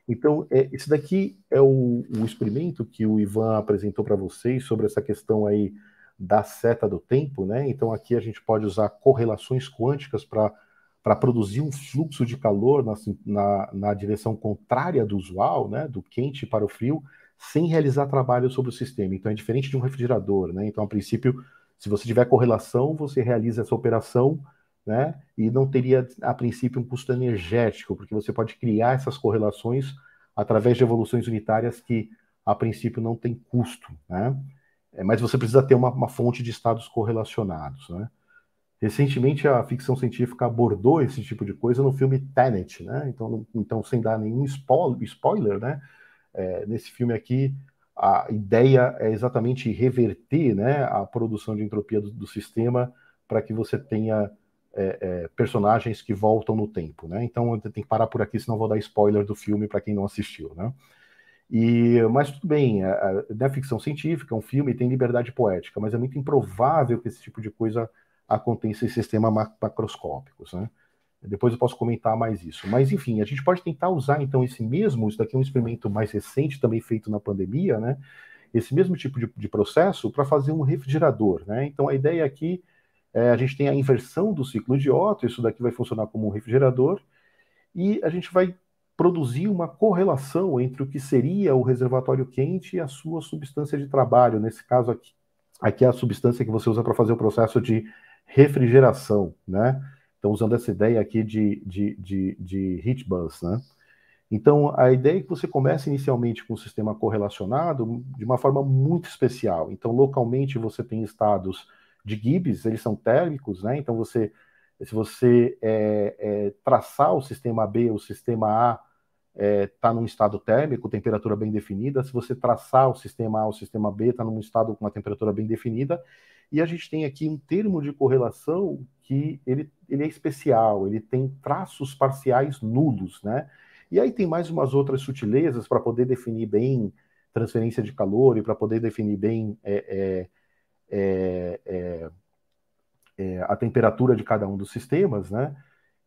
Então, é, esse daqui é o, o experimento que o Ivan apresentou para vocês sobre essa questão aí da seta do tempo, né? Então aqui a gente pode usar correlações quânticas para produzir um fluxo de calor na, na, na, direção contrária do usual, né? Do quente para o frio, sem realizar trabalho sobre o sistema. Então é diferente de um refrigerador, né? Então, a princípio, se você tiver correlação, você realiza essa operação, né? E não teria, a princípio, um custo energético, porque você pode criar essas correlações através de evoluções unitárias que, a princípio, não tem custo, né? É, mas você precisa ter uma, uma fonte de estados correlacionados, né? Recentemente, a ficção científica abordou esse tipo de coisa no filme Tenet, né? Então, então sem dar nenhum spoiler, né? É, nesse filme aqui, a ideia é exatamente reverter né, a produção de entropia do, do sistema para que você tenha é, é, personagens que voltam no tempo. Né? Então, eu tenho que parar por aqui, senão vou dar spoiler do filme para quem não assistiu. Né? E, mas tudo bem, é, é, ficção científica, é um filme, tem liberdade poética, mas é muito improvável que esse tipo de coisa aconteça em sistemas macroscópicos. Né? Depois eu posso comentar mais isso. Mas, enfim, a gente pode tentar usar, então, esse mesmo, isso daqui é um experimento mais recente, também feito na pandemia, né? Esse mesmo tipo de, de processo para fazer um refrigerador, né? Então, a ideia aqui é a gente tem a inversão do ciclo de Otto, isso daqui vai funcionar como um refrigerador, e a gente vai produzir uma correlação entre o que seria o reservatório quente e a sua substância de trabalho. Nesse caso aqui, aqui é a substância que você usa para fazer o processo de refrigeração, né? Então, usando essa ideia aqui de, de, de, de heat bus, né? Então, a ideia é que você comece inicialmente com um sistema correlacionado de uma forma muito especial. Então, localmente você tem estados de Gibbs, eles são térmicos, né? Então, você, se você é, é, traçar o sistema B, o sistema A está é, tá num estado térmico, temperatura bem definida. Se você traçar o sistema A, o sistema B está num estado com uma temperatura bem definida. E a gente tem aqui um termo de correlação que ele, ele é especial, ele tem traços parciais nulos, né? E aí tem mais umas outras sutilezas para poder definir bem transferência de calor e para poder definir bem é, é, é, é, a temperatura de cada um dos sistemas, né?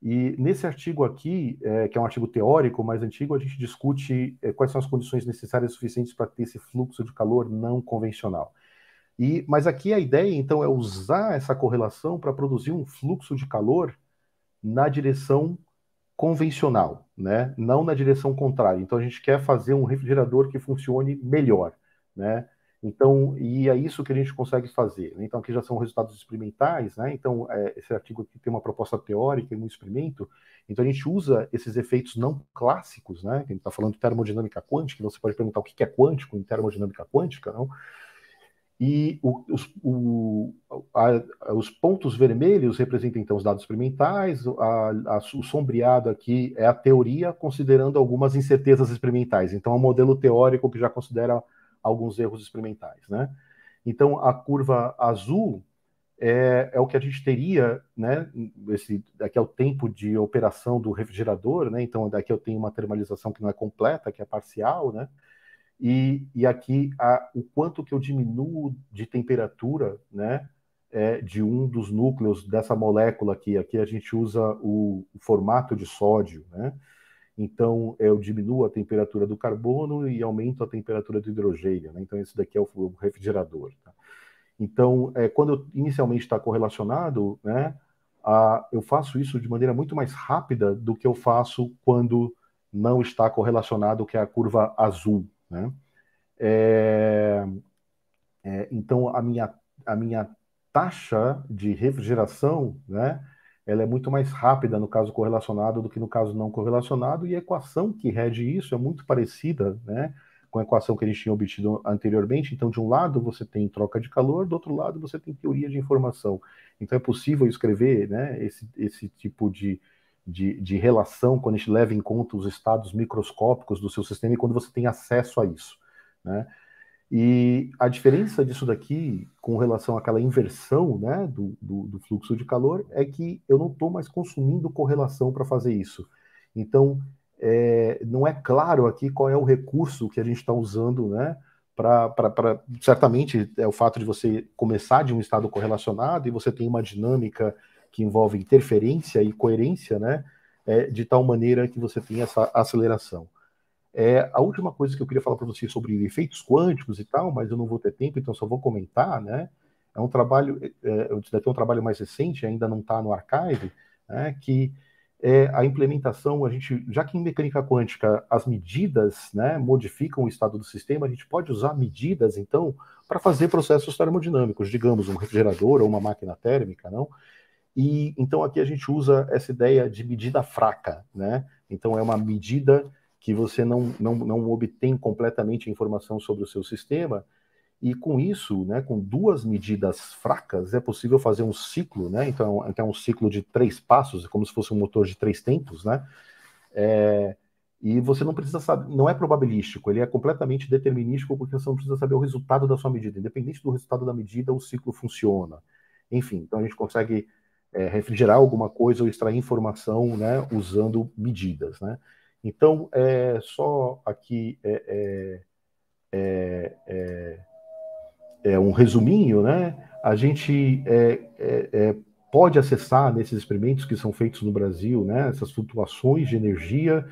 E nesse artigo aqui, é, que é um artigo teórico mais antigo, a gente discute é, quais são as condições necessárias e suficientes para ter esse fluxo de calor não convencional. E, mas aqui a ideia, então, é usar essa correlação para produzir um fluxo de calor na direção convencional, né? não na direção contrária. Então, a gente quer fazer um refrigerador que funcione melhor. Né? Então, e é isso que a gente consegue fazer. Né? Então, aqui já são resultados experimentais, né? Então, é, esse artigo aqui tem uma proposta teórica e um experimento. Então, a gente usa esses efeitos não clássicos, né? A gente está falando de termodinâmica quântica, você pode perguntar o que é quântico em termodinâmica quântica, não? E o, os, o, a, os, pontos vermelhos representam então os dados experimentais, a, o sombreado aqui é a teoria, considerando algumas incertezas experimentais. Então, é um modelo teórico que já considera alguns erros experimentais. Né? Então, a curva azul é, é, o que a gente teria, né? Esse, daqui é o tempo de operação do refrigerador, né? Então, daqui eu tenho uma termalização que não é completa, que é parcial, né? E, e aqui a, o quanto que eu diminuo de temperatura, né, é, de um dos núcleos dessa molécula aqui. Aqui a gente usa o, o formato de sódio, né? Então eu diminuo a temperatura do carbono e aumento a temperatura do hidrogênio. Né? Então esse daqui é o refrigerador. Tá? Então é, quando inicialmente está correlacionado, né, a, eu faço isso de maneira muito mais rápida do que eu faço quando não está correlacionado, que é a curva azul. Né? É, é, então, a minha, a minha taxa de refrigeração, né, ela é muito mais rápida no caso correlacionado do que no caso não correlacionado, e a equação que rege isso é muito parecida né, com a equação que a gente tinha obtido anteriormente. Então, de um lado você tem troca de calor, do outro lado você tem teoria de informação. Então, é possível escrever né, esse, esse tipo de, de, de relação quando a gente leva em conta os estados microscópicos do seu sistema e quando você tem acesso a isso. Né? E a diferença disso daqui com relação àquela inversão né, do, do, do fluxo de calor é que eu não estou mais consumindo correlação para fazer isso. Então, é, não é claro aqui qual é o recurso que a gente está usando, né? Para certamente é o fato de você começar de um estado correlacionado e você tem uma dinâmica que envolve interferência e coerência, né? É, de tal maneira que você tem essa aceleração. É, a última coisa que eu queria falar para você sobre efeitos quânticos e tal, mas eu não vou ter tempo, então só vou comentar, né? É um trabalho, é, é um trabalho mais recente, ainda não está no archive, né? Que é a implementação, a gente, já que em mecânica quântica as medidas né, modificam o estado do sistema, a gente pode usar medidas, então, para fazer processos termodinâmicos, digamos, um refrigerador ou uma máquina térmica, não? E então aqui a gente usa essa ideia de medida fraca, né? Então é uma medida que você não, não, não obtém completamente informação sobre o seu sistema, e com isso, né, com duas medidas fracas, é possível fazer um ciclo, né? Então, é um ciclo de três passos, como se fosse um motor de três tempos, né? É, e você não precisa saber, não é probabilístico, ele é completamente determinístico, porque você não precisa saber o resultado da sua medida. Independente do resultado da medida, o ciclo funciona. Enfim, então a gente consegue é, refrigerar alguma coisa ou extrair informação, né, usando medidas, né? Então, é só aqui é, é, é, é é, um resuminho, né? A gente é, é, pode acessar nesses experimentos que são feitos no Brasil, né? Essas flutuações de energia,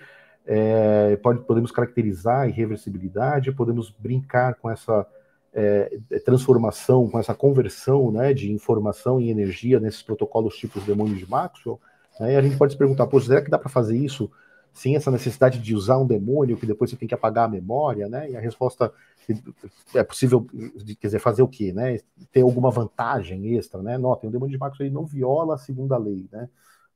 pode, podemos caracterizar a irreversibilidade, podemos brincar com essa transformação, com essa conversão, né? De informação em energia nesses protocolos tipos demônio de Maxwell. Né? E a gente pode se perguntar, pô, será que dá para fazer isso? Sem essa necessidade de usar um demônio que depois você tem que apagar a memória, né? E a resposta é possível, quer dizer, fazer o quê, né? Ter alguma vantagem extra, né? Notem, o demônio de Marcos ele não viola a segunda lei, né?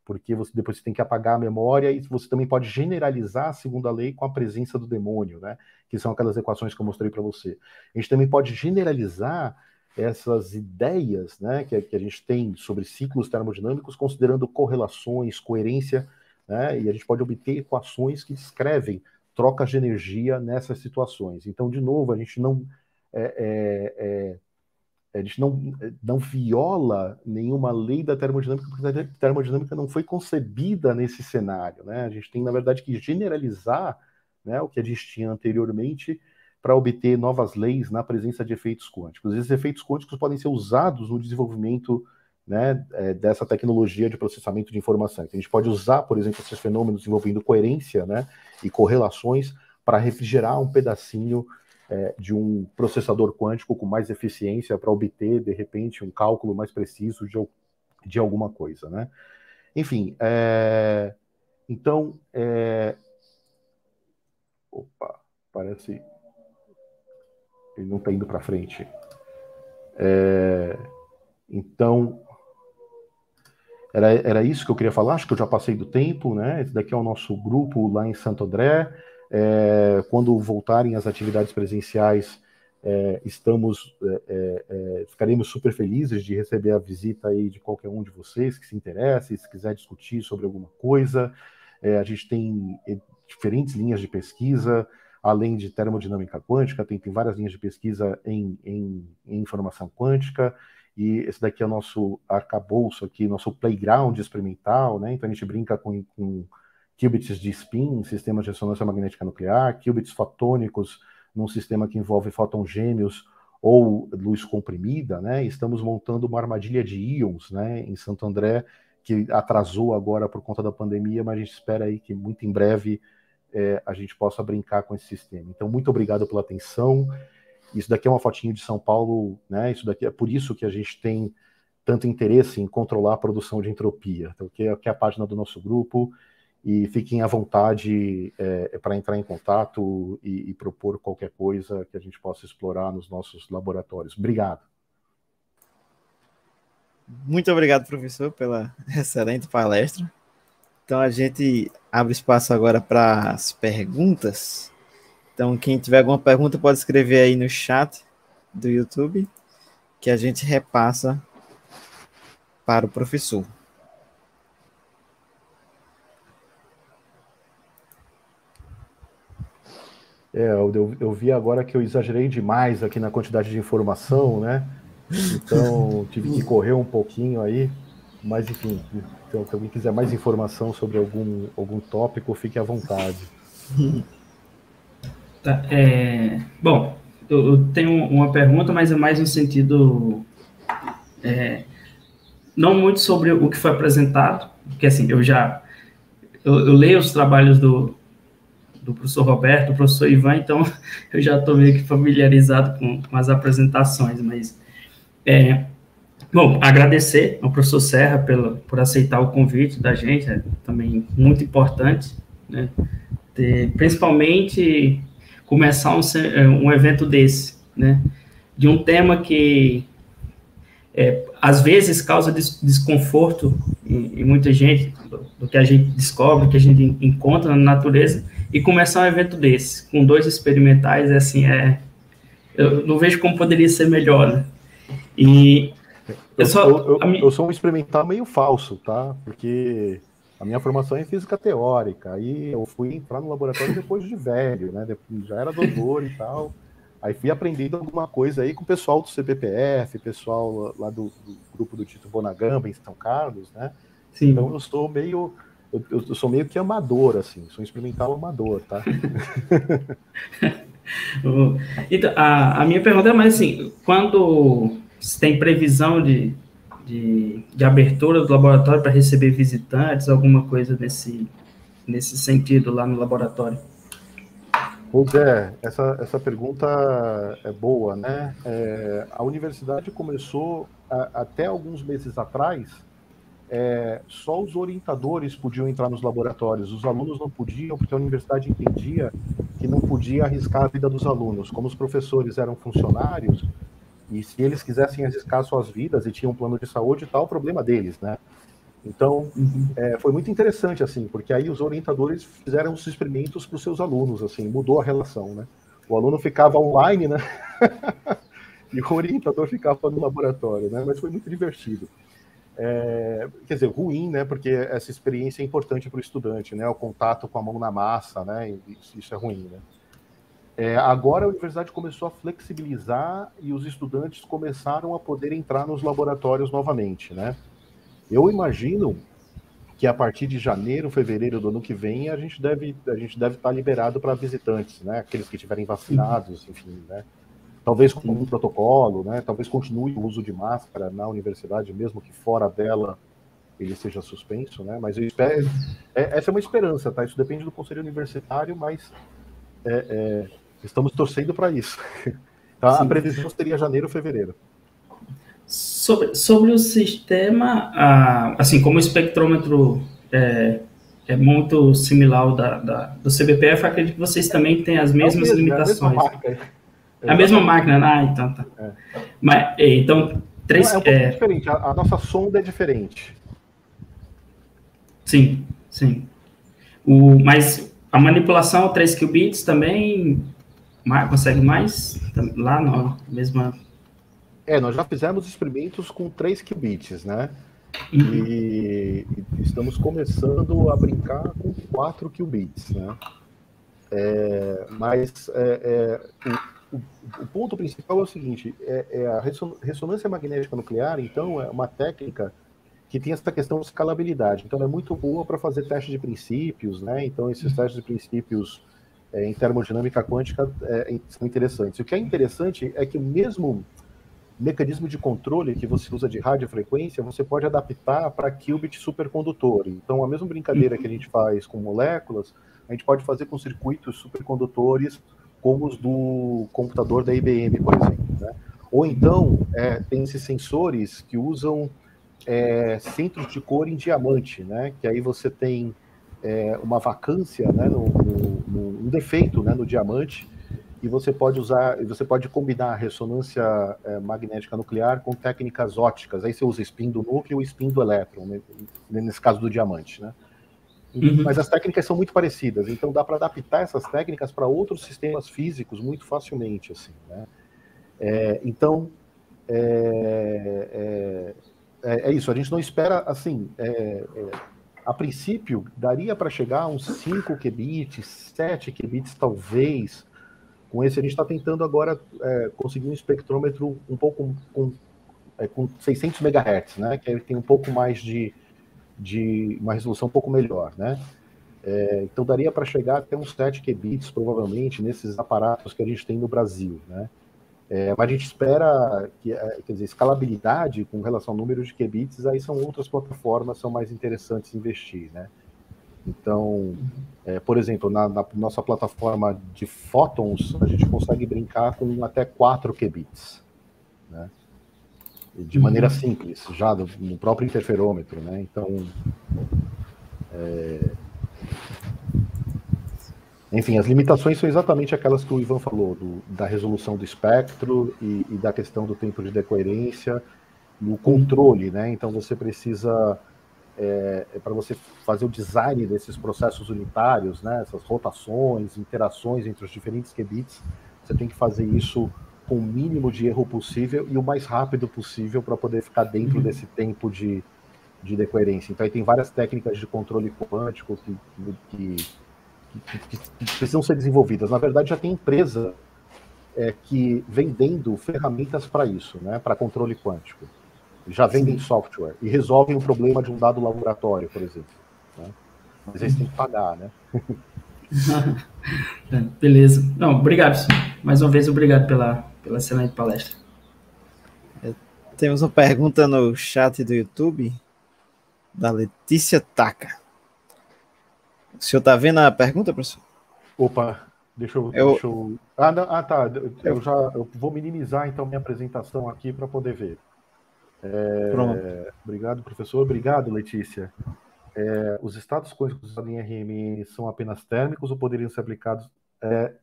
Porque você depois você tem que apagar a memória e você também pode generalizar a segunda lei com a presença do demônio, né? Que são aquelas equações que eu mostrei para você. A gente também pode generalizar essas ideias, né, que, que a gente tem sobre ciclos termodinâmicos, considerando correlações, coerência né? E a gente pode obter equações que descrevem trocas de energia nessas situações. Então, de novo, a gente não é, é, é, a gente não, não viola nenhuma lei da termodinâmica, porque a termodinâmica não foi concebida nesse cenário. Né? A gente tem, na verdade, que generalizar né, o que a gente tinha anteriormente para obter novas leis na presença de efeitos quânticos. Esses efeitos quânticos podem ser usados no desenvolvimento né, é, dessa tecnologia de processamento de informação. Então, a gente pode usar, por exemplo, esses fenômenos envolvendo coerência né, e correlações para refrigerar um pedacinho é, de um processador quântico com mais eficiência para obter, de repente, um cálculo mais preciso de, de alguma coisa. Né? Enfim, é, então. É, opa, parece. Ele não está indo para frente. É, então, era, era isso que eu queria falar, acho que eu já passei do tempo, né? Esse daqui é o nosso grupo lá em Santo André. É, quando voltarem as atividades presenciais, é, estamos, é, é, é ficaremos super felizes de receber a visita aí de qualquer um de vocês que se interesse, se quiser discutir sobre alguma coisa. É, a gente tem diferentes linhas de pesquisa, além de termodinâmica quântica, tem, tem várias linhas de pesquisa em, em, em informação quântica. E esse daqui é o nosso arcabouço aqui, nosso playground experimental, né? Então a gente brinca com, com qubits de spin, sistemas de ressonância magnética nuclear, qubits fotônicos num sistema que envolve fótons gêmeos ou luz comprimida, né? Estamos montando uma armadilha de íons, né, em Santo André, que atrasou agora por conta da pandemia, mas a gente espera aí que muito em breve é, a gente possa brincar com esse sistema. Então, muito obrigado pela atenção. Isso daqui é uma fotinho de São Paulo, né? Isso daqui é por isso que a gente tem tanto interesse em controlar a produção de entropia, então, que, é, é a página do nosso grupo. E fiquem à vontade é, para entrar em contato e, e propor qualquer coisa que a gente possa explorar nos nossos laboratórios. Obrigado. Muito obrigado, professor, pela excelente palestra. Então a gente abre espaço agora para as perguntas. Então, quem tiver alguma pergunta pode escrever aí no chat do YouTube, que a gente repassa para o professor. É, eu, eu vi agora que eu exagerei demais aqui na quantidade de informação, né? Então, tive que correr um pouquinho aí. Mas, enfim, então, se alguém quiser mais informação sobre algum, algum tópico, fique à vontade. Tá, é, bom, eu, eu, tenho uma pergunta, mas é mais no sentido. É, não muito sobre o que foi apresentado, porque assim, eu já. Eu, eu leio os trabalhos do, do professor Roberto, do professor Ivan, então eu já estou meio que familiarizado com, com as apresentações, mas é, Bom, agradecer ao professor Serra pelo, por aceitar o convite da gente, é também muito importante, né? De, principalmente começar um, é, um evento desse, né? De um tema que é, às vezes causa des, desconforto em, em, muita gente, do, do, que a gente descobre, que a gente encontra na natureza, e começar um evento desse, com dois experimentais, é assim, é, eu não vejo como poderia ser melhor, né? E eu, só, eu, eu, eu, sou um experimental meio falso, tá? Porque a minha formação é em física teórica. Aí eu fui entrar no laboratório depois de velho, né? Já era doutor e tal. Aí fui aprendendo alguma coisa aí com o pessoal do CPPF, pessoal lá do, do grupo do Tito Bonagamba em São Carlos, né? Sim. Então eu sou meio eu, eu, sou meio que amador, assim, sou um experimental amador, tá? então, a, a minha pergunta é mais assim, quando se tem previsão de, de, de abertura do laboratório para receber visitantes, alguma coisa nesse, nesse sentido lá no laboratório? Pois é, essa, essa pergunta é boa, né? É, a universidade começou a, até alguns meses atrás, é, só os orientadores podiam entrar nos laboratórios, os alunos não podiam, porque a universidade entendia que não podia arriscar a vida dos alunos. Como os professores eram funcionários, e se eles quisessem arriscar suas vidas e tinham um plano de saúde, tal, o problema deles, né? Então, uhum. é, foi muito interessante, assim, porque aí os orientadores fizeram os experimentos para os seus alunos, assim, mudou a relação, né? O aluno ficava online, né? e o orientador ficava no laboratório, né? Mas foi muito divertido. É, quer dizer, ruim, né? Porque essa experiência é importante para o estudante, né? O contato com a mão na massa, né? Isso, isso é ruim, né? É, agora a universidade começou a flexibilizar e os estudantes começaram a poder entrar nos laboratórios novamente, né? Eu imagino que a partir de janeiro, fevereiro do ano que vem, a gente deve, a gente deve estar liberado para visitantes, né? Aqueles que estiverem vacinados, enfim, né? Talvez com um protocolo, né? Talvez continue o uso de máscara na universidade, mesmo que fora dela ele seja suspenso, né? Mas eu espero, é, essa é uma esperança, tá? Isso depende do conselho universitário, mas é, é Estamos torcendo para isso. Tá? A previsão seria janeiro, fevereiro. Sobre, sobre o sistema, assim, como o espectrômetro é, é muito similar ao da, da, do CBPF, acredito que vocês também têm as mesmas é mesmo, limitações. É a, mesma máquina, ah, então tá. É. Mas, então, três... Não, é um é diferente, a, a, nossa sonda é diferente. Sim, sim. O, mas a manipulação 3 qubits também mais, consegue mais? Lá na mesma. É, nós já fizemos experimentos com 3 qubits, né? Uhum. E, estamos começando a brincar com 4 qubits, né? É, mas é, é, o, o, ponto principal é o seguinte: é, é, a ressonância magnética nuclear, então, é uma técnica que tem essa questão de escalabilidade. Então, é muito boa para fazer testes de princípios, né? Então, esses uhum. testes de princípios é, em termodinâmica quântica é, são interessantes. O que é interessante é que o mesmo mecanismo de controle que você usa de radiofrequência, você pode adaptar para qubit supercondutor. Então, a mesma brincadeira que a gente faz com moléculas, a gente pode fazer com circuitos supercondutores como os do computador da IBM, por exemplo. Né? Ou então, é, tem esses sensores que usam é, centros de cor em diamante, né? que aí você tem é, uma vacância, né, no, no, no, um defeito né, no diamante, e você pode usar, você pode combinar a ressonância é, magnética nuclear com técnicas óticas. Aí você usa spin do núcleo e spin do elétron, né, nesse caso do diamante, né? Uhum. Mas as técnicas são muito parecidas, então dá para adaptar essas técnicas para outros sistemas físicos muito facilmente, assim, né? É, então, é, é, é, é, isso. A gente não espera, assim, é, é, a princípio, daria para chegar a uns 5 qubits, 7 qubits talvez. Com esse, a gente está tentando agora é, conseguir um espectrômetro um pouco com, é, com 600 MHz, né? Que tem um pouco mais de, de uma resolução um pouco melhor, né? É, então daria para chegar até uns 7 qubits, provavelmente, nesses aparatos que a gente tem no Brasil, né? É, mas a gente espera que, é, quer dizer, escalabilidade com relação ao número de qubits, aí são outras plataformas são mais interessantes investir, né? Então, é, por exemplo, na, na, nossa plataforma de fótons, a gente consegue brincar com até 4 qubits, né? de maneira uhum. simples, já no próprio interferômetro, né? Então, é... enfim, as limitações são exatamente aquelas que o Ivan falou, do, da resolução do espectro e, e, da questão do tempo de decoerência e o controle, né? Então você precisa é, é para você fazer o design desses processos unitários, né? Essas rotações, interações entre os diferentes qubits, você tem que fazer isso com o mínimo de erro possível e o mais rápido possível para poder ficar dentro uhum. desse tempo de, de decoerência. Então, aí tem várias técnicas de controle quântico que, que, que, que precisam ser desenvolvidas. Na verdade, já tem empresa é, que vendendo ferramentas para isso, né, para controle quântico. Já vendem Sim. software e resolvem o problema de um dado laboratório, por exemplo. Né? Mas eles têm que pagar, né? Beleza. Não, obrigado. Mais uma vez, obrigado pela, pela excelente palestra. É, temos uma pergunta no chat do YouTube da Letícia Taca. O senhor está vendo a pergunta, professor? Opa, deixa eu. eu... Deixa eu... Ah, não, ah, tá. Eu já eu vou minimizar então minha apresentação aqui para poder ver. É... Pronto. Obrigado, professor. Obrigado, Letícia. É, os estados quânticos em RMN são apenas térmicos ou poderiam ser aplicados é,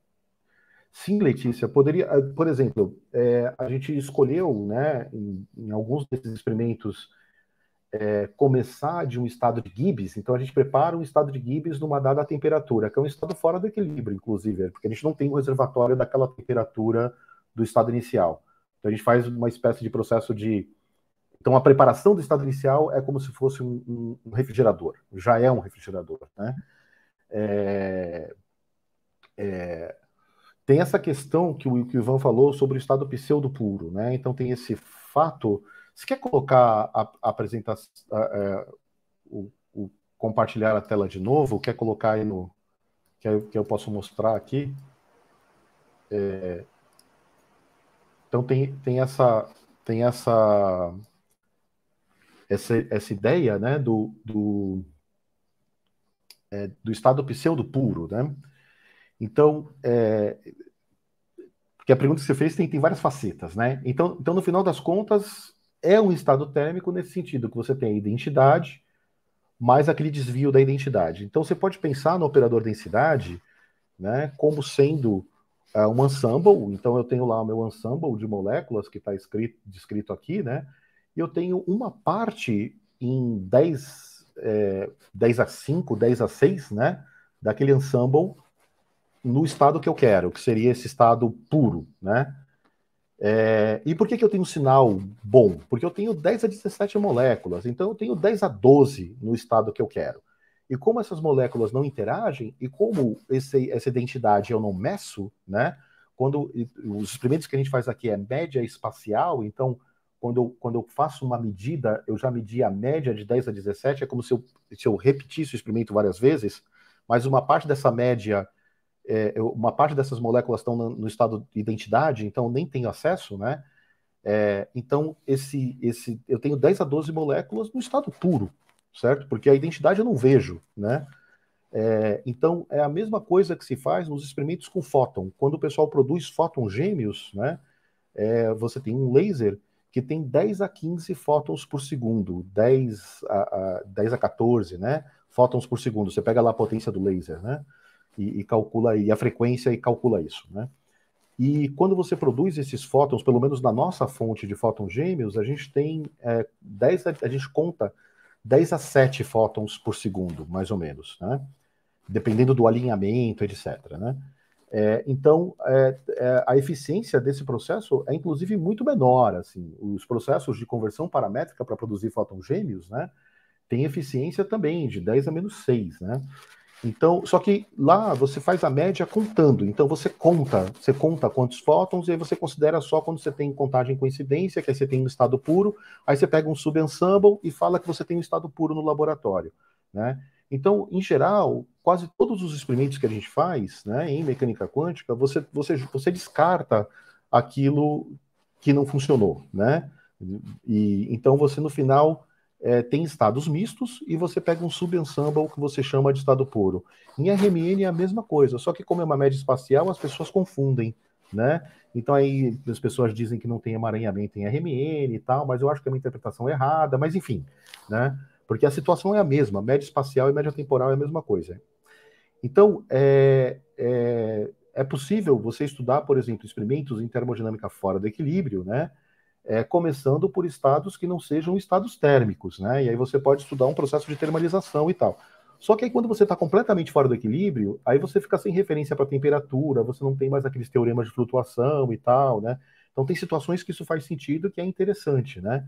Sim, Letícia, poderia, eh, por exemplo, é, a gente escolheu, né, em, em alguns desses experimentos, é, começar de um estado de Gibbs, então a gente prepara um estado de Gibbs numa dada temperatura, que é um estado fora do equilíbrio, inclusive, porque a gente não tem um reservatório daquela temperatura do estado inicial. Então a gente faz uma espécie de processo de. Então a preparação do estado inicial é como se fosse um, um refrigerador, já é um refrigerador, né? É, é, tem essa questão que o, que o Ivan falou sobre o estado pseudo puro, né? Então tem esse fato. Você quer colocar a, a apresentação, a, o, o, compartilhar a tela de novo? Quer colocar aí no que eu, que eu posso mostrar aqui? É, então tem, tem essa tem essa essa, essa ideia, né, do, do, é, do estado pseudo puro, né? Então, é, porque a pergunta que você fez tem, tem várias facetas, né? Então, então, no final das contas, é um estado térmico nesse sentido, que você tem a identidade, mais aquele desvio da identidade. Então, você pode pensar no operador densidade né, como sendo uh, um ensemble. Então, eu tenho lá o meu ensemble de moléculas, que está descrito aqui, né? E eu tenho uma parte em 10, é, 10 a 5, 10 a 6, né? Daquele ensemble no estado que eu quero, que seria esse estado puro, né? É, e por que, que eu tenho um sinal bom? Porque eu tenho 10 a 17 moléculas, então eu tenho 10 a 12 no estado que eu quero. E como essas moléculas não interagem, e como esse, essa identidade eu não meço, né? Quando os experimentos que a gente faz aqui é média espacial, então quando eu, quando eu faço uma medida, eu já medi a média de 10 a 17, é como se eu, se eu repetisse o experimento várias vezes, mas uma parte dessa média é, uma parte dessas moléculas estão no, no, estado de identidade, então nem tenho acesso, né? É, então, esse, esse, eu tenho 10 a 12 moléculas no estado puro, certo? Porque a identidade eu não vejo, né? É, então, é a mesma coisa que se faz nos experimentos com fóton. Quando o pessoal produz fóton gêmeos, né? É, você tem um laser que tem 10 a 15 fótons por segundo, 10 a, a, 10 a 14, né? Fótons por segundo. Você pega lá a potência do laser, né? E, e calcula e a frequência e calcula isso, né? E quando você produz esses fótons, pelo menos na nossa fonte de fótons gêmeos, a gente tem é, 10, a, a gente conta 10 a 7 fótons por segundo, mais ou menos, né? Dependendo do alinhamento, etc. Né? É, então, é, é, a eficiência desse processo é inclusive muito menor. Assim, os processos de conversão paramétrica para produzir fótons gêmeos, né, tem eficiência também de 10 a menos 6, né? Então, só que lá você faz a média contando. Então você conta, você conta quantos fótons e aí você considera só quando você tem contagem coincidência, que aí você tem um estado puro, aí você pega um subensemble e fala que você tem um estado puro no laboratório, né? Então, em geral, quase todos os experimentos que a gente faz, né, em mecânica quântica, você você você descarta aquilo que não funcionou, né? E então você no final é, tem estados mistos e você pega um subensemble que você chama de estado puro. Em RMN é a mesma coisa, só que como é uma média espacial, as pessoas confundem né? Então aí as pessoas dizem que não tem emaranhamento em RMN e tal, mas eu acho que é uma interpretação errada, mas enfim, né? Porque a situação é a mesma, média espacial e média temporal é a mesma coisa. Então, é, é, é possível você estudar, por exemplo, experimentos em termodinâmica fora do equilíbrio, né? É, começando por estados que não sejam estados térmicos, né? E aí você pode estudar um processo de termalização e tal. Só que aí quando você está completamente fora do equilíbrio, aí você fica sem referência para temperatura, você não tem mais aqueles teoremas de flutuação e tal, né? Então tem situações que isso faz sentido, que é interessante, né?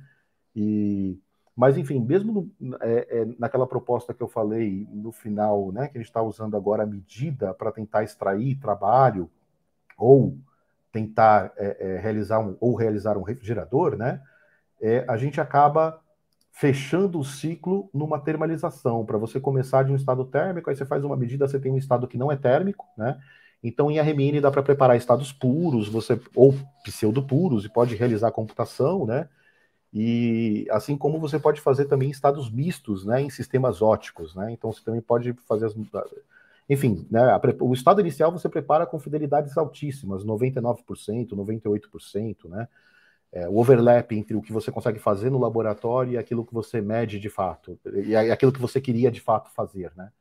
E, mas enfim, mesmo no, é, é, naquela proposta que eu falei no final, né, que a gente está usando agora a medida para tentar extrair trabalho ou tentar é, é, realizar um ou realizar um refrigerador, né? É, a gente acaba fechando o ciclo numa termalização, para você começar de um estado térmico, aí você faz uma medida, você tem um estado que não é térmico, né? Então, em RMN dá para preparar estados puros, você ou pseudo-puros, e pode realizar computação, né? E assim como você pode fazer também estados mistos, né, em sistemas óticos, né? Então você também pode fazer as enfim, né, a, o estado inicial você prepara com fidelidades altíssimas, 99%, 98%, né? é, o overlap entre o que você consegue fazer no laboratório e aquilo que você mede de fato, e aquilo que você queria de fato fazer, né?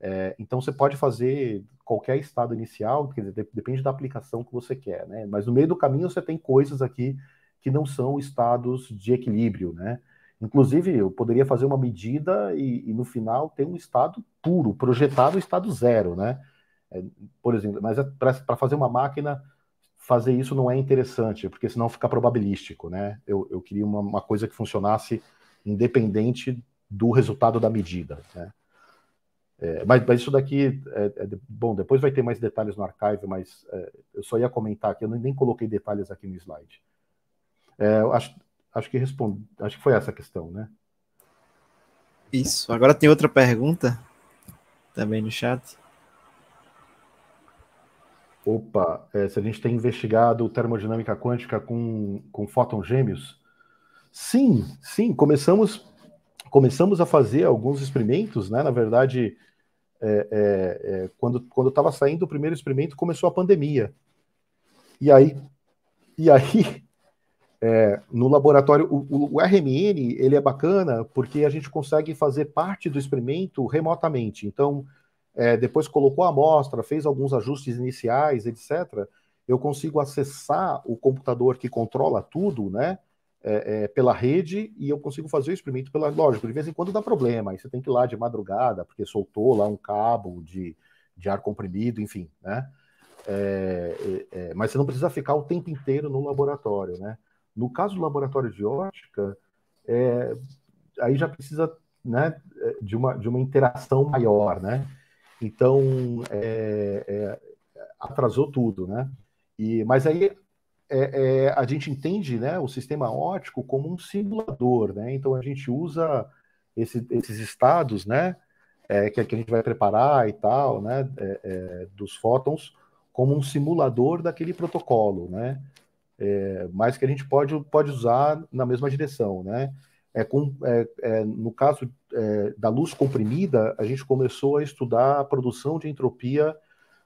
É, então você pode fazer qualquer estado inicial, quer dizer, depende da aplicação que você quer, né? Mas no meio do caminho você tem coisas aqui que não são estados de equilíbrio, né? Inclusive, eu poderia fazer uma medida e, e no final ter um estado puro, projetado estado zero, né? É, por exemplo, mas é para fazer uma máquina fazer isso não é interessante, porque senão fica probabilístico, né? Eu, eu queria uma, uma coisa que funcionasse independente do resultado da medida, né? É, mas, mas, isso daqui, é, é, bom, depois vai ter mais detalhes no archive, mas é, eu só ia comentar aqui, eu nem coloquei detalhes aqui no slide. É, acho, acho que respondi, acho que foi essa a questão, né? Isso. Agora tem outra pergunta também no chat. Opa, é, se a gente tem investigado termodinâmica quântica com, com fótons gêmeos? Sim, sim, começamos, começamos a fazer alguns experimentos, né? Na verdade, é, é, é quando estava saindo o primeiro experimento, começou a pandemia. E aí, e aí é, no laboratório, o, o, RMN ele é bacana porque a gente consegue fazer parte do experimento remotamente. Então, é, depois colocou a amostra, fez alguns ajustes iniciais, etc., eu consigo acessar o computador que controla tudo, né? É, é, pela rede e eu consigo fazer o experimento pela. Lógico, de vez em quando dá problema, aí você tem que ir lá de madrugada, porque soltou lá um cabo de, de ar comprimido, enfim, né? É, é, é mas você não precisa ficar o tempo inteiro no laboratório, né? No caso do laboratório de ótica, é, aí já precisa né, de, uma, de uma interação maior, né? Então, é, é, atrasou tudo, né? E, mas aí é, é, a gente entende né, o sistema óptico como um simulador, né? Então a gente usa esse, esses estados, né? É, que, que, a gente vai preparar e tal, né? Dos fótons como um simulador daquele protocolo, né? Mas que a gente pode, pode usar na mesma direção, né? É, com, é, é, no caso é, da luz comprimida, a gente começou a estudar a produção de entropia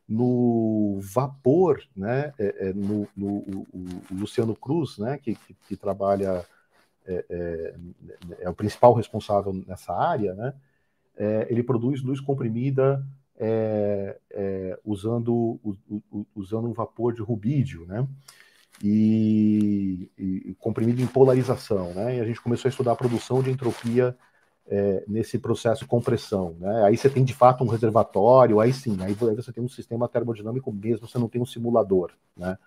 no vapor, né? É, é, no, no o, o, Luciano Cruz, né? Que, que, que trabalha é, é, o principal responsável nessa área, né? ele produz luz comprimida usando, usando um vapor de rubídio, né? E, e, comprimido em polarização, né? E a gente começou a estudar a produção de entropia é, nesse processo de compressão, né? Aí você tem de fato um reservatório, aí sim, aí você tem um sistema termodinâmico mesmo, você não tem um simulador, né?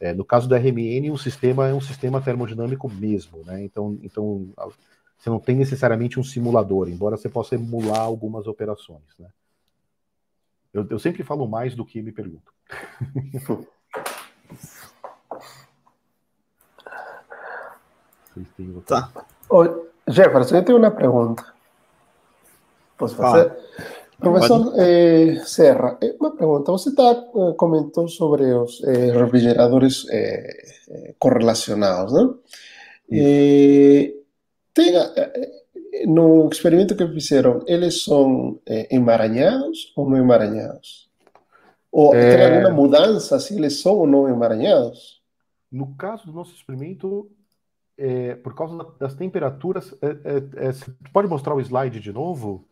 É, no caso do RMN, o sistema é um sistema termodinâmico mesmo, né? Então, então você não tem necessariamente um simulador, embora você possa emular algumas operações, né? Eu, eu sempre falo mais do que me Tá. Ô, Jefferson, eu tenho uma pergunta. Posso fazer? Professor eh, Serra, eh, uma pergunta. Você tá, eh, comentou sobre os eh, refrigeradores eh, correlacionados, né? tem, no experimento que fizeram, eles são emaranhados ou não emaranhados? Ou é... tem alguma mudança se eles são ou não emaranhados? No caso do nosso experimento, é, por causa das temperaturas, é, é, é pode mostrar o slide de novo?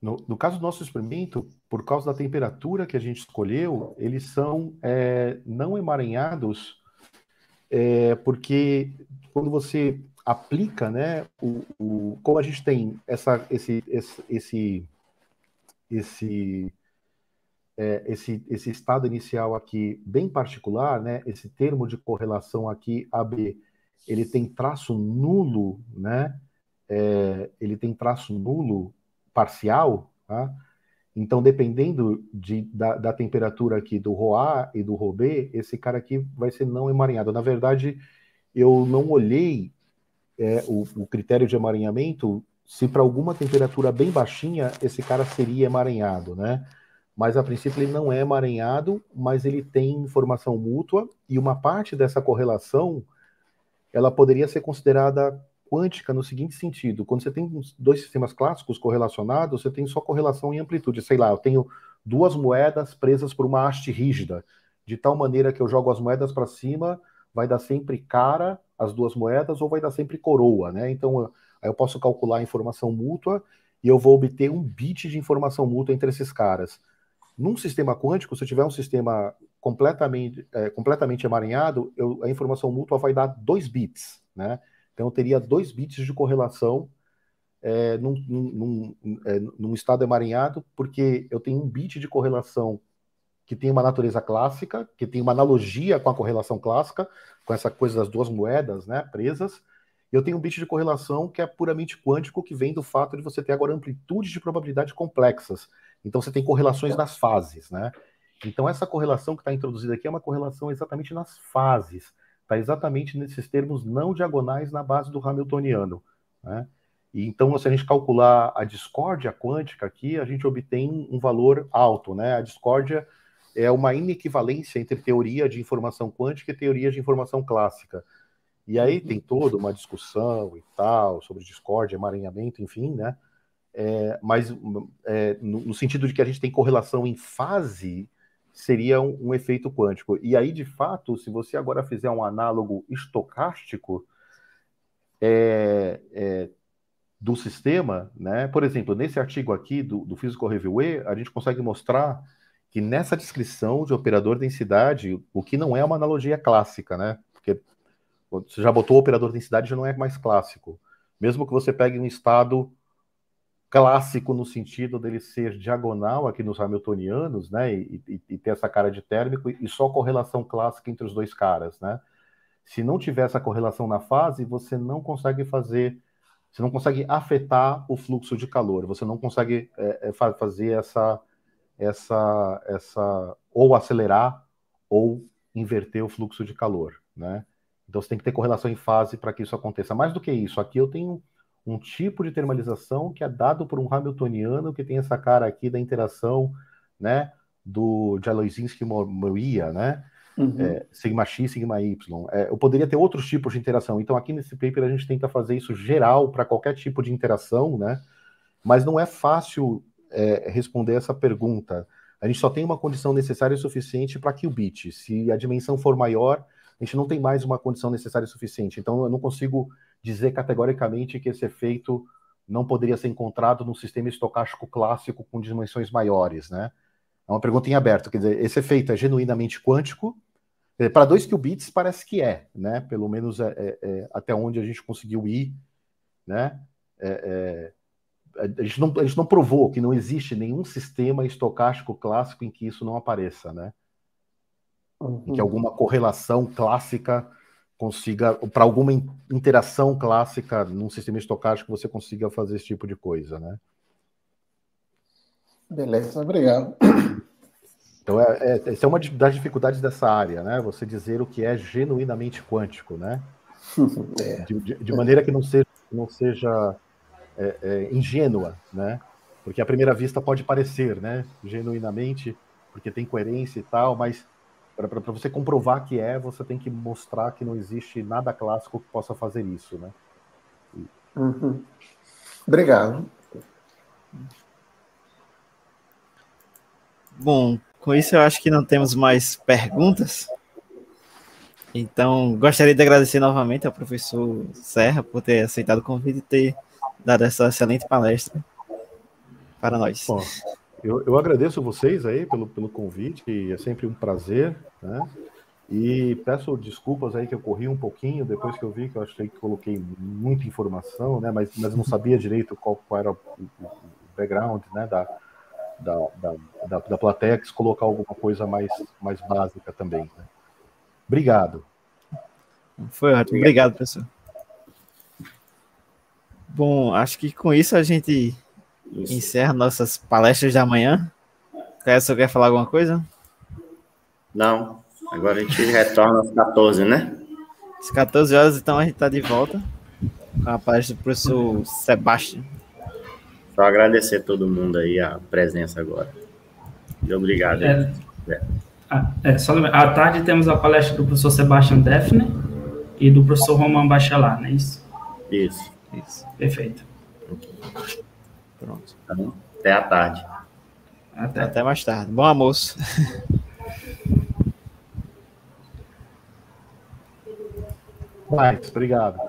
No, no, caso do nosso experimento, por causa da temperatura que a gente escolheu, eles são é, não emaranhados, é, porque quando você aplica, né, o, o, como a gente tem essa, esse, esse, esse, esse, é, esse, esse estado inicial aqui bem particular, né, esse termo de correlação aqui, AB, ele tem traço nulo, né, é, ele tem traço nulo parcial, tá? Então, dependendo de, da, da, temperatura aqui do ROA e do ROB, esse cara aqui vai ser não emaranhado. Na verdade, eu não olhei é, o, o, critério de emaranhamento se para alguma temperatura bem baixinha esse cara seria emaranhado, né? Mas a princípio ele não é emaranhado, mas ele tem informação mútua e uma parte dessa correlação ela poderia ser considerada quântica no seguinte sentido: quando você tem dois sistemas clássicos correlacionados, você tem só correlação em amplitude. Sei lá, eu tenho duas moedas presas por uma haste rígida, de tal maneira que eu jogo as moedas para cima, vai dar sempre cara as duas moedas ou vai dar sempre coroa, né? Então, aí eu posso calcular a informação mútua e eu vou obter um bit de informação mútua entre esses caras. Num sistema quântico, se eu tiver um sistema completamente, é, completamente emaranhado, eu, a informação mútua vai dar dois bits, né? Então, eu teria dois bits de correlação é, num, num, num, é, num, estado emaranhado, porque eu tenho um bit de correlação que tem uma natureza clássica, que tem uma analogia com a correlação clássica, com essa coisa das duas moedas né, presas, eu tenho um bit de correlação que é puramente quântico, que vem do fato de você ter agora amplitudes de probabilidade complexas. Então, você tem correlações nas fases, né? Então, essa correlação que está introduzida aqui é uma correlação exatamente nas fases está exatamente nesses termos não diagonais na base do Hamiltoniano. Né? E então, se a gente calcular a discórdia quântica aqui, a gente obtém um valor alto. Né? A discórdia é uma inequivalência entre teoria de informação quântica e teoria de informação clássica. E aí tem toda uma discussão e tal sobre discórdia, emaranhamento, enfim, né? É, mas é, no, no, sentido de que a gente tem correlação em fase seria um, um, efeito quântico. E aí, de fato, se você agora fizer um análogo estocástico é, é, do sistema, né? Por exemplo, nesse artigo aqui do, do Physical Review E, a gente consegue mostrar que nessa descrição de operador densidade, o que não é uma analogia clássica, né? Porque você já botou o operador densidade já não é mais clássico. Mesmo que você pegue um estado clássico no sentido dele ser diagonal aqui nos hamiltonianos, né, e, e, e, ter essa cara de térmico e só correlação clássica entre os dois caras, né? Se não tiver essa correlação na fase, você não consegue fazer, você não consegue afetar o fluxo de calor, você não consegue é, é, fazer essa, essa, essa, ou acelerar ou inverter o fluxo de calor, né? Então você tem que ter correlação em fase para que isso aconteça. Mais do que isso, aqui eu tenho um tipo de termalização que é dado por um hamiltoniano que tem essa cara aqui da interação, né, do de Aloysinski-Moria, né, uhum. é, sigma x, sigma y. É, eu poderia ter outros tipos de interação. Então aqui nesse paper a gente tenta fazer isso geral para qualquer tipo de interação, né, mas não é fácil é, responder essa pergunta. A gente só tem uma condição necessária e suficiente para qubit. Se a dimensão for maior, a gente não tem mais uma condição necessária e suficiente. Então eu não consigo dizer categoricamente que esse efeito não poderia ser encontrado num sistema estocástico clássico com dimensões maiores, né? É uma pergunta em aberto, quer dizer, esse efeito é genuinamente quântico? Para 2 qubits parece que é, né? Pelo menos é, é, é, até onde a gente conseguiu ir, né? É, é, a, gente não, a gente não provou que não existe nenhum sistema estocástico clássico em que isso não apareça, né? Uhum. Em que alguma correlação clássica consiga, para alguma interação clássica num sistema estocástico, você consiga fazer esse tipo de coisa, né? Beleza, obrigado. Então, é, é, essa é uma das dificuldades dessa área, né? Você dizer o que é genuinamente quântico, né? É. De, de, de, maneira que não seja, não seja é, é, ingênua, né? Porque à primeira vista pode parecer, né? Genuinamente, porque tem coerência e tal, mas para você comprovar que é, você tem que mostrar que não existe nada clássico que possa fazer isso, né? Uhum. Obrigado. Bom, com isso eu acho que não temos mais perguntas. Então, gostaria de agradecer novamente ao professor Serra por ter aceitado o convite e ter dado essa excelente palestra para nós. Bom, eu, eu agradeço vocês aí pelo, pelo convite, é sempre um prazer, né? E peço desculpas aí que eu corri um pouquinho depois que eu vi que eu achei que coloquei muita informação, né? Mas, mas não sabia direito qual, qual era o, background, né? Da, da, da, da, da plateia, que colocar alguma coisa mais, mais básica também. Né? Obrigado. Foi ótimo. Obrigado, professor. Bom, acho que com isso a gente isso. encerra nossas palestras de amanhã. Você quer falar alguma coisa? Não. Agora a gente retorna às 14, né? Às 14 horas, então, a gente está de volta com a palestra do professor Sebastião. Só agradecer a todo mundo aí a presença agora. E obrigado. É, é. Ah, é, só à tarde temos a palestra do professor Sebastião Defner e do professor Roman Bachelar, não é isso? Isso. Isso. Perfeito. Pronto. Tá Até à tarde. Até. Até mais tarde. Bom almoço. Mais, obrigado.